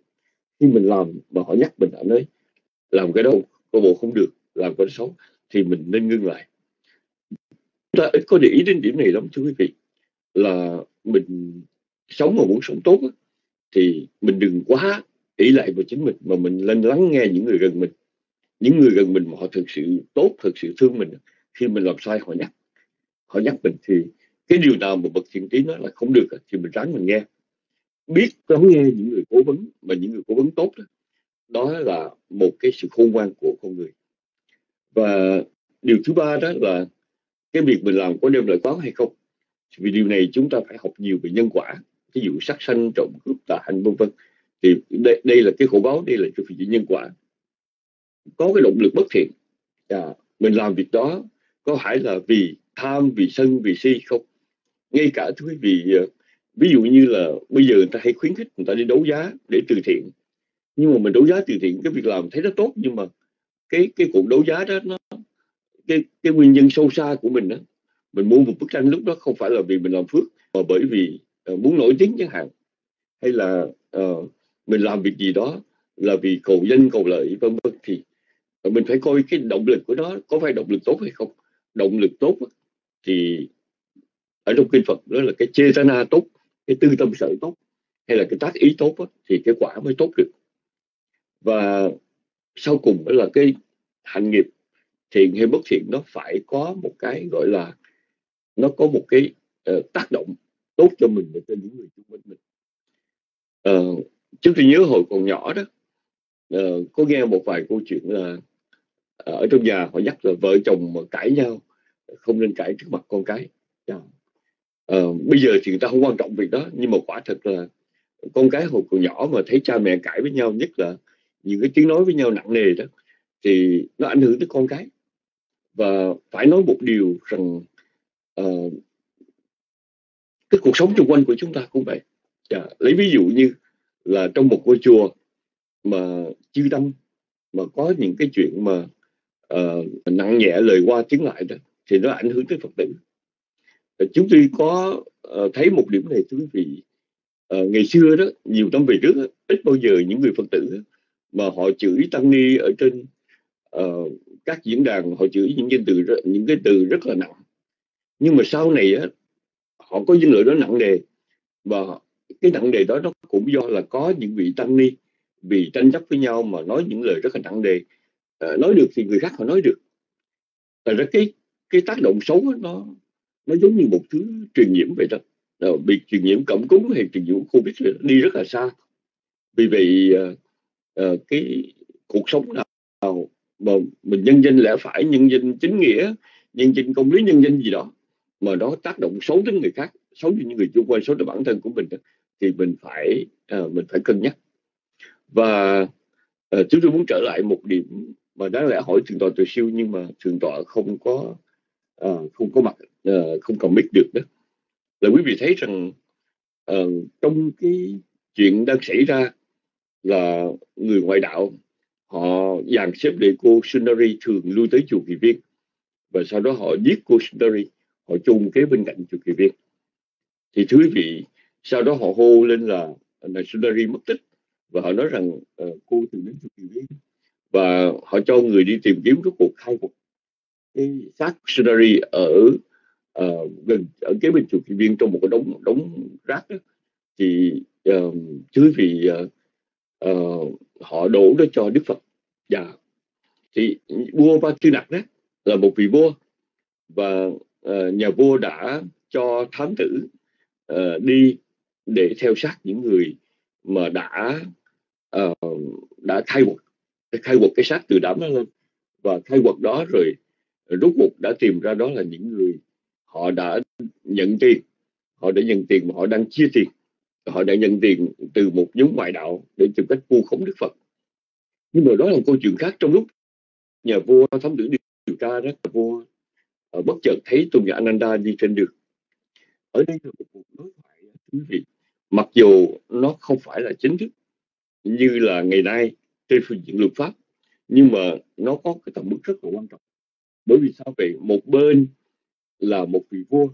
Speaker 5: Khi mình làm mà họ nhắc mình ở nói làm cái đó có bộ không được làm cái xấu thì mình nên ngưng lại. Chúng ta ít có để ý đến điểm này lắm thưa quý vị là mình sống mà muốn sống tốt thì mình đừng quá ý lại vào chính mình mà mình lên lắng nghe những người gần mình. Những người gần mình mà họ thực sự tốt thực sự thương mình khi mình làm sai họ nhắc họ nhắc mình thì cái điều nào mà bậc thiện trí nói là không được thì mình ráng mình nghe. Biết lắng nghe những người cố vấn mà những người cố vấn tốt đó, đó là một cái sự khôn ngoan của con người. Và điều thứ ba đó là cái việc mình làm có đem lại quán hay không. Vì điều này chúng ta phải học nhiều về nhân quả ví dụ sát sanh trộm cướp tà hành vân vân. Thì đây, đây là cái khổ báo đây là cái phần nhân quả. Có cái động lực bất thiện. À, mình làm việc đó có phải là vì tham vì sân vì si không? Ngay cả thưa quý vị ờ, ví dụ như là bây giờ người ta hay khuyến khích người ta đi đấu giá để từ thiện. Nhưng mà mình đấu giá từ thiện cái việc làm thấy nó tốt nhưng mà cái cái cuộc đấu giá đó nó cái cái nguyên nhân sâu xa của mình đó mình mua một bức tranh lúc đó không phải là vì mình làm phước mà bởi vì uh, muốn nổi tiếng chẳng hạn. Hay là uh, mình làm việc gì đó là vì cầu danh cầu lợi vân vân thì mình phải coi cái động lực của nó có phải động lực tốt hay không? Động lực tốt thì ở trong kinh Phật đó là cái chetana tốt cái tư tâm sở tốt hay là cái tác ý tốt thì cái quả mới tốt được. Và sau cùng đó là cái hành nghiệp thiện hay bất thiện nó phải có một cái gọi là nó có một cái uh, tác động tốt cho mình và cho những người xung quanh mình. Uh, chúng tôi nhớ hồi còn nhỏ đó uh, có nghe một vài câu chuyện là ờ, ở trong nhà họ nhắc là vợ chồng mà cãi nhau không nên cãi trước mặt con cái yeah. bây giờ thì người ta không quan trọng việc đó nhưng mà quả thật là con cái hồi còn nhỏ mà thấy cha mẹ cãi với nhau nhất là những cái tiếng nói với nhau nặng nề đó thì nó ảnh hưởng tới con cái và phải nói một điều rằng uh, cái cuộc sống xung quanh của chúng ta cũng vậy yeah. lấy ví dụ như là trong một ngôi chùa mà chư tâm mà có những cái chuyện mà uh, nặng nhẹ lời qua tiếng lại đó thì nó ảnh hưởng tới phật tử. Chúng tôi có uh, thấy một điểm này thưa quý vị. Uh, ngày xưa đó nhiều năm về trước ít bao giờ những người phật tử mà họ chửi tăng ni ở trên uh, các diễn đàn họ chửi những danh từ những cái từ rất là nặng. Nhưng mà sau này á họ có những lời đó nặng nề và cái nặng nề đó nó cũng do là có những vị tăng ni vì tranh chấp với nhau mà nói những lời rất là nặng nề. À, nói được thì người khác họ nói được. Tại ra cái cái tác động xấu đó, nó nó giống như một thứ truyền nhiễm vậy đó. À, bị truyền nhiễm cẩm cúm hay truyền nhiễm covid đi rất là xa. Vì vậy à, à, cái cuộc sống nào mà mình nhân danh lẽ phải nhân danh chính nghĩa nhân danh công lý nhân danh gì đó mà nó tác động xấu đến người khác xấu đến những người xung quanh xấu đến bản thân của mình thì mình phải uh, mình phải cân nhắc. Và uh, chúng tôi muốn trở lại một điểm mà đáng lẽ hỏi thượng tọa từ siêu nhưng mà thượng tọa không có uh, không có mặt uh, không còn mic được đó. Là quý vị thấy rằng uh, trong cái chuyện đang xảy ra là người ngoại đạo họ dàn xếp để cô Sundari thường lui tới chùa Kỳ Viên và sau đó họ giết cô Sundari họ chôn kế bên cạnh chùa Kỳ Viên. Thì thưa quý vị sau đó họ hô lên là là Sundari mất tích và họ nói rằng uh, cô từng đến chùa Kỳ Viên và họ cho người đi tìm kiếm cái cuộc khai quật cái xác Sundari ở uh, gần ở kế bên chùa Kỳ Viên trong một cái đống đống rác đó thì uh, chứ vì uh, uh, họ đổ nó cho Đức Phật. Và thì vua Ba Tư Nặc đó là một vị vua và uh, nhà vua đã cho thám tử uh, đi để theo sát những người mà đã uh, đã khai quật khai quật cái xác từ đám đó lên. Và khai quật đó rồi rút cuộc đã tìm ra đó là những người họ đã nhận tiền. Họ đã nhận tiền mà họ đang chia tiền. Họ đã nhận tiền từ một nhóm ngoại đạo để tìm cách vu khống Đức Phật. Nhưng mà đó là một câu chuyện khác trong lúc nhà vua thám tử điều tra đó. Là vua ở bất chợt thấy tôn giả Ananda đi trên đường. Ở đây là một cuộc đối thoại à, quý vị. Mặc dù nó không phải là chính thức như là ngày nay trên phương diện luật pháp, nhưng mà nó có cái tầm mức rất là quan trọng bởi vì sao vậy? Một bên là một vị vua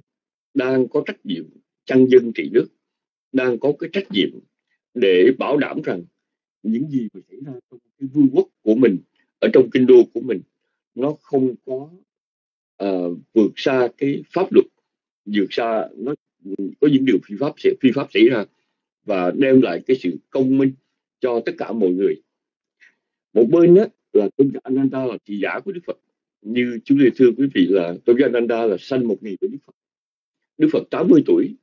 Speaker 5: đang có trách nhiệm chăn dân trị nước đang có cái trách nhiệm để bảo đảm rằng những gì mà xảy ra trong cái vương quốc của mình ở trong kinh đô của mình nó không có uh, vượt xa cái pháp luật vượt xa nó có những điều phi pháp sẽ phi pháp xảy ra và đem lại cái sự công minh cho tất cả mọi người. Một bên đó là tôn giả Ananda là thị giả của Đức Phật như chúng tôi thưa quý vị là tôn giả Ananda là sanh một ngày với Đức Phật. Đức Phật 80 tuổi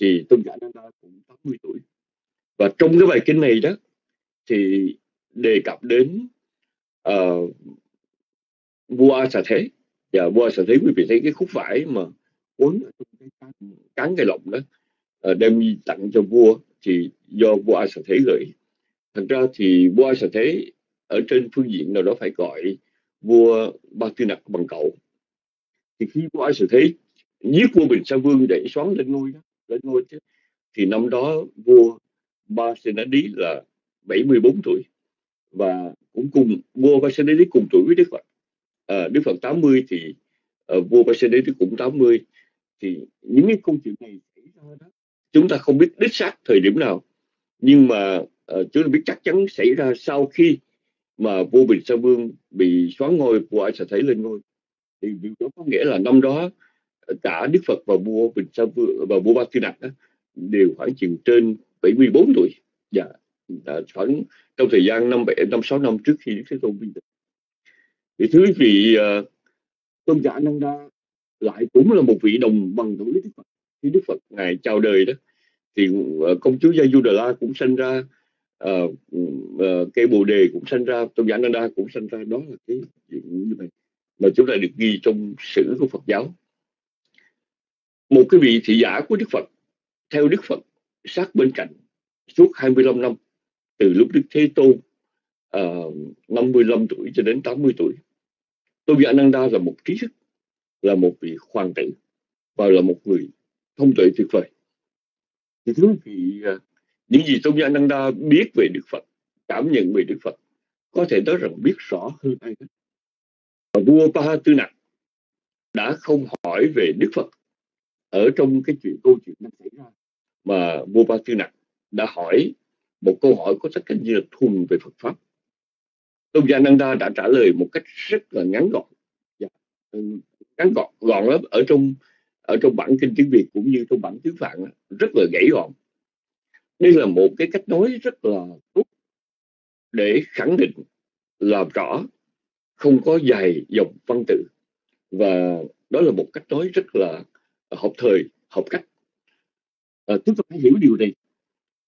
Speaker 5: thì tôn giả Ananda cũng 80 tuổi. Và trong cái bài kinh này đó thì đề cập đến uh, vua Sa Thế và vua sẽ Thế quý vị thấy cái khúc vải mà quấn ở trong cái cán, cán cây lọng đó uh, đem tặng cho vua thì do vua A thế gửi. Thật ra thì vua A thế ở trên phương diện nào đó phải gọi vua Ba Tư Nặc bằng cậu. Thì khi vua ai sự thế giết vua Bình Sa Vương để xoắn lên ngôi lên ngôi chứ thì năm đó vua Ba Senadi là 74 tuổi. Và cũng cùng vua Ba cùng tuổi với Đức Phật. À, Đức Phật 80 thì uh, vua Ba Senadi cũng 80 thì những cái câu chuyện này xảy ra đó chúng ta không biết đích xác thời điểm nào. Nhưng mà uh, chúng ta biết chắc chắn xảy ra sau khi mà vua Bình Sa Vương bị xóa ngôi, vua Ai sẽ Thấy lên ngôi. Thì điều đó có nghĩa là năm đó ờ, cả Đức Phật và vua Bình Sa Vương và vua Ba Tư Nặc đều khoảng chừng trên 74 tuổi. Dạ đã khoảng trong thời gian năm bảy, năm sáu năm trước khi Đức Thế Tôn viên tịch. Thì thứ vị ờ, tôn giả Năng Đa lại cũng là một vị đồng bằng tuổi Đức Phật. Khi Đức Phật ngài chào đời đó, thì ờ, công chúa Gia Du Đà La cũng sinh ra uh, uh, cây bồ đề cũng sinh ra tôn giả nanda cũng sinh ra đó là cái chuyện như vậy. Mà chúng ta được ghi trong sử của Phật giáo. Một cái vị thị giả của Đức Phật theo Đức Phật sát bên cạnh suốt 25 năm từ lúc Đức Thế Tôn ờ, uh, 55 tuổi cho đến 80 tuổi. Tôn giả nanda là một trí thức là một vị hoàng tử và là một người thông tuệ tuyệt vời. Thì thưa vị uh, những gì Tôn giả Ananda biết về Đức Phật, cảm nhận về Đức Phật, có thể nói rằng biết rõ hơn ai hết. Và vua Pa Tư Nặc đã không hỏi về Đức Phật ở trong cái chuyện câu chuyện đang xảy ra, mà vua Ba Tư Nặc đã hỏi một câu hỏi có tất cả như là thuần về Phật pháp. Tôn giả Nanda đã trả lời một cách rất là ngắn gọn. Dạ, ừ, ngắn gọn gọn lắm. Ở trong ở trong bản kinh tiếng Việt cũng như trong bản tiếng Phạn rất là gãy gọn đây là một cái cách nói rất là tốt để khẳng định làm rõ không có dài dòng văn tự. Và đó là một cách nói rất là hợp thời hợp cách. À, chúng ta phải hiểu điều này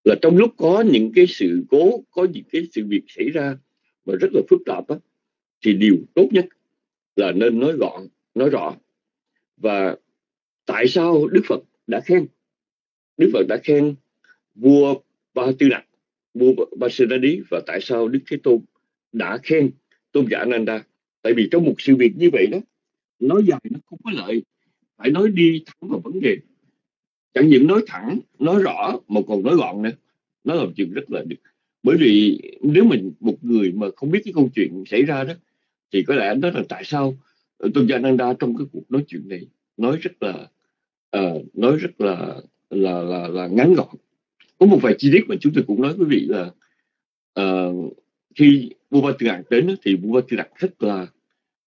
Speaker 5: là trong lúc có những cái sự cố có những cái sự việc xảy ra mà rất là phức tạp á, thì điều tốt nhất là nên nói gọn nói rõ. Và tại sao Đức Phật đã khen? Đức Phật đã khen vua Ba Tư Nặc vua Ba Sư và tại sao Đức Thế Tôn đã khen tôn giả Ananda tại vì trong một sự việc như vậy đó nói dài nó không có lợi. Phải nói đi thẳng vào vấn đề. Chẳng những nói thẳng nói rõ mà còn nói gọn nữa. Nó làm chuyện rất là được. Bởi vì nếu mình một người mà không biết cái câu chuyện xảy ra đó thì có lẽ nói là tại sao tôn giả Nanda trong cái cuộc nói chuyện này nói rất là uh, nói rất là là là là ngắn gọn có một vài chi tiết mà chúng tôi cũng nói quý vị là uh, khi vua Ba Tư Đạc đến thì vua Ba Tư Đạc rất là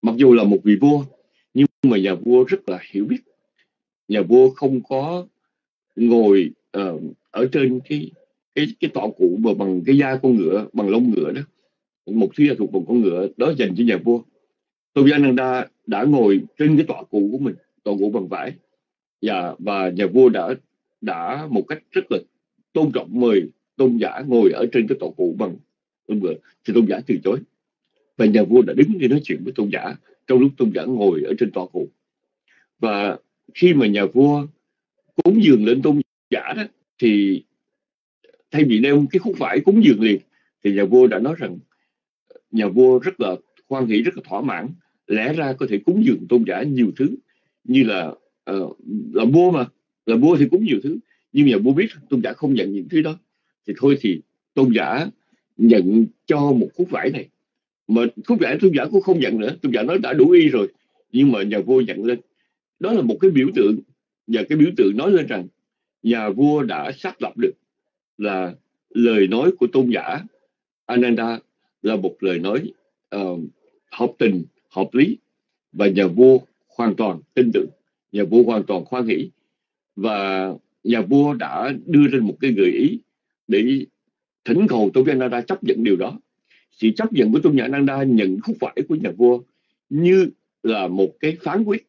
Speaker 5: mặc dù là một vị vua nhưng mà nhà vua rất là hiểu biết. Nhà vua không có ngồi uh, ở trên cái cái cái tọa cụ mà bằng cái da con ngựa bằng lông ngựa đó. Một thứ thuộc bằng con ngựa đó dành cho nhà vua. Tôn giả Nanda đã ngồi trên cái tọa cụ của mình tọa cụ bằng vải. Và và nhà vua đã đã một cách rất là tôn trọng mời tôn giả ngồi ở trên cái tòa cụ bằng tôn ngựa thì tôn giả từ chối. Và nhà vua đã đứng đi nói chuyện với tôn giả trong lúc tôn giả ngồi ở trên tòa cụ và khi mà nhà vua cúng dường lên tôn giả đó thì thay vì nêu cái khúc vải cúng dường liền thì nhà vua đã nói rằng nhà vua rất là hoan hỷ rất là thỏa mãn lẽ ra có thể cúng dường tôn giả nhiều thứ như là uh, là vua mà. Là vua thì cúng nhiều thứ nhưng nhà vua biết tôn giả không nhận những thứ đó. Thì thôi thì tôn giả nhận cho một khúc vải này. Mà khúc vải tôn giả cũng không nhận nữa. Tôn giả nói đã đủ y rồi nhưng mà nhà vua nhận lên. Đó là một cái biểu tượng và cái biểu tượng nói lên rằng nhà vua đã xác lập được là lời nói của tôn giả Ananda là một lời nói uh, hợp tình hợp lý và nhà vua hoàn toàn tin tưởng. Nhà vua hoàn toàn khoan nghĩ và nhà vua đã đưa ra một cái gợi ý để thỉnh cầu tôn giả Ananda chấp nhận điều đó. Sự chấp nhận của tôn giả Ananda nhận khúc phải của nhà vua, như là một cái phán quyết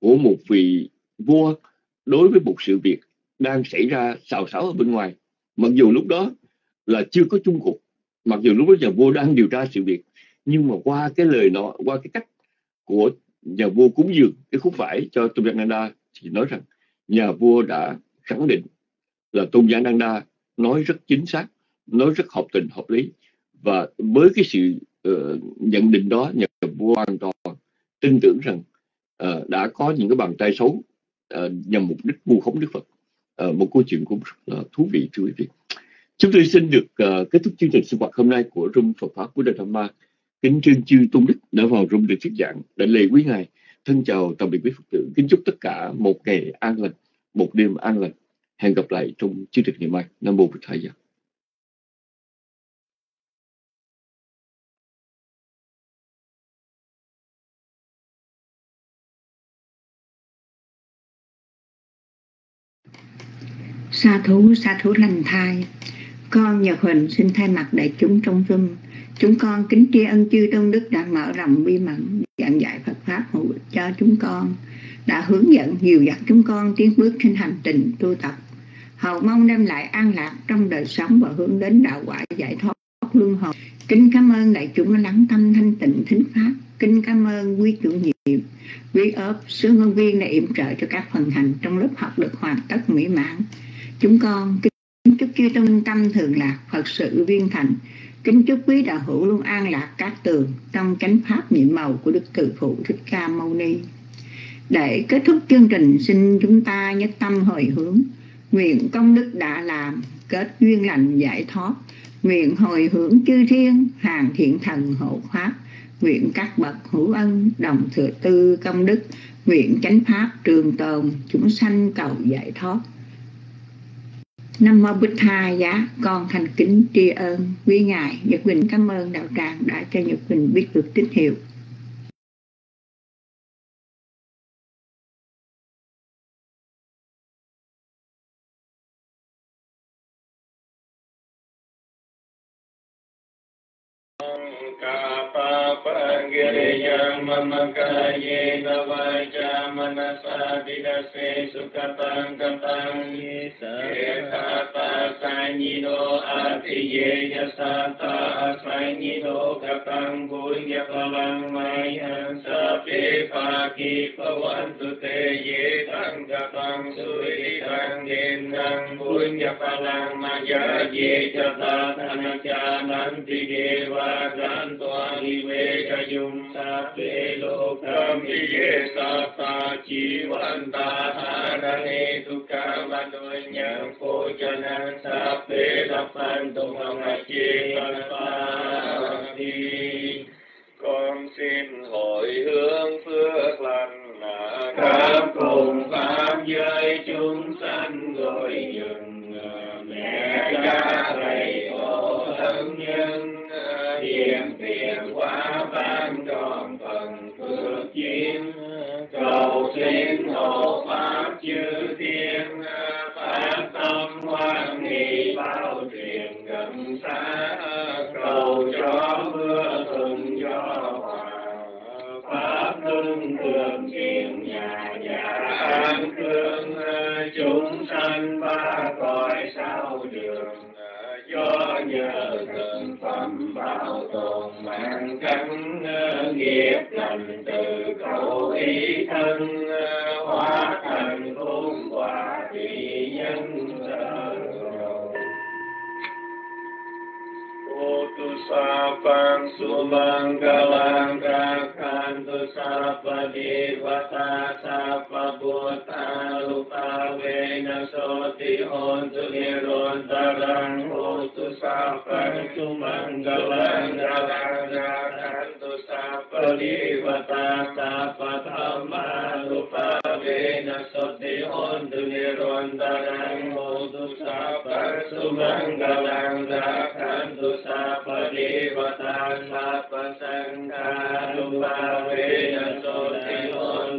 Speaker 5: của một vị vua đối với một sự việc đang xảy ra xào xáo ở bên ngoài. Mặc dù lúc đó là chưa có chung cuộc, mặc dù lúc đó nhà vua đang điều tra sự việc, nhưng mà qua cái lời nó qua cái cách của nhà vua cúng dường cái khúc vải cho tôn giả Nanda thì nói rằng nhà vua đã khẳng định là tôn giả đa nói rất chính xác nói rất hợp tình hợp lý. Và với cái sự uh, nhận định đó Nhật vua hoàn toàn tin tưởng rằng uh, đã có những cái bàn tay xấu uh, nhằm mục đích vu khống Đức Phật. Uh, một câu chuyện cũng rất là thú vị thưa quý vị. Chúng tôi xin được uh, kết thúc chương trình sinh hoạt hôm nay của Rung Phật pháp của Đại Tham Ma. Kính trương chư tôn đức đã vào Rung được thuyết giảng. Đại lệ quý ngài. Thân chào tạm biệt quý Phật tử. Kính chúc tất cả một ngày an lành một đêm an lành hẹn gặp lại trong chương trình ngày mai nam mô Bụt thầy
Speaker 6: Sa thú, sa thú lành thai. Con Nhật Huỳnh xin thay mặt đại chúng trong Zoom. Chúng con kính tri ân chư tôn đức đã mở rộng bi mẫn giảng dạy Phật Pháp hữu ích cho chúng con, đã hướng dẫn nhiều dắt chúng con tiến bước trên hành trình tu tập. Hầu mong đem lại an lạc trong đời sống và hướng đến đạo quả giải thoát luân hồi. Kính cảm ơn đại chúng đã lắng tâm thanh tịnh thính Pháp. Kính cảm ơn quý chủ nhiệm, quý ớp sứ ngôn viên đã yểm trợ cho các phần hành trong lớp học được hoàn tất mỹ mãn. Chúng con kính chúc chư tâm tâm thường lạc, Phật sự viên thành, kính chúc quý đạo hữu luôn an lạc các tường trong chánh pháp nhiệm màu của Đức Từ Phụ Thích Ca Mâu Ni. Để kết thúc chương trình, xin chúng ta nhất tâm hồi hướng, nguyện công đức đã làm, kết duyên lành giải thoát, nguyện hồi hướng chư thiên, hàng thiện thần hộ pháp, nguyện các bậc hữu ân đồng thừa tư công đức, nguyện chánh pháp trường tồn, chúng sanh cầu giải thoát. Nam mô Bích Tha giá con thành kính tri ân. Quý ngài Nhật Quỳnh cảm ơn đạo tràng đã cho Nhật Quỳnh biết được tín hiệu.
Speaker 10: पाप กิริยังมมกายเยวาจามนัสาติรเสสุขตังกตังเยตาตาสัญญิโนอาทิเยยสัตตาสัญญิโนกตังบุญญพลังมายันสัพเพปากิปวันตุเตเยตังกตังสุริตังเยนังบุญญพลังมายาเยจตาธนจานันติเกวาจันตวานิเวกโย Sapi dung sa phê lô cam hi ye sa ta chi văn ta tha ra ne tu ca ma đô nhang phô cha nan sa phê la phan tu ma chi văn đi con xin hồi hướng phước lành là khắp cùng pháp giới chúng hộ pháp chư thiên phát tâm hoan nghị bao truyền gần xa cầu cho mưa thuận cho hòa pháp luân thường truyền nhà nhà an cương chúng sanh ba cõi sao đường do nhờ thần phẩm bảo tồn mạng căn nghiệp lành từ cầu ý thân ตุสัพพังสุมังคลังรักขันตุสัพพเทวตาสัพพบุตาลุปาเวนะโสติโหตุนิโรนตรังโหตุสัพพังสุมังคลังรักขันตุสัพพเทวตาสัพพธรรมาลุปา lang ga khan tu sa pa di va ta sa pa tha ma lu pa ve na so ti hon tu ni ron ta rang ho tu sa pang su mang ga
Speaker 11: lang ga khan tu sa pa di va ta sa pa sang ca lu pa ve na so ti hon tu ni ron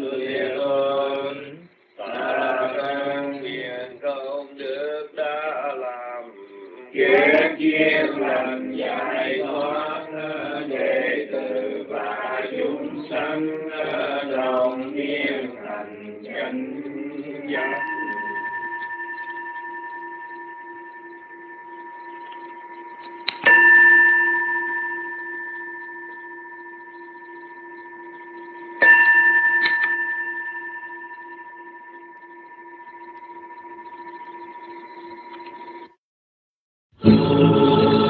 Speaker 11: Thank you.